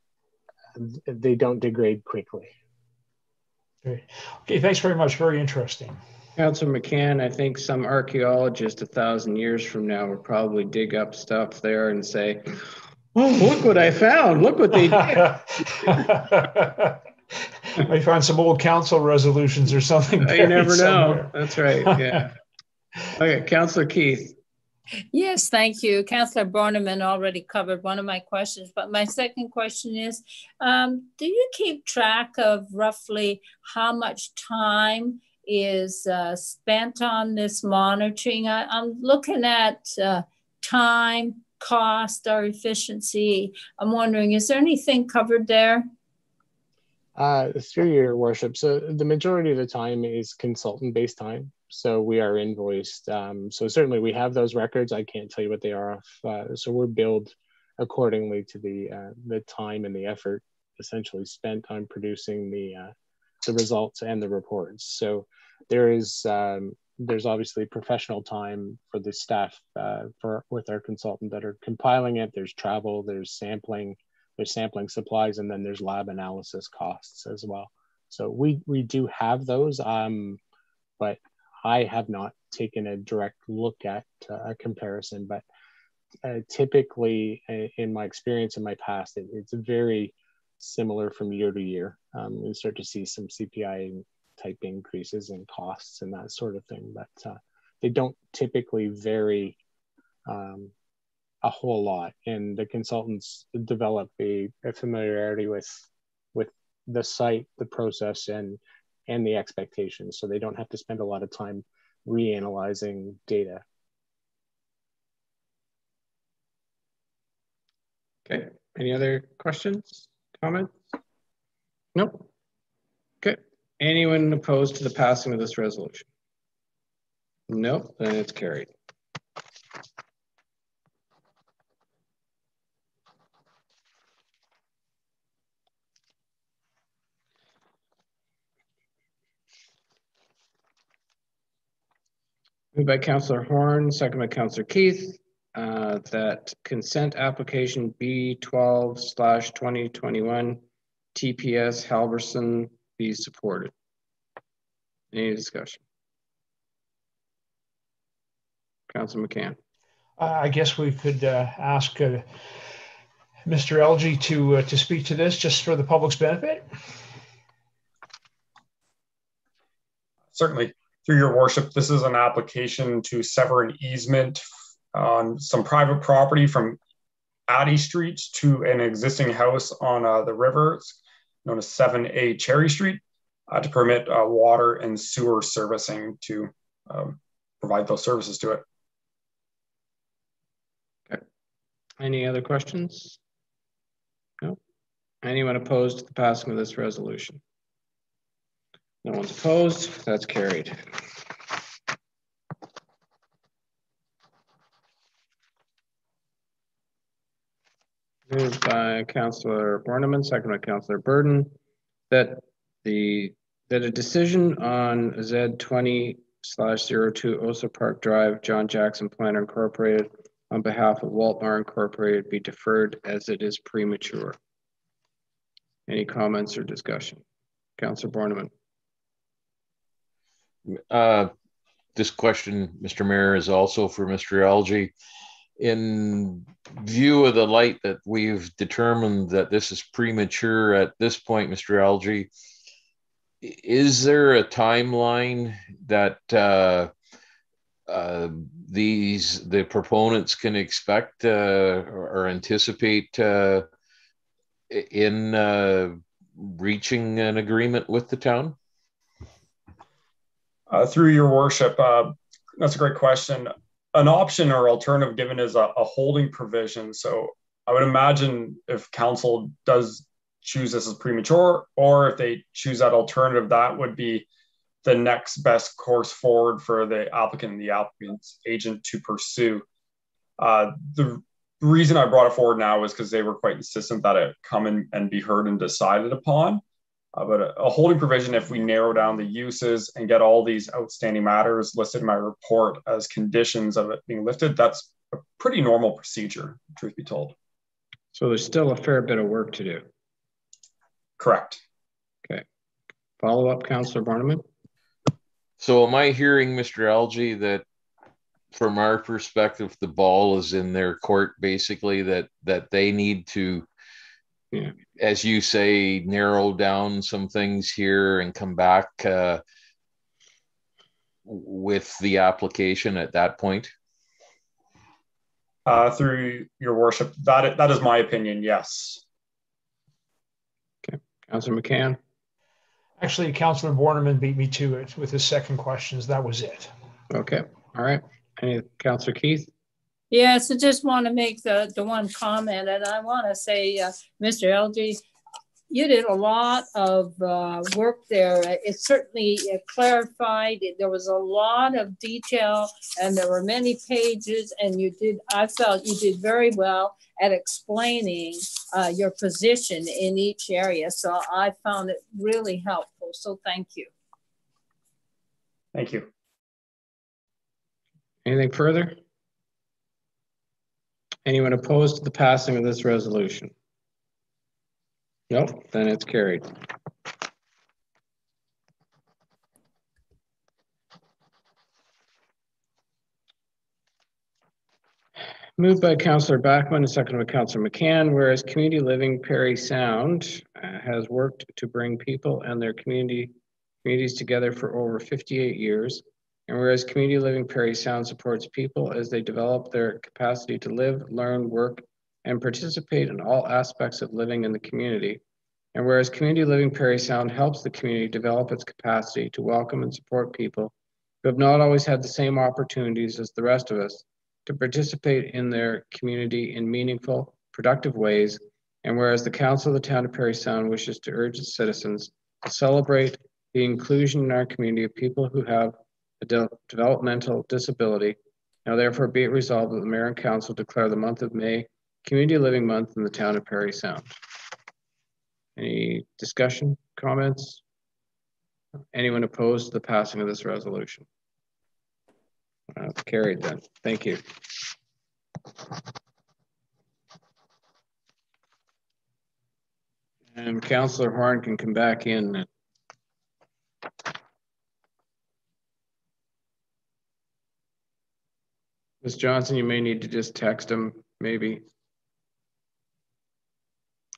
Speaker 5: they don't degrade quickly.
Speaker 10: Okay. okay, thanks very much. Very interesting.
Speaker 1: Councilor McCann, I think some archaeologist a thousand years from now will probably dig up stuff there and say, "Oh, look what I found! Look what they did."
Speaker 10: I found some old council resolutions or something.
Speaker 1: You never know. That's right. Yeah. okay, Councilor Keith.
Speaker 4: Yes, thank you. Councillor Borneman already covered one of my questions, but my second question is, um, do you keep track of roughly how much time is uh, spent on this monitoring? I, am looking at uh, time, cost, or efficiency. I'm wondering, is there anything covered there?
Speaker 5: Uh, through your worship, so the majority of the time is consultant-based time so we are invoiced. Um, so certainly we have those records. I can't tell you what they are. Uh, so we're billed accordingly to the uh, the time and the effort essentially spent on producing the uh, the results and the reports. So there is um, there's obviously professional time for the staff uh, for with our consultant that are compiling it. There's travel, there's sampling, there's sampling supplies, and then there's lab analysis costs as well. So we we do have those, um, but I have not taken a direct look at uh, a comparison. But uh, typically, uh, in my experience in my past, it, it's very similar from year to year. Um, we start to see some CPI type increases in costs and that sort of thing, but uh, they don't typically vary um, a whole lot. And the consultants develop a, a familiarity with with the site, the process, and and the expectations, so they don't have to spend a lot of time reanalyzing data.
Speaker 1: Okay. Any other questions, comments? Nope. Okay. Anyone opposed to the passing of this resolution? Nope, then it's carried. Moved by Councillor Horn, second by Councillor Keith, uh, that consent application B twelve slash twenty twenty-one TPS Halverson be supported. Any discussion? Council McCann.
Speaker 10: I guess we could uh, ask uh, Mr. Elgie to uh, to speak to this just for the public's benefit.
Speaker 17: Certainly, through your worship, this is an application to sever an easement on some private property from Addy Street to an existing house on uh, the river known as 7A Cherry Street uh, to permit uh, water and sewer servicing to um, provide those services to it.
Speaker 1: Okay. Any other questions? No. Anyone opposed to the passing of this resolution? No one's opposed. That's carried. Moved by Councillor Borneman, second by Councillor Burden, that the that a decision on Z twenty slash zero two Osa Park Drive, John Jackson Planner Incorporated on behalf of Waltmar Incorporated be deferred as it is premature. Any comments or discussion? Councillor Borneman.
Speaker 7: Uh, this question, Mr. Mayor, is also for Mr. Elgie. in view of the light that we've determined that this is premature at this point, Mr. Elgie, is there a timeline that uh, uh, these the proponents can expect uh, or, anticipate uh, in uh, reaching an agreement with the town?
Speaker 17: Uh, through your worship, that's a great question an option or alternative given is a, a holding provision. So I would imagine if council does choose this as premature, or if they choose that alternative, that would be the next best course forward for the applicant and the applicant's agent to pursue. Uh, the reason I brought it forward now is because they were quite insistent that it come in and be heard and decided upon. Uh, but a, a, holding provision, if we narrow down the uses and get all these outstanding matters listed in my report as conditions of it being lifted, that's a pretty normal procedure, truth be told.
Speaker 1: So there's still a fair bit of work to do.
Speaker 17: Correct.
Speaker 1: Okay. Follow up, Councillor Borneman.
Speaker 7: So am I hearing, Mr. Elgie, that from our perspective, the ball is in their court, basically, that that they need to yeah. as you say, narrow down some things here and come back uh, with the application at that point?
Speaker 17: Uh, through your worship, that that is my opinion. Yes.
Speaker 1: Okay, Councilor McCann.
Speaker 10: Actually, Councilman Borneman beat me to it with his second questions. That was it.
Speaker 1: Okay. All right. Any Councilor Keith?
Speaker 4: Yes, I just want to make the, the one comment, and I want to say, uh, Mr. Elgie, you did a lot of uh, work there. It certainly it clarified. There was a lot of detail, and there were many pages. And you did. I felt you did very well at explaining uh, your position in each area. So I found it really helpful. So thank you.
Speaker 17: Thank you.
Speaker 1: Anything further? Anyone opposed to the passing of this resolution? Nope, then it's carried. Moved by Councillor Backman and seconded by Councillor McCann, whereas Community Living Parry Sound uh, has worked to bring people and their community communities together for over 58 years, and whereas Community Living Parry Sound supports people as they develop their capacity to live, learn, work, and participate in all aspects of living in the community, and whereas Community Living Parry Sound helps the community develop its capacity to welcome and support people who have not always had the same opportunities as the rest of us to participate in their community in meaningful, productive ways. And whereas the Council of the Town of Parry Sound wishes to urge its citizens to celebrate the inclusion in our community of people who have a de developmental disability, now therefore be it resolved that the Mayor and Council declare the month of May Community Living Month in the Town of Parry Sound. Any discussion, comments? Anyone opposed to the passing of this resolution? Uh, carried then. Thank you. And Councillor Horn can come back in. Ms. Johnson, you may need to just text him, maybe.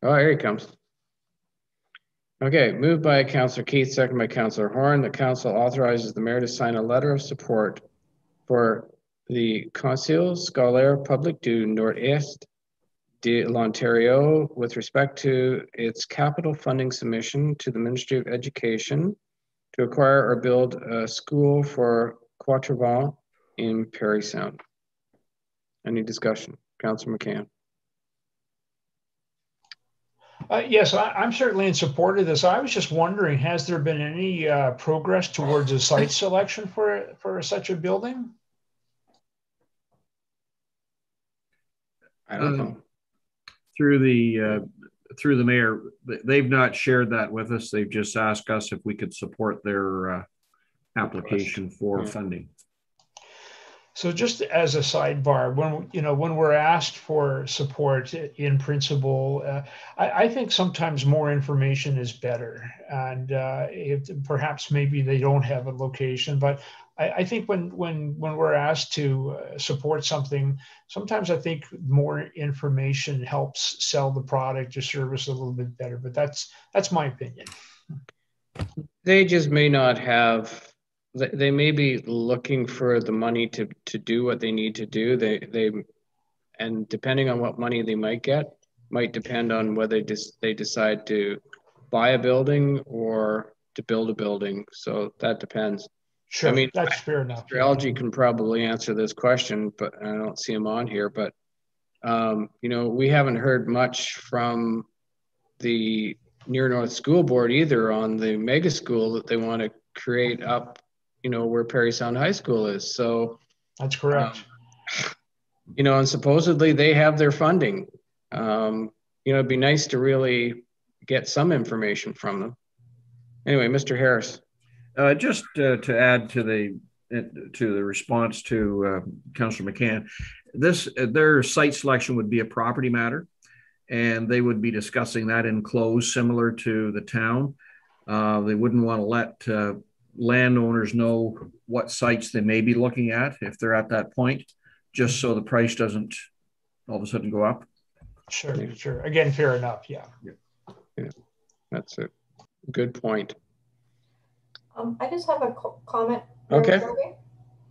Speaker 1: Oh, here he comes. Okay, moved by Councillor Keith, second by Councillor Horn. The council authorizes the mayor to sign a letter of support for the Conseil Scolaire Public du Nord-Est de l'Ontario with respect to its capital funding submission to the Ministry of Education to acquire or build a school for Quatre Vents in Parry Sound. Any discussion? Councilor McCann.
Speaker 10: Uh, yes, I, am certainly in support of this. I was just wondering, has there been any uh, progress towards a site selection for for such a building?
Speaker 1: I don't know.
Speaker 6: Through the uh, through the mayor, they've not shared that with us. They've just asked us if we could support their uh, application for yeah. funding.
Speaker 10: So just as a sidebar, when you know when we're asked for support in principle, uh, I, I, think sometimes more information is better, and uh, if, perhaps maybe they don't have a location, but I, I think when when when we're asked to uh, support something, sometimes I think more information helps sell the product or service a little bit better. But that's that's my opinion.
Speaker 1: They just may not have they may be looking for the money to to do what they need to do. They they and depending on what money they might get, might depend on whether they decide to buy a building or to build a building. So that depends.
Speaker 10: Sure, I mean that's fair enough.
Speaker 1: Strategy can probably answer this question, but I don't see him on here. But um, you know, we haven't heard much from the Near North School Board either on the mega school that they want to create up you know, where Parry Sound High School is. So
Speaker 10: that's correct.
Speaker 1: Um, you know, and supposedly they have their funding. Um, you know, it'd be nice to really get some information from them. Anyway, Mr. Harris.
Speaker 6: Uh, just uh, to add to the to the response to uh, Councillor McCann, this their site selection would be a property matter, and they would be discussing that in close, similar to the town. Uh, they wouldn't want to let uh, landowners know what sites they may be looking at if they're at that point, just so the price doesn't all of a sudden go up.
Speaker 10: Sure, sure. Again, fair enough. Yeah.
Speaker 1: Yeah, yeah. that's a good point.
Speaker 8: Um, I just have a co comment.
Speaker 1: Okay.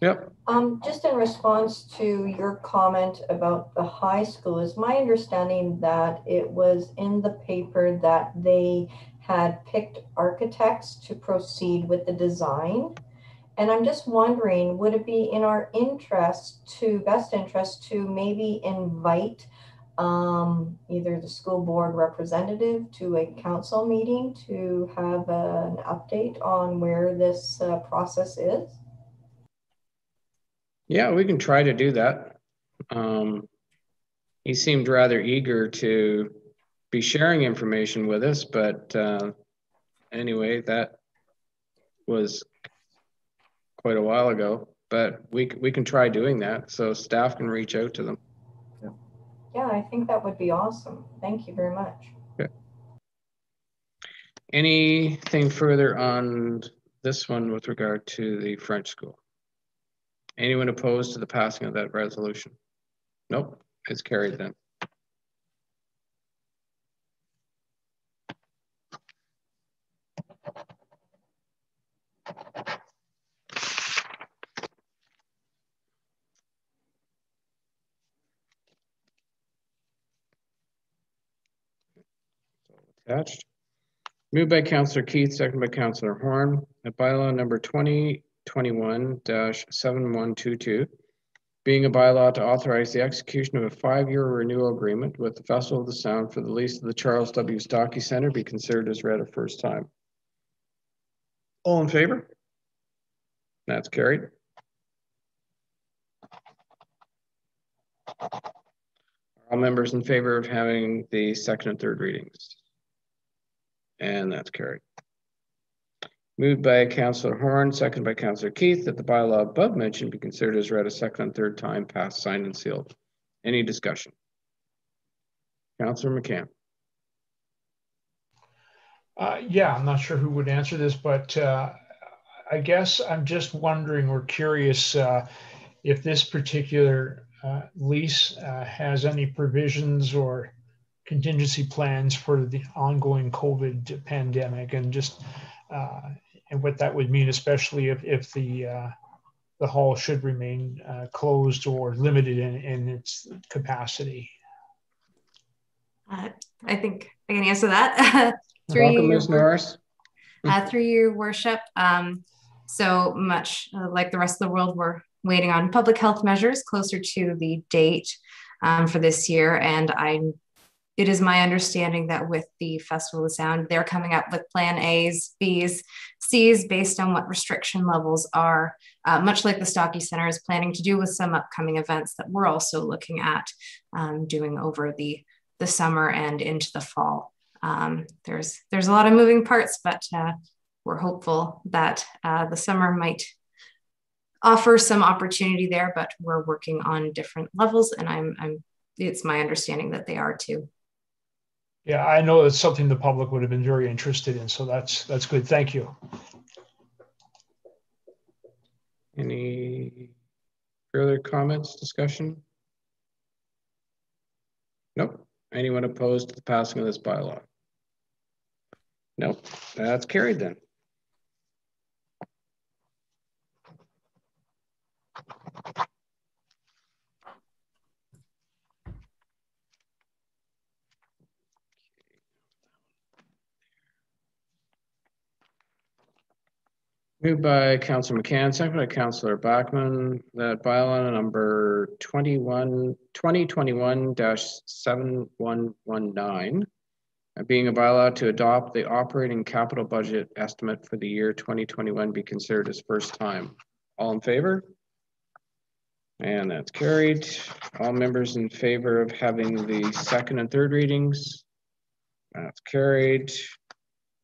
Speaker 1: Yep.
Speaker 8: Um, just in response to your comment about the high school, is my understanding that it was in the paper that they had picked architects to proceed with the design. And I'm just wondering, would it be in our interest to, best interest to maybe invite um, either the school board representative to a council meeting to have an update on where this uh, process is?
Speaker 1: Yeah, we can try to do that. Um, he seemed rather eager to be sharing information with us. But uh, anyway, that was quite a while ago. but we, we can try doing that. So staff can reach out to them.
Speaker 8: Yeah, I think that would be awesome. Thank you very much.
Speaker 1: Okay. Anything further on this one with regard to the French school? Anyone opposed to the passing of that resolution? Nope, it's carried then. Attached. Moved by Councillor Keith, second by Councillor Horn, that bylaw number 2021-7122, being a bylaw to authorize the execution of a five-year renewal agreement with the Festival of the Sound for the lease of the Charles W. Stockey Center be considered as read a first time. All in favor? That's carried. All members in favor of having the second and third readings? And that's carried. Moved by Councillor Horn, second by Councillor Keith, that the bylaw above mentioned be considered as read a second and third time, passed, signed, and sealed. Any discussion? Councillor McCann.
Speaker 10: Uh, yeah, I'm not sure who would answer this, but uh, I guess I'm just wondering or curious uh, if this particular uh, lease uh, has any provisions or contingency plans for the ongoing COVID pandemic and just uh, and what that would mean, especially if, if the the hall should remain closed or limited in, in its capacity.
Speaker 18: I think I can answer that.
Speaker 1: through Welcome, Ms. Norris.
Speaker 18: Uh, through your worship. Um, so much uh, like the rest of the world, we're waiting on public health measures closer to the date um, for this year. And I'm it is my understanding that with the Festival of Sound, they're coming up with plan A's, B's, C's based on what restriction levels are, uh, much like the Stockey Center is planning to do with some upcoming events that we're also looking at um, doing over the, the summer and into the fall. Um, there's, there's a lot of moving parts, but uh, we're hopeful that uh, the summer might offer some opportunity there, but we're working on different levels and I'm, I'm it's my understanding that they are too.
Speaker 10: Yeah, I know it's something the public would have been very interested in, so that's that's good. Thank you.
Speaker 1: Any further comments, discussion? Nope. Anyone opposed to the passing of this bylaw? Nope. That's carried then. Moved by Councillor McCann, second by Councillor Bachman, that bylaw number 21, 2021-7119, uh, being a bylaw to adopt the operating capital budget estimate for the year 2021 be considered as first time. All in favor? And that's carried. All members in favor of having the second and third readings? That's carried.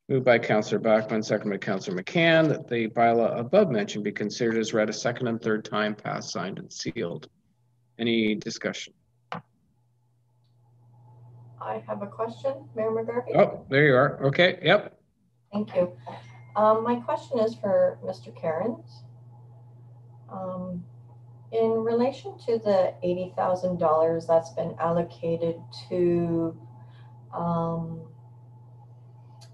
Speaker 1: Moved by Councillor Bachman, second by Councillor McCann, that the bylaw above mentioned be considered as read a second and third time, passed, signed, and sealed. Any discussion?
Speaker 8: I have a question, Mayor McGarvey.
Speaker 1: Oh, there you are. Okay, yep.
Speaker 8: Thank you. Um, my question is for Mr. Cairns. Um, in relation to the $80,000 that's been allocated to um,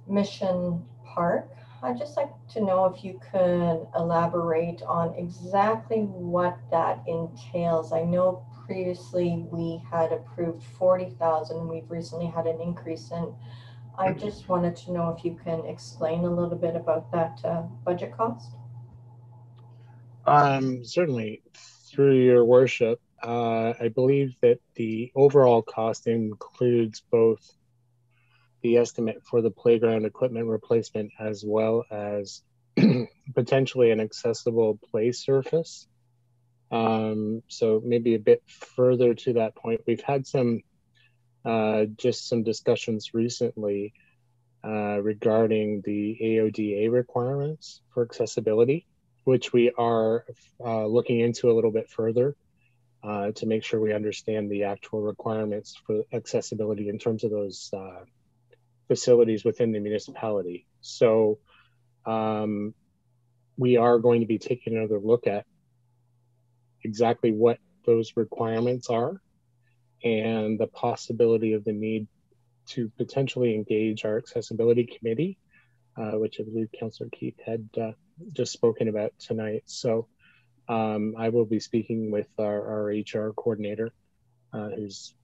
Speaker 8: Mission Park. I'd just like to know if you could elaborate on exactly what that entails. I know previously we had approved 40,000. We've recently had an increase and I just wanted to know if you can explain a little bit about that uh, budget cost.
Speaker 5: Um, certainly, through your worship, uh, I believe that the overall cost includes both the estimate for the playground equipment replacement as well as potentially an accessible play surface. Um, so maybe a bit further to that point, we've had some uh, just some discussions recently uh, regarding the AODA requirements for accessibility. which we are uh, looking into a little bit further uh, to make sure we understand the actual requirements for accessibility in terms of those uh, facilities within the municipality. So um, we are going to be taking another look at exactly what those requirements are and the possibility of the need to potentially engage our accessibility committee, uh, which I believe Councillor Keith had uh, just spoken about tonight. So um, I will be speaking with our, our HR coordinator, uh, who's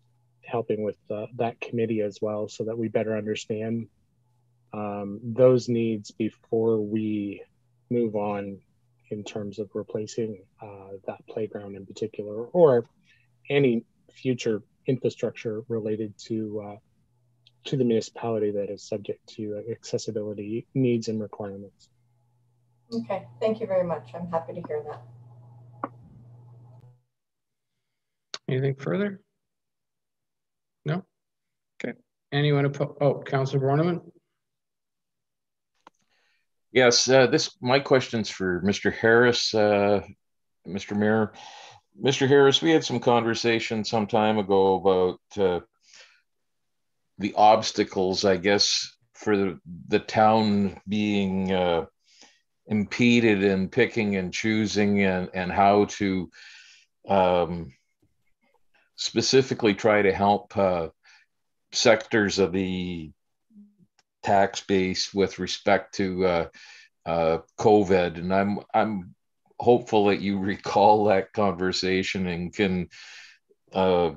Speaker 5: helping with uh, that committee as well, so that we better understand um, those needs before we move on in terms of replacing uh, that playground in particular, or any future infrastructure related to uh, to the municipality that is subject to accessibility needs and requirements.
Speaker 8: Okay, thank you very much. I'm happy to hear that.
Speaker 1: Anything further? No? Okay. Anyone opposed? Oh, Councilor Borneman?
Speaker 7: Yes, uh, this my question's for Mr. Harris, uh, Mr. Mayor. Mr. Harris, we had some conversation some time ago about uh, the obstacles, I guess, for the, the town being uh, impeded in picking and choosing and, and how to um, specifically try to help uh, sectors of the tax base with respect to uh, uh, COVID. And I'm I'm hopeful that you recall that conversation and can uh,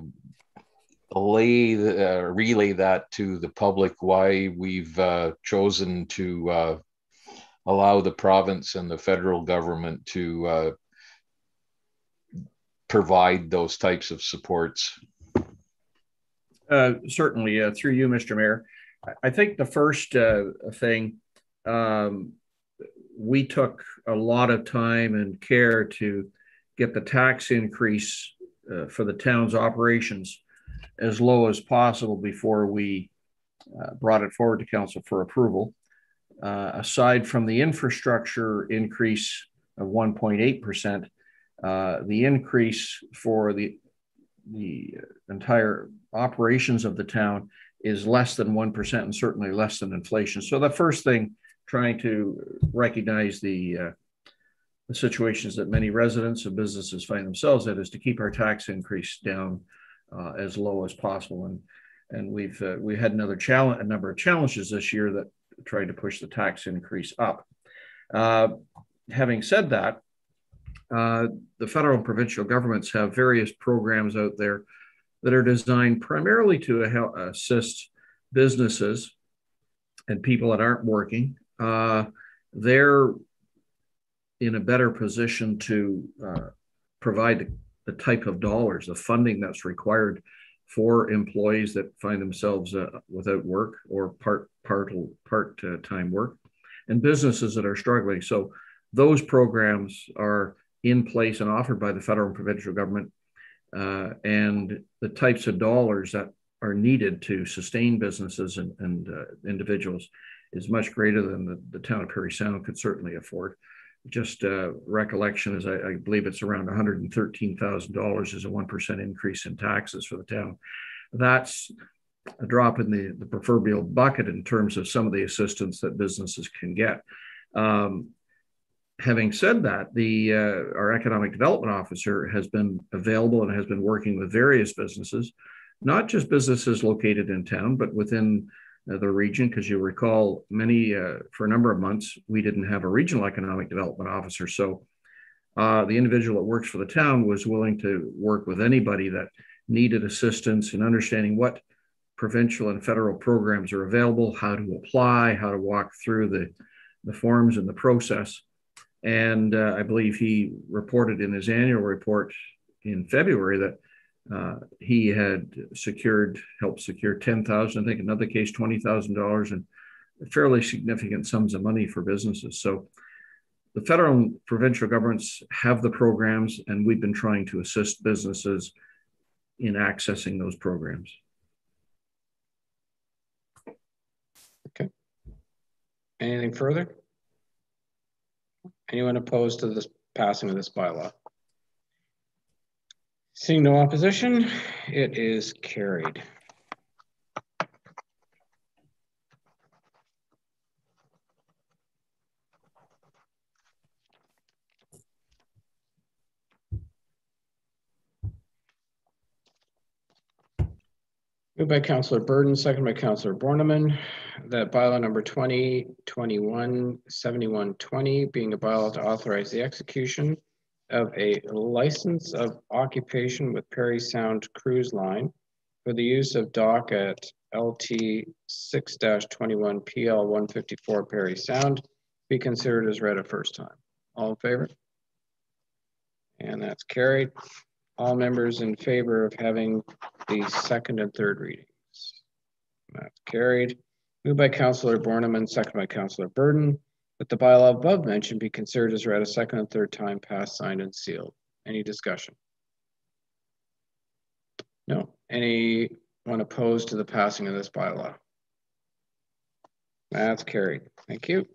Speaker 7: lay the, uh, relay that to the public why we've uh, chosen to uh, allow the province and the federal government to uh, provide those types of supports.
Speaker 6: Uh, certainly, through you, Mr. Mayor. I think the first thing um, we took a lot of time and care to get the tax increase uh, for the town's operations as low as possible before we uh, brought it forward to council for approval. Uh, aside from the infrastructure increase of 1.8%, uh, the increase for the the entire operations of the town is less than 1% and certainly less than inflation. So the first thing trying to recognize the, uh, the situations that many residents and businesses find themselves in is to keep our tax increase down uh, as low as possible. And and we've uh, we had another challenge, a number of challenges this year that tried to push the tax increase up. Uh, having said that, uh, the federal and provincial governments have various programs out there that are designed primarily to help assist businesses and people that aren't working uh, they're in a better position to uh, provide the, type of dollars, the funding that's required for employees that find themselves uh, without work or part part part time work, and businesses that are struggling. So those programs are in place and offered by the federal and provincial government, uh, and the types of dollars that are needed to sustain businesses and, and uh, individuals is much greater than the, the town of Parry Sound could certainly afford. Just uh, recollection is I, I, believe it's around $113,000 is a 1% increase in taxes for the town. That's a drop in the, the proverbial bucket in terms of some of the assistance that businesses can get. Um, having said that, the uh, our economic development officer has been available and has been working with various businesses, not just businesses located in town, but within uh, the region. Because you recall many uh, for a number of months we didn't have a regional economic development officer. So uh, the individual that works for the town was willing to work with anybody that needed assistance in understanding what provincial and federal programs are available how to apply how to walk through the, the forms and the process and uh, i believe he reported in his annual report in february that uh, he had secured, helped secure 10,000, I think another case, $20,000 and fairly significant sums of money for businesses. So the federal and provincial governments have the programs and we've been trying to assist businesses in accessing those programs.
Speaker 1: Okay. Anything further? Anyone opposed to this passing of this bylaw? Seeing no opposition, it is carried. Moved by Councillor Burden, second by Councillor Borneman, that bylaw number 2021 7120 being a bylaw to authorize the execution of a license of occupation with Parry Sound Cruise Line for the use of dock at LT 6-21 PL 154 Parry Sound be considered as read a first time. All in favor? And that's carried. All members in favor of having the second and third readings. That's carried. Moved by Councillor Borneman, second by Councillor Burden, that the bylaw above mentioned be considered as read a second and third time, passed, signed, and sealed. Any discussion? No. Anyone opposed to the passing of this bylaw? That's carried. Thank you.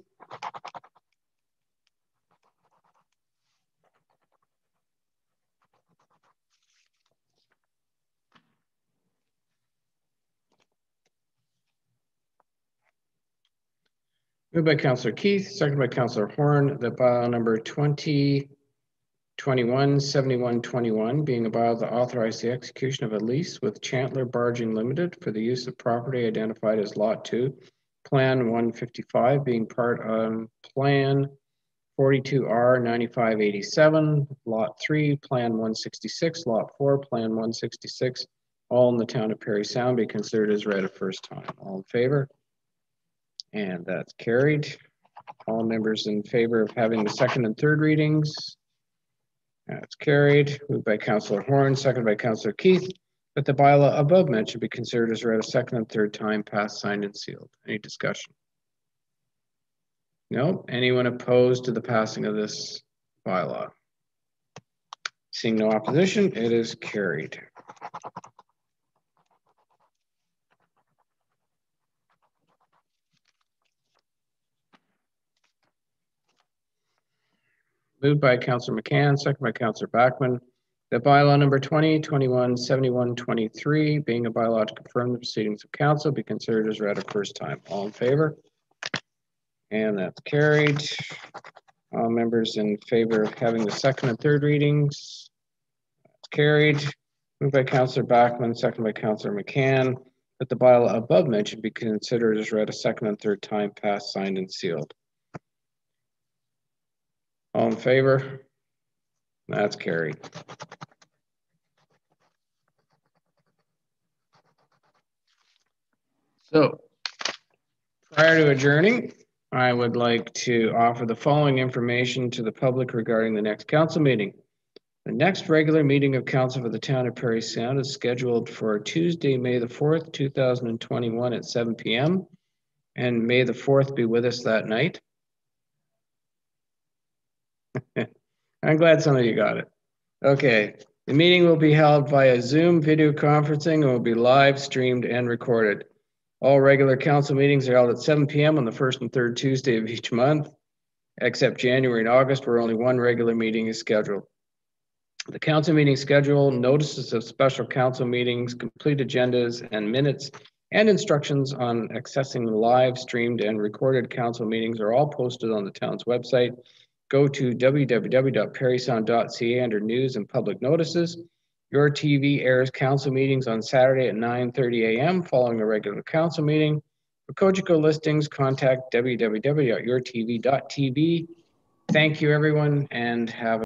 Speaker 1: Moved by Councillor Keith, second by Councillor Horn, that bylaw number 2021 7121 being a bylaw that authorize the execution of a lease with Chandler Barging Limited for the use of property identified as Lot 2, Plan 155 being part of Plan 42R 9587, Lot 3, Plan 166, Lot 4, Plan 166, all in the town of Parry Sound be considered as read a first time. All in favor? And that's carried. All members in favor of having the second and third readings. That's carried. Moved by Councillor Horn, second by Councillor Keith, that the bylaw above mentioned be considered as read a second and third time, passed, signed, and sealed. Any discussion? No. Anyone opposed to the passing of this bylaw? Seeing no opposition, it is carried. Moved by Councillor McCann, second by Councillor Backman, that bylaw number 2021 7123 being a bylaw to confirm the proceedings of council be considered as read a first time. All in favor? And that's carried. All members in favor of having the second and third readings. That's carried. Moved by Councillor Backman, second by Councillor McCann, that the bylaw above mentioned be considered as read a second and third time, passed, signed, and sealed. All in favor? That's carried. So prior to adjourning, I would like to offer the following information to the public regarding the next council meeting. The next regular meeting of council for the town of Parry Sound is scheduled for Tuesday, May the 4th, 2021 at 7 p.m. And may the 4th be with us that night. I'm glad some of you got it. Okay, the meeting will be held via Zoom video conferencing and will be live streamed and recorded. All regular council meetings are held at 7 p.m. on the first and third Tuesday of each month, except January and August, where only one regular meeting is scheduled. The council meeting schedule, notices of special council meetings, complete agendas, and minutes, and instructions on accessing live streamed and recorded council meetings are all posted on the town's website go to www.parrysound.ca under news and public notices. Your TV airs council meetings on Saturday at 9.30 a.m. following a regular council meeting. For Cogeco listings, contact www.yourtv.tv. Thank you, everyone, and have a